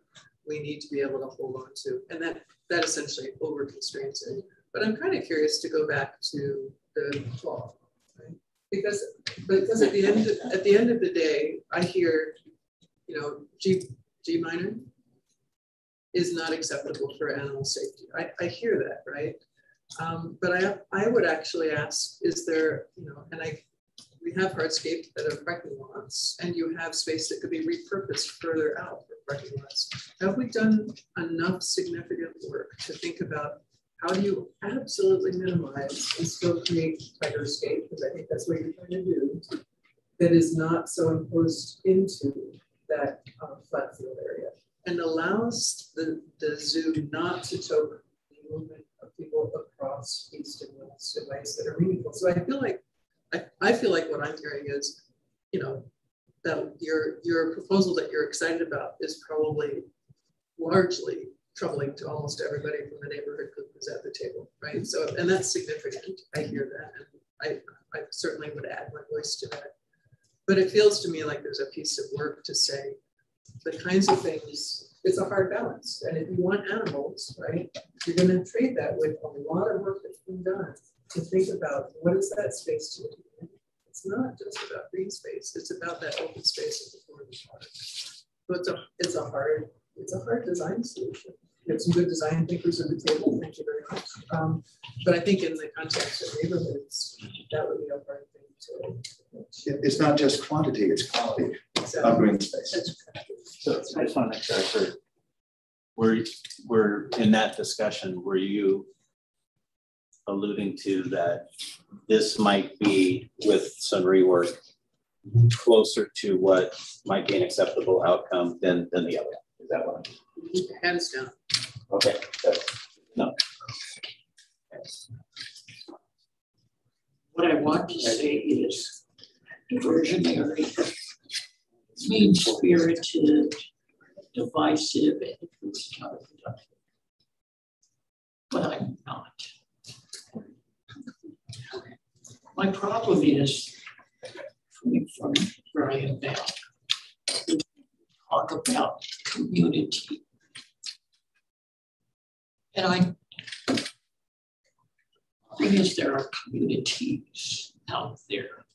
O: we need to be able to hold on to. And that that essentially over constrains it. But I'm kind of curious to go back to the law, right? Because because at the end of, at the end of the day, I hear, you know, G G minor is not acceptable for animal safety. I, I hear that, right? Um, but I I would actually ask, is there, you know, and I we have hardscape that are parking lots, and you have space that could be repurposed further out for parking lots. Have we done enough significant work to think about how do you absolutely minimize and still create tighter scape, because I think that's what you're trying to do, that is not so imposed into that um, flat field area and allows the, the zoo not to choke the movement of people across east and west in ways that are meaningful. So I feel like I, I feel like what I'm hearing is, you know, that your your proposal that you're excited about is probably largely troubling to almost everybody from the neighborhood group who's at the table, right? So, and that's significant. I hear that, and I, I certainly would add my voice to that. But it feels to me like there's a piece of work to say the kinds of things. It's a hard balance, and if you want animals, right, you're going to trade that with a lot of work that's been done to think about what is that space to. It's not just about green space; it's about that open space at the of the park. So it's a it's a hard it's a hard design solution. We have some good design thinkers at the table. Thank you very much. Um, but I think in the context of neighborhoods, that would be a hard thing to.
B: It's not just quantity; it's quality exactly. of green space.
A: So I just want to make sure I heard. Were, were in that discussion, were you alluding to that this might be with some rework closer to what might be an acceptable outcome than, than the other? Is that what
O: I'm hands down?
A: Okay, no.
V: What I want to say is diversionary, mean spirited, divisive, and counterproductive. But I'm not. My problem is coming from where I am now. Talk about community and I, thing is, there are communities out there.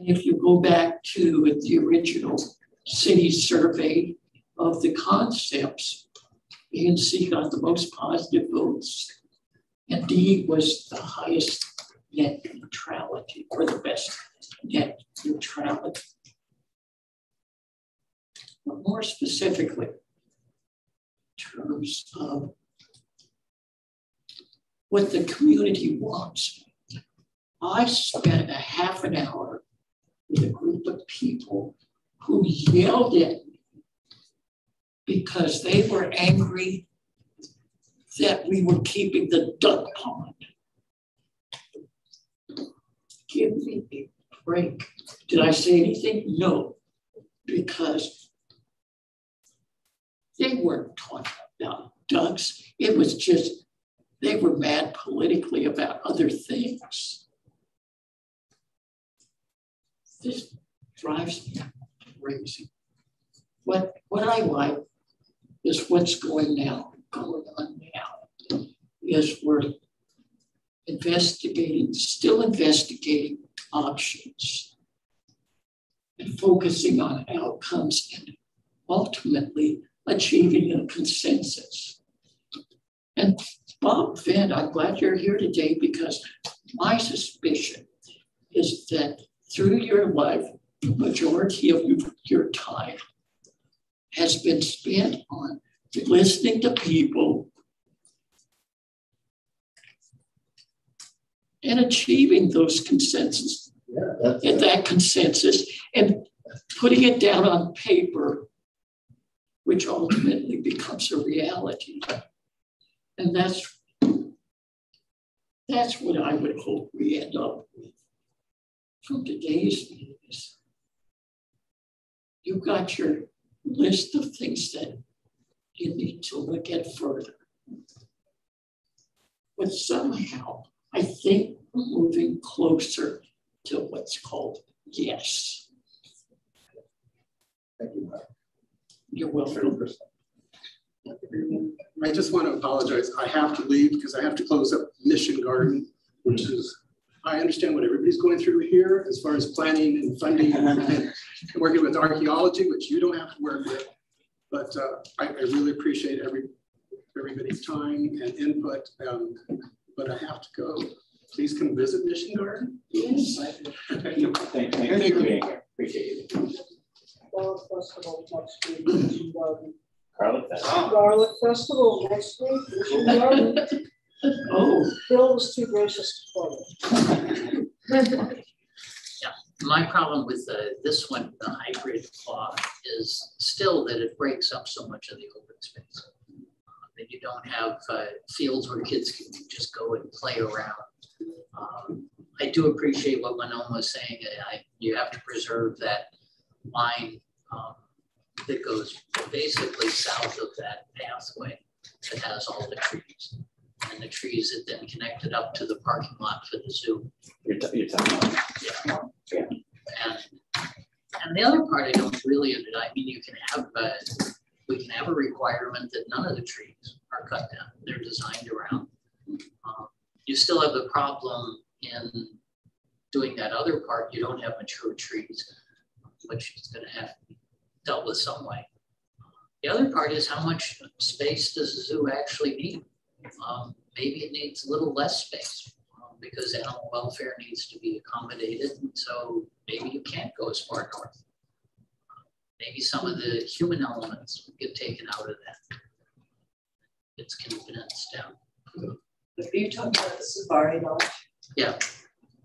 V: And if you go back to the original city survey of the concepts, ANC got the most positive votes, and D was the highest net neutrality, or the best net neutrality. But more specifically, in terms of what the community wants. I spent a half an hour with a group of people who yelled at me because they were angry that we were keeping the duck pond. Give me a break. Did I say anything? No, because they weren't talking about ducks. It was just, they were mad politically about other things. This drives me crazy. What, what I like is what's going now, going on now, is we're investigating, still investigating options and focusing on outcomes and ultimately achieving a consensus. And Bob Vint, I'm glad you're here today because my suspicion is that through your life, the majority of your time has been spent on listening to people and achieving those consensus yeah, and that consensus and putting it down on paper which ultimately becomes a reality. And that's, that's what I would hope we end up with from today's meetings. You got your list of things that you need to look at further. But somehow, I think we're moving closer to what's called yes.
K: Thank you, Mark.
V: You're welcome.
E: I just want to apologize. I have to leave because I have to close up Mission Garden, which is, I understand what everybody's going through here as far as planning and funding and working with archaeology, which you don't have to work with. But uh, I, I, really appreciate every everybody's time and input. Um, but I have to go. Please come visit Mission Garden.
A: Yes. Thank you. Thank, thank, thank you for being here. Appreciate it.
T: Garlic Festival next week, Mission Garden.
A: Garlic Festival.
T: Garlic Festival next week, Mission Garden.
V: Oh.
T: Bill was too gracious to
F: play yeah, my problem with the, this one, the hybrid claw, is still that it breaks up so much of the open space. Uh, that you don't have uh, fields where kids can just go and play around. Um, I do appreciate what Manon was saying. I, you have to preserve that line um, that goes basically south of that pathway that has all the trees. And the trees that then connected up to the parking lot for the zoo.
A: You're, you're talking about
F: yeah. yeah. And, and the other part I don't really, understand. I mean, you can have, a, we can have a requirement that none of the trees are cut down. They're designed around. Um, you still have the problem in doing that other part. You don't have mature trees, which is going to have to be dealt with some way. The other part is how much space does the zoo actually need? Um, maybe it needs a little less space um, because animal welfare needs to be accommodated. And so maybe you can't go as far north. Maybe some of the human elements get taken out of that. It's condensed down.
S: Are you talking about the safari lodge?
F: Yeah.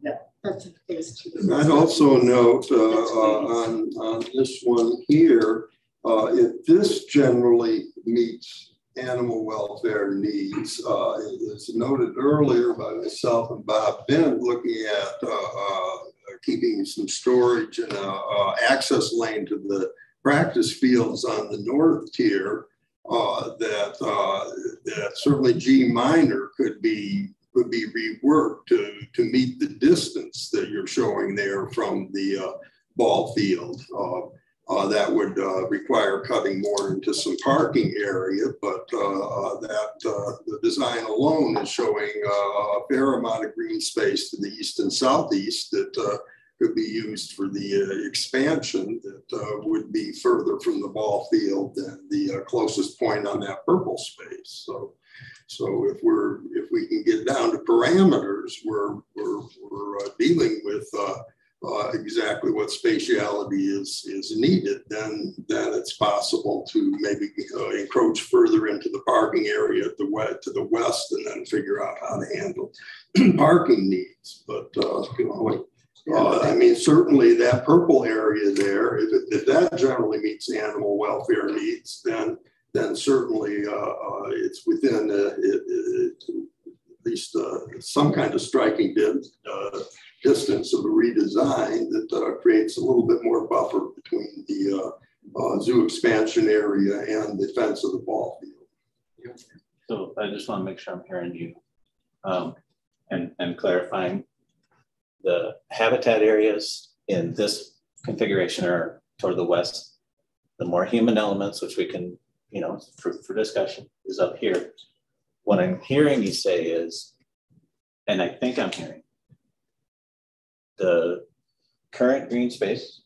S: Yeah.
H: That's a phase two.
P: I'd also note uh, uh, on, on this one here, uh, if this generally meets animal welfare needs, uh, as noted earlier by myself and Bob Vint, looking at uh, uh, keeping some storage and access lane to the practice fields on the north tier, that that certainly G minor could be could be reworked to, to meet the distance that you're showing there from the uh, ball field. Uh, uh, that would uh, require cutting more into some parking area, but uh, uh, that the design alone is showing a fair amount of green space to the east and southeast that could be used for the expansion that would be further from the ball field than the closest point on that purple space. So so if we're if we can get down to parameters, we're we're, we're uh, dealing with uh, uh, exactly what spatiality is is needed. Then then it's possible to maybe uh, encroach further into the parking area at the west to the west, and then figure out how to handle parking needs. But uh, you know. Uh, I mean, certainly that purple area there, if, it, if that generally meets animal welfare needs, then then certainly uh, uh, it's within it, it, at least uh, some kind of striking distance of a redesign that creates a little bit more buffer between the zoo expansion area and the fence of the ball field.
A: So I just want to make sure I'm hearing you um, and, and clarifying the habitat areas in this configuration are toward the west. The more human elements, which we can you know, for, for discussion is up here. What I'm hearing you say is, and I think I'm hearing, the current green space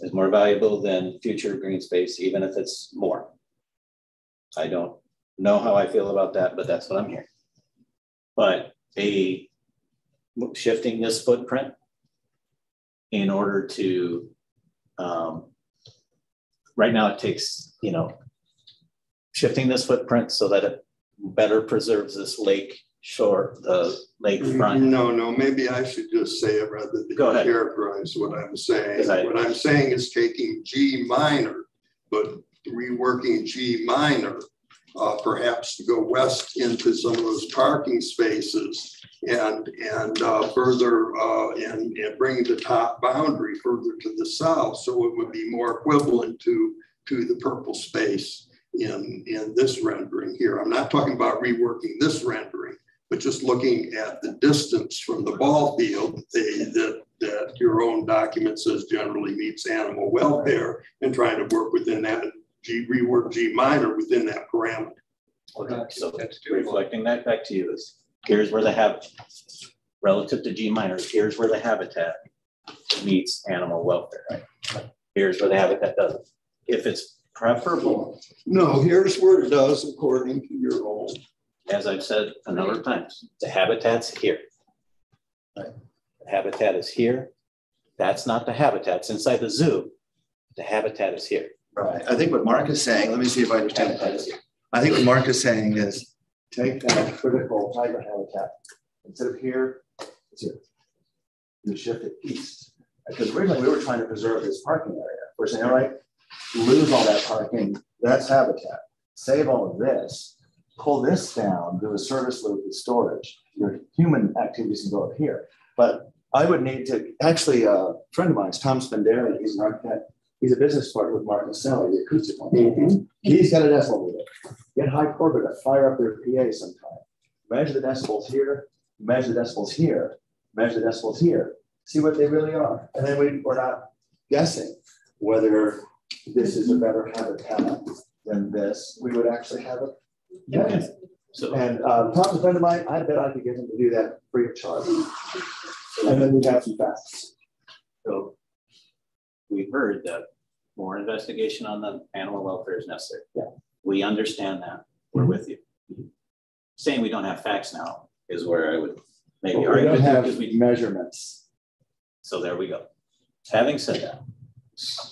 A: is more valuable than future green space, even if it's more. I don't know how I feel about that, but that's what I'm hearing. But a shifting this footprint in order to, um, right now it takes, you know, shifting this footprint so that it better preserves this lake shore, the lake front?
P: No, no, maybe I should just say it rather than
A: Go ahead.
P: characterize what I'm saying.
A: I-
P: What I'm saying is taking G minor, but reworking G minor uh, perhaps to go west into some of those parking spaces and and uh, further uh, and, and bring the top boundary further to the south so it would be more equivalent to to the purple space in in this rendering here. I'm not talking about reworking this rendering, but just looking at the distance from the ball field they, that that your own document says generally meets animal welfare and trying to work within that G rework G minor within that parameter.
A: Okay, so reflecting that back to you is here's where the habitat relative to G minor, here's where the habitat meets animal welfare. Right? Here's where the habitat doesn't. If it's preferable.
P: No, here's where it does according to your own.
A: As I've said a number of times, the habitat's here. Right? The habitat is here. That's not the habitat. It's inside the zoo. The habitat is here.
B: Right. I think what Mark is saying, let me see if I understand it. I think what Mark is saying is take that critical tiger habitat. Instead of here, it's here. You shift it east. Because originally we were trying to preserve this parking area. We're saying, all right, lose all that parking, that's habitat. Save all of this, pull this down, do a service loop with storage. Your human activities can go up here. But I would need to, actually, a friend of mine is Tom Spendarian, he's an architect. He's a business partner with Mark Naselli, the acoustic one. Mm-hmm. He's got a decibel meter. Get Hi Corbett to fire up their PA sometime. Measure the decibels here, measure the decibels here, measure the decibels here, see what they really are. And then we, we're not guessing whether this is a better habitat than this, we would actually have it. yeah. So, and uh, Tom's a friend of mine. I bet I could get him to do that free of charge. And then we'd have some facts.
A: So we heard that more investigation on the animal welfare is necessary.
B: Yeah.
A: We understand that. We're with you. Saying we don't have facts now is where I would maybe
B: well,
A: argue.
B: We don't have we, measurements.
A: So there we go. Having said that,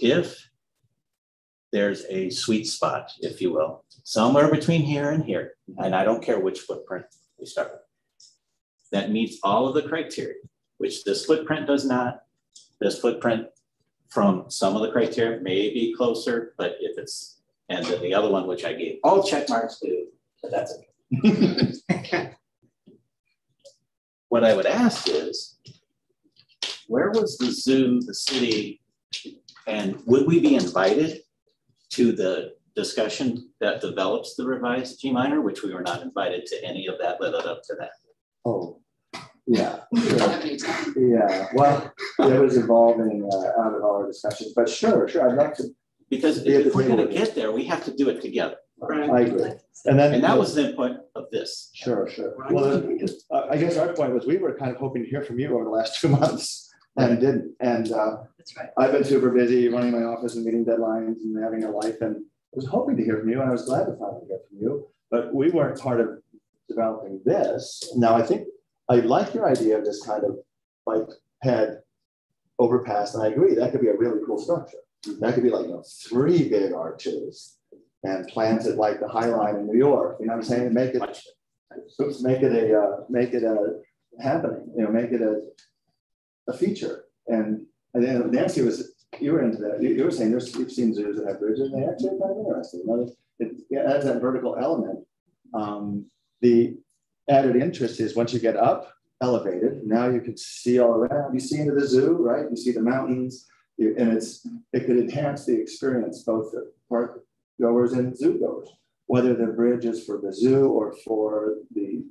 A: if there's a sweet spot, if you will, somewhere between here and here, and I don't care which footprint we start with, that meets all of the criteria, which this footprint does not. This footprint from some of the criteria may be closer, but if it's, and then the other one, which I gave all check marks to, but that's okay. what I would ask is, where was the zoo, the city, and would we be invited to the discussion that develops the revised G minor, which we were not invited to any of that led up to that.
B: Oh, yeah. Sure. Yeah, well, it was evolving uh, out of our discussions, but sure, sure, I'd love to.
A: Because if we're going to get there, we have to do it together.
B: Right. I agree. And then
A: and that was the point of this.
B: Sure, sure. Well, I guess our point was we were kind of hoping to hear from you over the last two months and didn't. And uh,
S: that's right.
B: I've been super busy running my office and meeting deadlines and having a life, and I was hoping to hear from you, and I was glad to finally hear from you. But we weren't part of developing this. Now I think I like your idea of this kind of bike pad overpass, and I agree that could be a really cool structure. That could be like you know three big arches and planted like the High Line in New York. You know what I'm saying? Make it, make it a uh, make it a happening. You know, make it a a feature. And, Nancy was, you were into that. You, you were saying there's, you've seen zoos that have bridges, and they actually kind of interesting. It, it adds that vertical element. Um, the added interest is once you get up, elevated, now you can see all around. You see into the zoo, right? You see the mountains, you, and it's it could enhance the experience, both the park goers and zoo goers. Whether the bridge is for the zoo or for the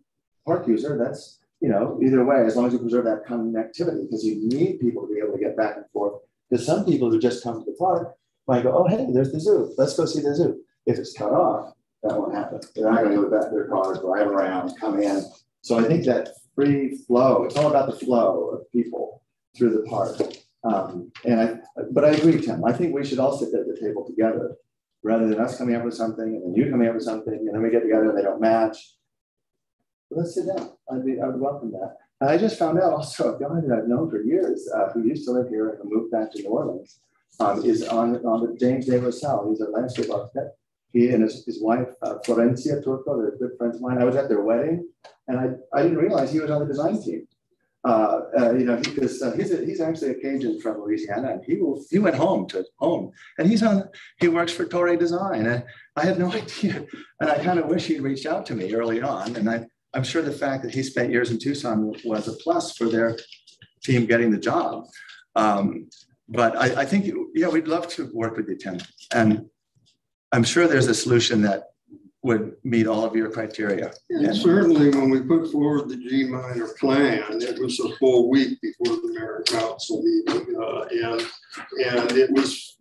B: park user, that's you know, either way, as long as you preserve that connectivity, because you need people to be able to get back and forth. Because some people who just come to the park might go, oh, hey, there's the zoo. Let's go see the zoo. If it's cut off, that won't happen. They're not going to go back to their cars, drive around, come in. So I think that free flow, it's all about the flow of people through the park. Um, and I, but I agree, Tim. I think we should all sit at the table together rather than us coming up with something and then you coming up with something and then we get together and they don't match let's sit down. I'd be, I would welcome that. And I just found out also a guy that I've known for years uh, who used to live here and moved back to New Orleans um, is on, on the James De Rosell. He's a landscape architect. He and his, his wife, uh, Florencia Turco, they're good friends of mine. I was at their wedding and I, I didn't realize he was on the design team. uh, uh, you know, because uh, he's he's actually a Cajun from Louisiana, and he will he went home to home, and he's on he works for Torre Design, and I had no idea, and I kind of wish he'd reached out to me early on, and I I'm sure the fact that he spent years in Tucson was a plus for their team getting the job. Um, but I, I think yeah, we'd love to work with you, Tim, and I'm sure there's a solution that would meet all of your criteria.
P: And certainly when we put forward the G minor plan, it was a full week before the mayor council meeting. Uh, and, and it was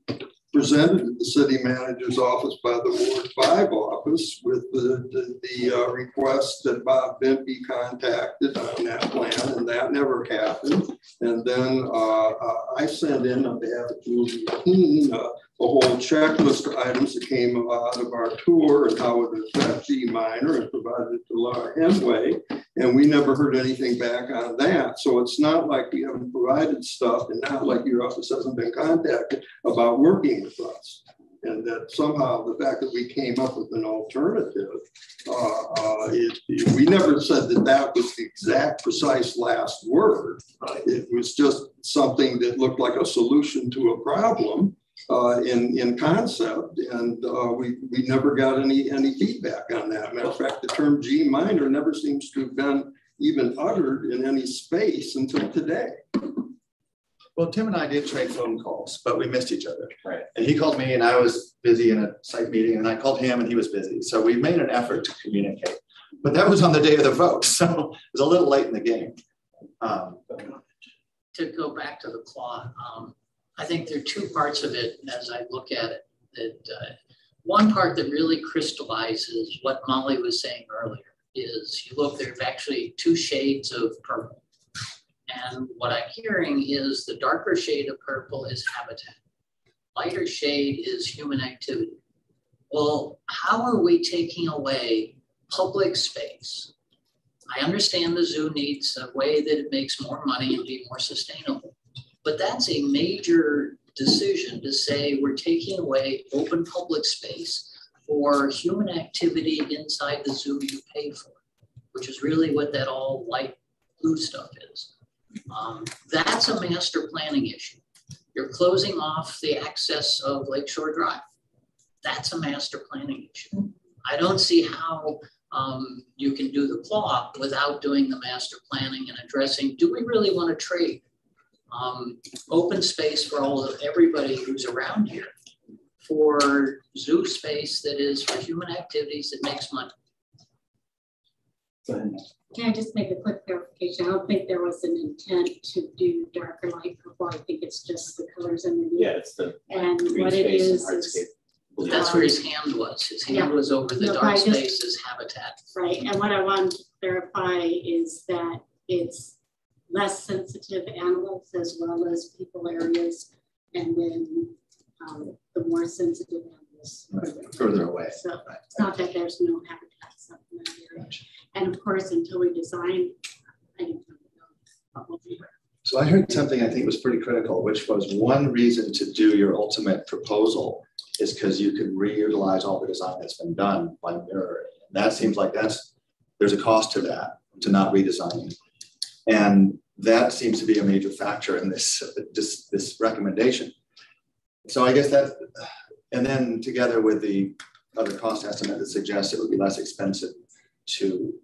P: presented at the city manager's office by the Ward 5 office with the, the, the uh, request that Bob Vint be contacted on that plan, and that never happened. And then uh, uh I sent in on behalf of Julie Keene uh, a whole checklist of items that came out of our tour and how it affects G minor and provided to Laura Hamwey. And we never heard anything back on that. So it's not like we haven't provided stuff and not like your office hasn't been contacted about working with us. And that somehow the fact that we came up with an alternative, uh, uh, it, it, we never said that that was the exact precise last word. It was just something that looked like a solution to a problem uh, in, in concept, and uh, we, we never got any, any feedback on that. Matter of fact, the term G minor never seems to have been even uttered in any space until today.
B: Well, Tim and I did trade phone calls, but we missed each other. Right. And he called me, and I was busy in a site meeting, and I called him, and he was busy. So we made an effort to communicate. But that was on the day of the vote, so it was a little late in the game. Um,
F: to go back to the claw, um, I think there are two parts of it as I look at it. That uh, one part that really crystallizes what Molly was saying earlier is you look, there's actually two shades of purple. And what I'm hearing is the darker shade of purple is habitat. Lighter shade is human activity. Well, how are we taking away public space? I understand the zoo needs a way that it makes more money and be more sustainable. But that's a major decision to say we're taking away open public space for human activity inside the zoo you pay for, which is really what that all light blue stuff is. Um, that's a master planning issue. You're closing off the access of Lakeshore Drive. That's a master planning issue. I don't see how um, you can do the claw without doing the master planning and addressing, do we really want to trade um, open space for all of everybody who's around here for zoo space that is for human activities that makes money.
H: Can I just make a quick clarification? I don't think there was an intent to do darker light purple. I think it's just the colors underneath.
A: Yeah, it's the
H: and what it is is
F: that's where his hand was. His hand yeah. was over the no, dark spaces habitat.
H: Right. And what I want to clarify is that it's less sensitive animals as well as people areas, and then um, the more sensitive animals
B: right. further away.
H: So right. it's not that there's no habitats up in that area. Gotcha. And of course, until we design, I don't know
B: So I heard something I think was pretty critical, which was one reason to do your ultimate proposal is because you can reutilize all the design that's been done by mirroring. And that seems like that's there's a cost to that, to not redesigning. And that seems to be a major factor in this, this, this recommendation. So I guess that, and then together with the other cost estimate that suggests it would be less expensive to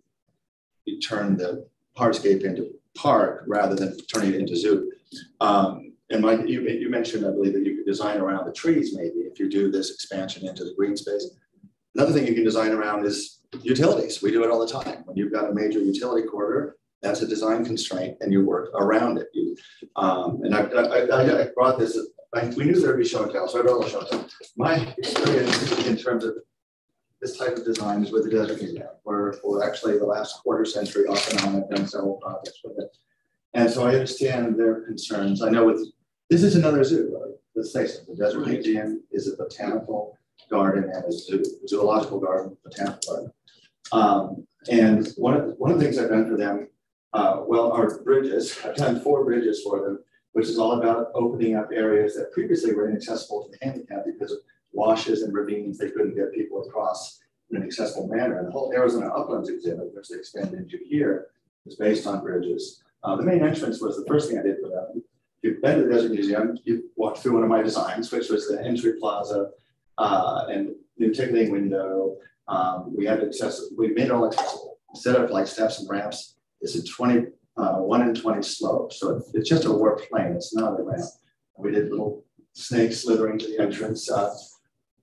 B: turn the hardscape into park rather than turning it into zoo. Um, and you, you mentioned, I believe, that you could design around the trees maybe if you do this expansion into the green space. Another thing you can design around is utilities. We do it all the time. When you've got a major utility corridor, that's a design constraint and you work around it. You, um, and I, I, I, brought this, I, we knew there would be show and tell, so I brought a show and tell. My experience in terms of this type of design is with the Desert Museum, where for actually the last quarter century off and on, I've done several projects with it. And so I understand their concerns. I know with, this is another zoo, right? let's it, the Desert right. Museum is a botanical garden and a zoo, zoological garden, botanical garden. Um, and one of, the, one of the things I've done for them uh, well, our bridges, I've done four bridges for them, which is all about opening up areas that previously were inaccessible to the handicapped because of washes and ravines. They couldn't get people across in an accessible manner. And the whole Arizona Uplands exhibit, which they expanded into here, is based on bridges. Uh, the main entrance was the first thing I did for them. You've been to the Desert Museum, you walked through one of my designs, which was the entry plaza uh, and new ticketing window. Um, we had accessible, we made it all accessible. set up like steps and ramps, it's a 20, uh, one in 20 slope. So it's just a warped plane, it's not a ramp. We did little snakes slithering to the entrance. Uh,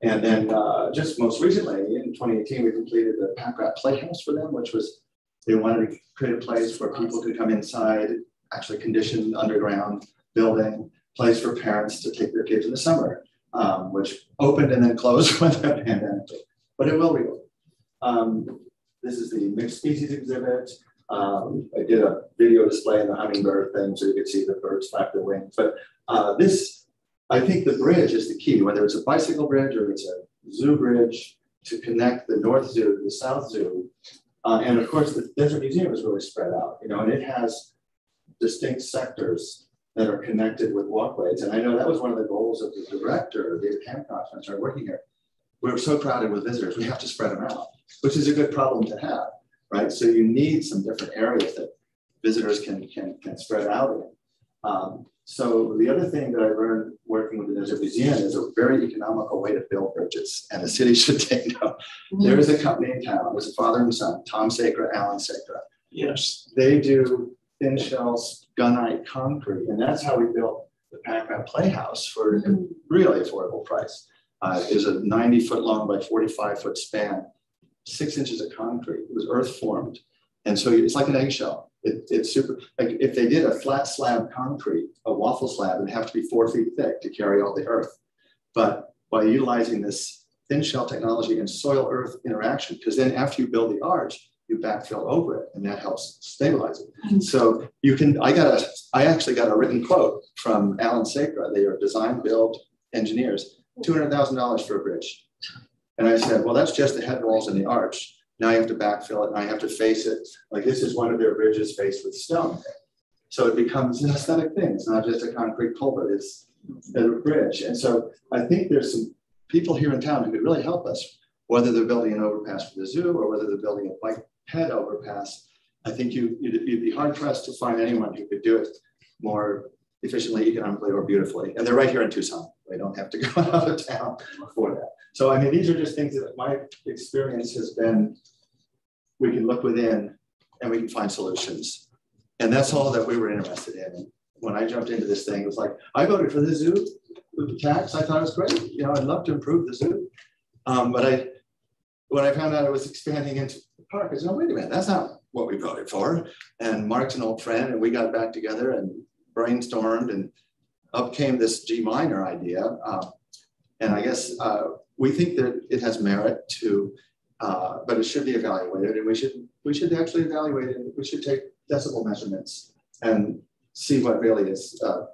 B: and then uh, just most recently in 2018, we completed the Pack Rat Playhouse for them, which was they wanted to create a place where people could come inside, actually conditioned underground building, place for parents to take their kids in the summer, um, which opened and then closed when the pandemic. But it will reopen. Um, this is the mixed species exhibit. Um, I did a video display in the hummingbird thing so you could see the birds flap their wings. But uh, this, I think the bridge is the key, whether it's a bicycle bridge or it's a zoo bridge to connect the North Zoo to the South Zoo uh, and of course, the Desert Museum is really spread out, you know, and it has distinct sectors that are connected with walkways. And I know that was one of the goals of the director, David Hancock, when I started working here. We're so crowded with visitors, we have to spread them out, which is a good problem to have, right? So you need some different areas that visitors can, can, can spread out in. Um, so the other thing that I learned working with the Desert Museum is a very economical way to build bridges, and the city should take note. Mm-hmm. There is a company in town, it's a father and son, Tom Sacra, Alan Sacra. Yes. They do thin shells, gunite concrete, and that's how we built the Pack Rat Playhouse for a mm-hmm. really affordable price. Uh, it was a 90 foot long by 45 foot span, six inches of concrete. It was earth formed. And so it's like an eggshell. It, it's super, like if they did a flat slab concrete, a waffle slab, it'd have to be four feet thick to carry all the earth. But by utilizing this thin shell technology and soil earth interaction, because then after you build the arch, you backfill over it and that helps stabilize it. Mm-hmm. So you can, I got a, I actually got a written quote from Alan Sacra. They are design build engineers, $200,000 for a bridge. And I said, well, that's just the head walls and the arch. Now you have to backfill it and I have to face it. Like this is one of their bridges faced with stone. So it becomes an aesthetic thing. It's not just a concrete culvert, it's a bridge. And so I think there's some people here in town who could really help us, whether they're building an overpass for the zoo or whether they're building a bike head overpass. I think you, you'd, you'd be hard pressed to find anyone who could do it more efficiently, economically, or beautifully. And they're right here in Tucson. They don't have to go out of town for that. So I mean, these are just things that my experience has been, we can look within and we can find solutions. And that's all that we were interested in. When I jumped into this thing, it was like, I voted for the zoo with the tax. I thought it was great. You know, I'd love to improve the zoo. Um, but I, when I found out it was expanding into the park, I said, oh, wait a minute, that's not what we voted for. And Mark's an old friend, and we got back together and brainstormed, and up came this G minor idea. Uh, and I guess uh, we think that it has merit to, uh, but it should be evaluated, and we should we should actually evaluate it. We should take decibel measurements and see what really is uh,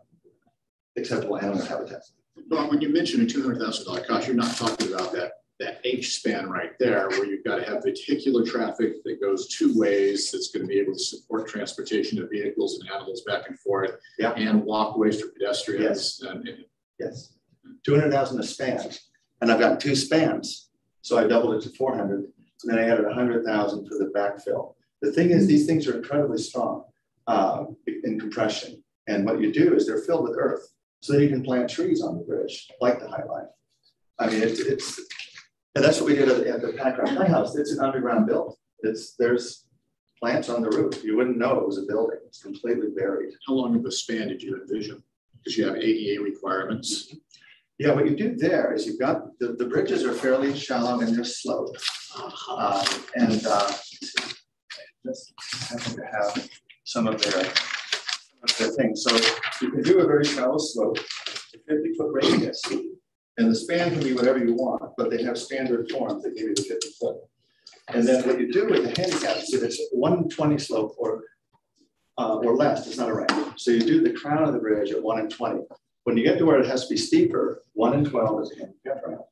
B: acceptable animal habitat.
W: Well, when you mention a two hundred thousand dollar cost, you're not talking about that that H span right there, where you've got to have vehicular traffic that goes two ways, that's going to be able to support transportation of vehicles and animals back and forth,
B: yeah.
W: and walkways for pedestrians.
B: Yes.
W: And,
B: and yes. 200,000 a span. And I've got two spans. So I doubled it to 400. And then I added 100,000 for the backfill. The thing is, these things are incredibly strong uh, in compression. And what you do is they're filled with earth. So then you can plant trees on the bridge, like the High Line. I mean, it's, it's and that's what we did at, the Pack Rat Playhouse. It's an underground build. It's there's plants on the roof. You wouldn't know it was a building. It's completely buried.
W: How long of a span did you envision? Because you have ADA requirements.
B: Yeah, what you do there is you've got the, the bridges are fairly shallow and they're sloped. Uh, and uh, just happen to have some of their, of their things. So you can do a very shallow slope, 50 foot radius. And the span can be whatever you want, but they have standard forms that give you the 50 foot. And then what you do with the handicap is if it's 120 slope or uh, or less, it's not a ramp. So you do the crown of the bridge at 1 and 20. When you get to where it has to be steeper, one in 12 is a handicap ramp.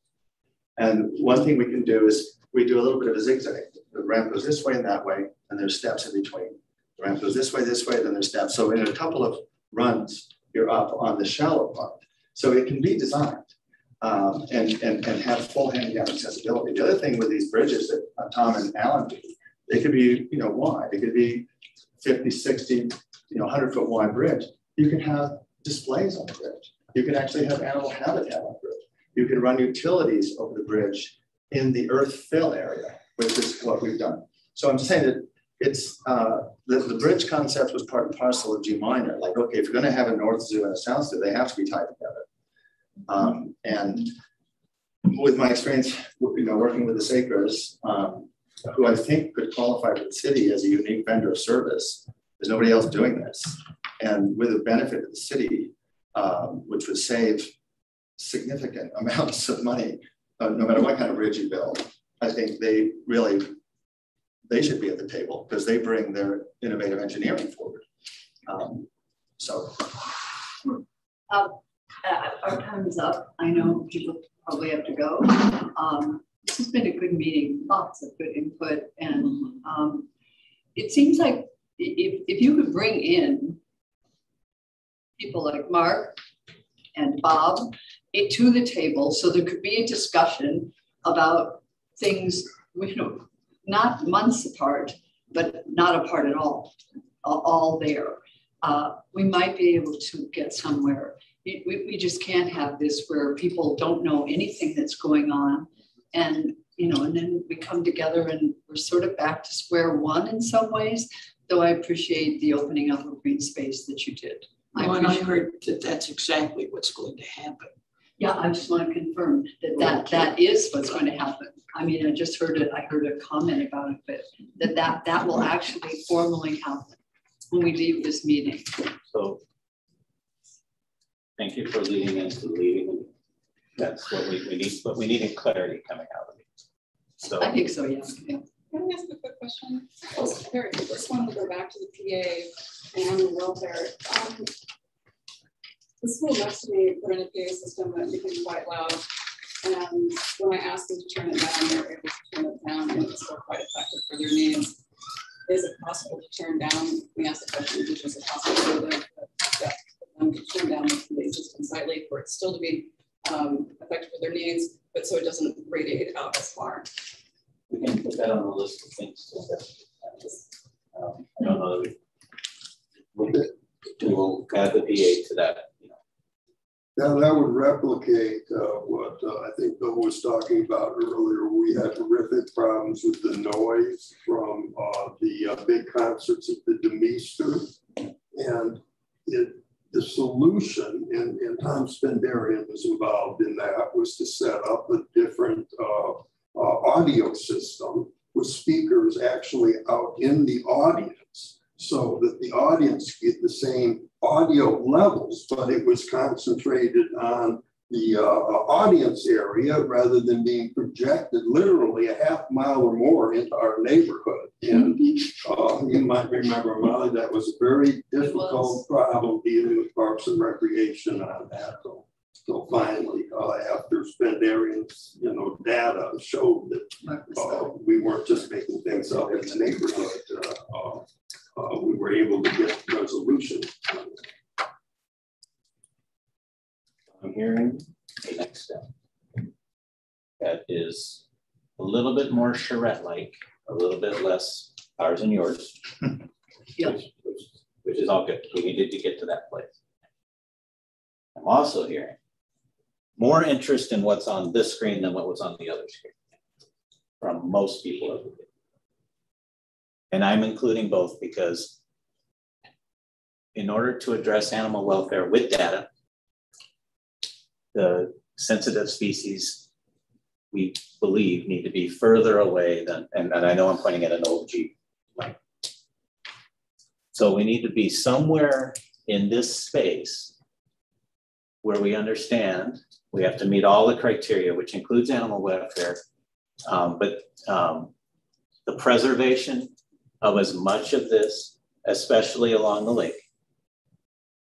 B: And one thing we can do is we do a little bit of a zigzag. The ramp goes this way and that way, and there's steps in between. The ramp goes this way, this way, then there's steps. So in a couple of runs, you're up on the shallow part. So it can be designed um, and, and, and have full handicap accessibility. The other thing with these bridges that uh, Tom and Alan do, they could be, you know, wide. It could be 50, 60, you know, hundred foot wide bridge, you can have displays on the bridge. You can actually have animal habitat on the bridge. You can run utilities over the bridge in the earth fill area, which is what we've done. So I'm saying that it's uh, the, the bridge concept was part and parcel of G minor. Like, okay, if you're going to have a north zoo and a south zoo, they have to be tied together. Um, and with my experience, you know, working with the Sacres, um, who I think could qualify for the city as a unique vendor of service, there's nobody else doing this. And with the benefit of the city, um, which would save significant amounts of money, uh, no matter what kind of bridge you build, I think they really they should be at the table because they bring their innovative engineering forward. Um, so.
S: Uh, uh, our time is up. I know people probably have to go. Um, this has been a good meeting, lots of good input. And um, it seems like if, if you could bring in people like Mark and Bob to the table so there could be a discussion about things, you know, not months apart, but not apart at all, all there. Uh, we might be able to get somewhere. We, we just can't have this where people don't know anything that's going on. And, you know, and then we come together and we're sort of back to square one in some ways, though I appreciate the opening up of green space that you did.
V: I, well, I heard that that's exactly what's going to happen.
S: Yeah, I just want to confirm that that, that is what's going to happen. I mean, I just heard it, I heard a comment about it, but that that, that will actually formally happen when we leave this meeting.
A: So thank you for leading into the leading. That's what we, we need, but we need clarity coming out of it. So
S: I think so, yeah. yeah.
J: Can I ask a quick question? I just want to go back to the PA and animal welfare. Um, the school next to me put in a PA system that became quite loud. And when I asked them to turn it down, they were able to turn it down and it was still quite effective for their needs. Is it possible to turn down? We asked the question, is it possible for them to turn down the PA system slightly for it still to be um, effective for their needs, but so it doesn't radiate out as far?
A: We can put that on the list of things to um, I don't know that we, we'll add the PA to that
P: now that would replicate uh, what uh, I think Bill was talking about earlier. We had horrific problems with the noise from uh, the uh, big concerts at the DeMeester. And it, the solution, and, and Tom Spendarian was involved in that, was to set up a different uh, uh, audio system with speakers actually out in the audience so that the audience get the same audio levels, but it was concentrated on the uh, audience area rather than being projected literally a half mile or more into our neighborhood. And uh, you might remember, Molly, that was a very difficult problem dealing with Parks and Recreation on that. So, so finally, uh, after Spendarian's, you know, data showed that uh, we weren't just making things up in the neighborhood. Uh, uh, uh, we were able to get resolution.
A: I'm hearing a next step that is a little bit more charrette-like, a little bit less ours and yours,
S: yeah.
A: which, which, which is all good. We needed to get to that place. I'm also hearing more interest in what's on this screen than what was on the other screen from most people. And I'm including both because in order to address animal welfare with data, the sensitive species we believe need to be further away than, and, and I know I'm pointing at an old Jeep. So we need to be somewhere in this space where we understand we have to meet all the criteria, which includes animal welfare, um, but um, the preservation of as much of this, especially along the lake,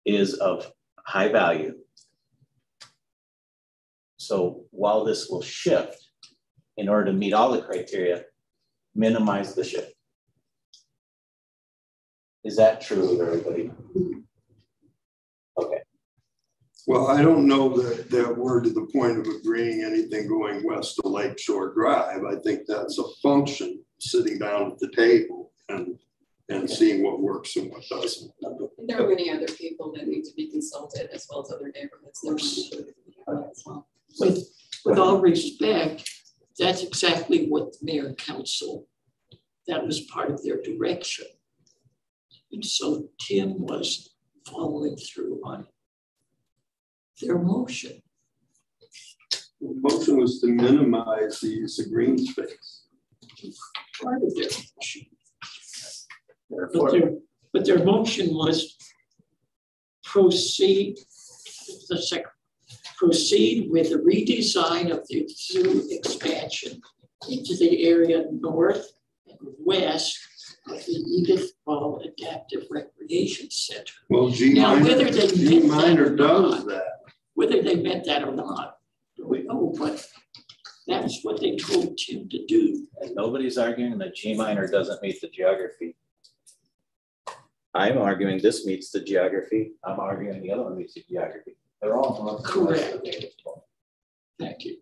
A: is of high value. So while this will shift, in order to meet all the criteria, minimize the shift. Is that true, everybody? Okay.
P: Well, I don't know that, that we're to the point of agreeing anything going west of Lakeshore Drive. I think that's a function sitting down at the table and and seeing what works and what doesn't.
J: There are many other people that need to be consulted as well as other neighborhoods. that want to do it as well.
V: With, with all respect, that's exactly what the mayor and council, that was part of their direction. And so Tim was following through on their motion.
P: The motion was to minimize the use of green space.
V: Part of their motion. But their, but their motion was proceed, the sec, proceed with the redesign of the zoo expansion into the area north and west of the Edith Ball Adaptive Recreation Center.
P: Well, G
V: Now,
P: minor,
V: whether they
P: G minor
V: or
P: does
V: not,
P: that.
V: Whether they meant that or not, we know, but that's what they told Tim to do.
A: And nobody's arguing that G minor doesn't meet the geography. I'm arguing this meets the geography. I'm arguing the other one meets the geography. They're all
V: correct. Thank you.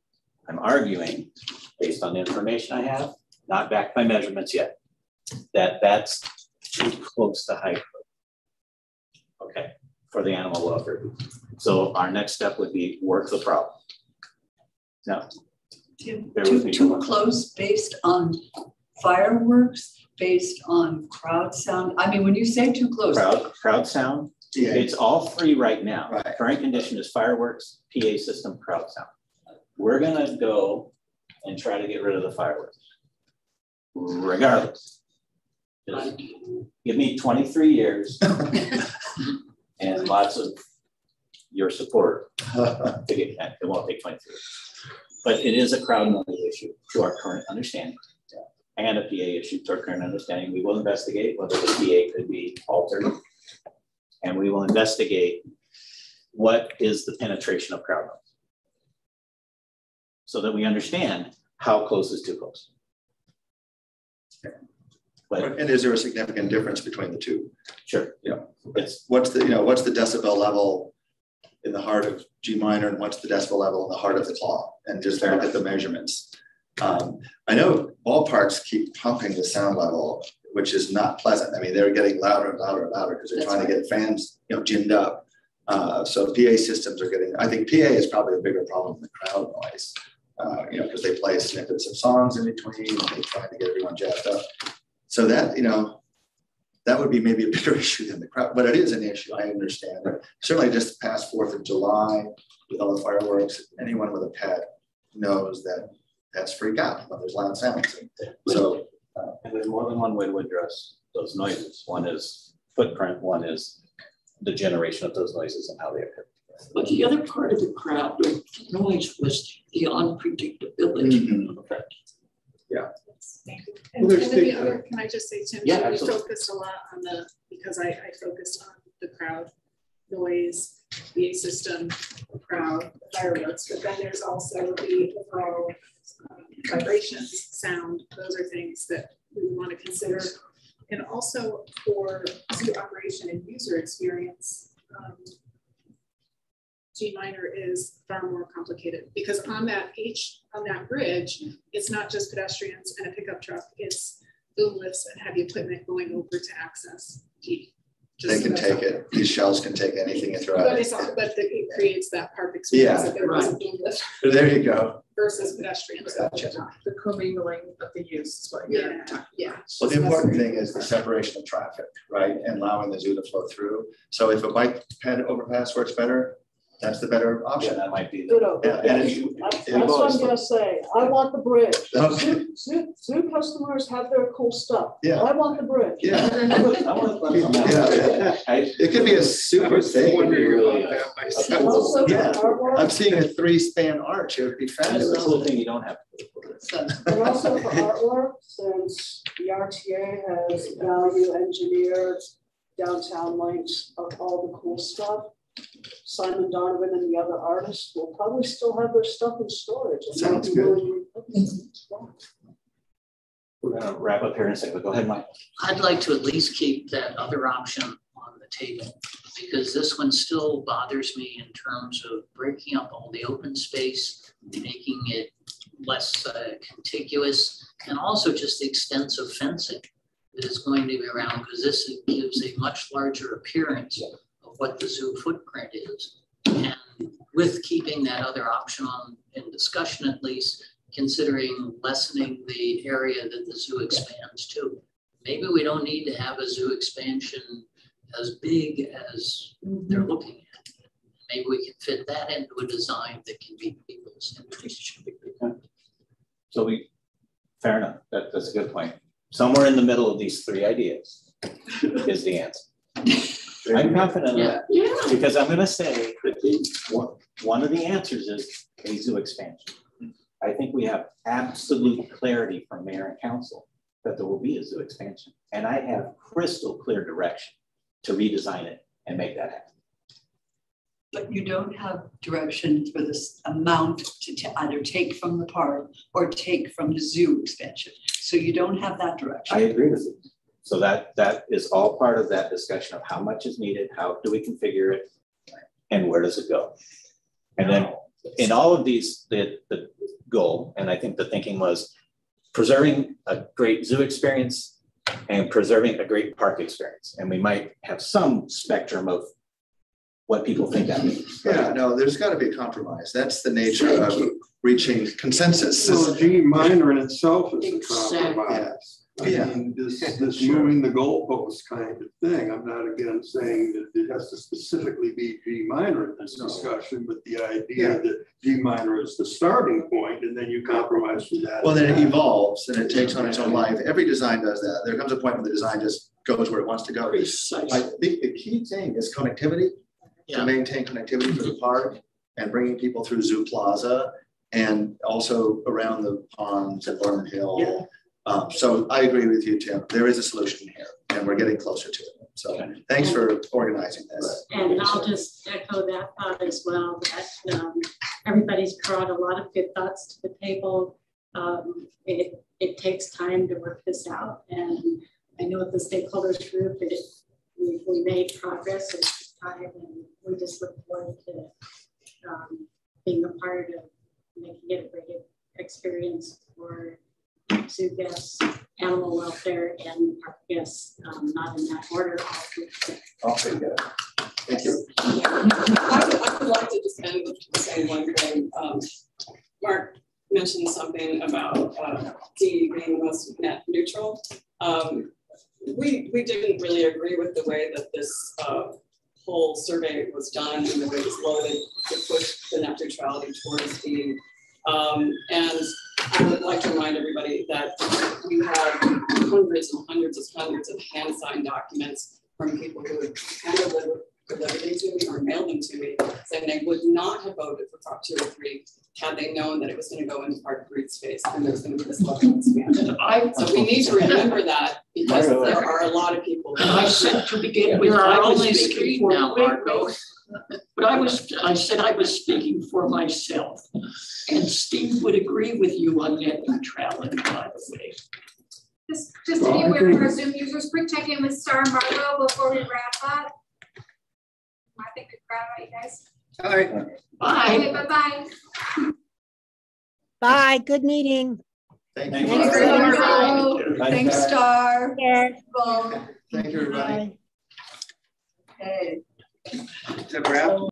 A: I'm arguing, based on the information I have, not backed by measurements yet, that that's too close to height. Okay, for the animal welfare. So our next step would be work the problem. Now,
S: Too,
A: bear with
S: too, too close based on fireworks, based on crowd sound. I mean, when you say too close.
A: Crowd, crowd sound,
B: Yeah.
A: it's all three right now.
B: Right.
A: Current condition is fireworks, PA system, crowd sound. We're gonna go and try to get rid of the fireworks. Regardless. Just Give me twenty-three years and lots of your support to get that. It won't take twenty-three. years. But it is a crowd noise issue to our current understanding. And a PA issue to our current understanding. We will investigate whether the PA could be altered. And we will investigate what is the penetration of crowd noise. So that we understand how close is too close. But
B: And is there a significant difference between the two?
A: Sure.
B: Yeah.
A: It's
B: What's the, you know, what's the decibel level in the heart of G minor and what's the decibel level in the heart of the claw? And just look at the measurements. Um, I know ballparks keep pumping the sound level, which is not pleasant. I mean, they're getting louder and louder and louder because they're
S: That's
B: trying to get fans, you know, ginned up. Uh, so PA systems are getting, I think PA is probably a bigger problem than crowd noise. Uh, you know, because they play snippets of songs in between and they're trying to get everyone jacked up. So that, you know, that would be maybe a bigger issue than the crowd, but it is an issue, I understand. Certainly just past Fourth of July with all the fireworks, anyone with a pet knows that pets freak out when there's loud sounds. So,
A: And there's more than one way to address those noises. One is footprint, one is the generation of those noises and how they occur.
V: But the other part of the crowd, the noise was the unpredictability
A: Mm-hmm.
V: of it.
B: Yeah.
M: And,
C: Well,
M: and the
C: the-
M: other, can I just say, Tim,
A: Yeah,
M: we
A: absolutely.
M: focused a lot on the, because I, I focused on the crowd noise, the system, the crowd, the fireworks, but then there's also the overall um, vibrations, sound, those are things that we want to consider. And also for zoo operation and user experience, um, G minor is far more complicated because on that H, on that bridge, it's not just pedestrians and a pickup truck, it's boom lifts and heavy equipment going over to access G.
B: they
M: Just so
B: can
M: that's
B: take
M: all.
B: it, these shells can take anything and throw
M: But
B: it.
M: it's, all- but the- it creates that park experience
B: Yeah.
M: that there was a
V: Right.
M: boom lift
B: There you go.
M: versus pedestrians.
B: Gotcha.
O: The commingling of the use is what
M: Yeah,
O: you're talking
M: yeah.
B: Well, the important thing is the separation of traffic, right, and allowing the zoo to flow through. So if a bike ped overpass works better, that's the better
A: Yeah,
B: option.
A: that might be.
T: Ditto.
B: Yeah, and it's-
T: That's,
B: it
T: that's what. I'm gonna say. I want the bridge.
B: Okay.
T: Zoo, zoo, zoo customers have their cool stuff.
B: Yeah.
T: I want the bridge.
B: Yeah.
A: I want to
B: Yeah.
A: I,
B: It could be a super thing.
C: Wondering
A: really,
C: about that myself.
T: Also
B: Yeah. I'm seeing a three span arch, it would be
A: that's the
B: fabulous.
A: cool thing you don't have to do.
T: and also for artwork, since the RTA has value engineered downtown lights of all the cool stuff. Simon Donovan and the other artists will probably still have their stuff in storage. and
B: Sounds good.
T: willing to repurpose it.
A: We're gonna wrap up here in a second, but go ahead, Mike.
F: I'd like to at least keep that other option on the table because this one still bothers me in terms of breaking up all the open space, making it less uh, contiguous, and also just the extensive fencing. that is going to be around because this gives a much larger appearance of what the zoo footprint is. And with keeping that other option on in discussion at least, considering lessening the area that the zoo expands to. Maybe we don't need to have a zoo expansion as big as they're mm-hmm. looking at. Maybe we can fit that into a design that can meet people's interests.
A: So we, fair enough, that, that's a good point. Somewhere in the middle of these three ideas is the answer. I'm confident of that,
V: Yeah.
A: because I'm gonna say, one, one of the answers is a zoo expansion. I think we have absolute clarity from mayor and council that there will be a zoo expansion. And I have crystal clear direction to redesign it and make that happen.
S: But you don't have direction for this amount to ta- either take from the park or take from the zoo expansion. So you don't have that direction.
A: I agree with you. So that, that is all part of that discussion of how much is needed, how do we configure it, and where does it go? And then in all of these, the, the goal, and I think the thinking was preserving a great zoo experience and preserving a great park experience. And we might have some spectrum of what people think that means.
B: Yeah, no, there's got to be a compromise. That's the nature of reaching consensus.
P: Well, G minor in itself is a
V: Exactly.
P: compromise. I
B: Yeah.
P: mean, this, this moving the goalpost kind of thing, I'm not again saying that it has to specifically be G minor in this
B: No.
P: discussion, but the
B: Yeah.
P: idea that G minor is the starting point and then you compromise from that.
B: Well, then it evolves and it takes on its own life. Every design does that. There comes a point when the design just goes where it wants to go. I think the key thing is connectivity,
F: Yeah.
B: to maintain connectivity for the park and bringing people through Zoo Plaza and also around the ponds at Barnum Hill. Um, so I agree with you, Tim. There is a solution here and we're getting closer to it. So thanks for organizing this.
H: And I'll just echo that thought as well, that um, everybody's brought a lot of good thoughts to the table. Um, It, it takes time to work this out, and I know at the stakeholders group, it, we, we made progress at time, and we just look forward to um, being a part of making it a great experience for zoo guests, animal welfare, and park guests, um, not in that order.
B: I'll take that. Thank you.
J: I would, I would like to just end with saying one thing. Um, Mark mentioned something about uh, D being the most net neutral. Um, we, we didn't really agree with the way that this uh, whole survey was done and the way it was loaded to push the net neutrality towards D. Um, and I would like to remind everybody that we have hundreds and hundreds and hundreds of hand signed documents from people who had kind of delivered delivered them to me or mailed them to me, saying they would not have voted for Prop two or three had they known that it was gonna go into park green space and there was gonna be this level of expansion.
V: I,
J: So we need to remember that because there are a lot of people.
V: I said to begin with,
F: You're
V: I was
F: only
V: speaking
F: street
V: for.
F: now,
V: wait,
F: Marco.
V: Wait. But I was, I said I was speaking for myself. And Steve would agree with you on net neutrality, by the way.
X: Just, just to be aware for our Zoom users, quick check in with Star and Margot before we wrap up. I think we've got it, you guys.
C: All right.
V: Bye.
X: Okay, bye-bye.
Q: Bye, good meeting.
B: Thank
S: Thanks,
B: you.
S: Margo. Thanks, Star.
Q: Yeah.
S: Well,
B: Thank you, everybody.
S: Okay.
C: To wrap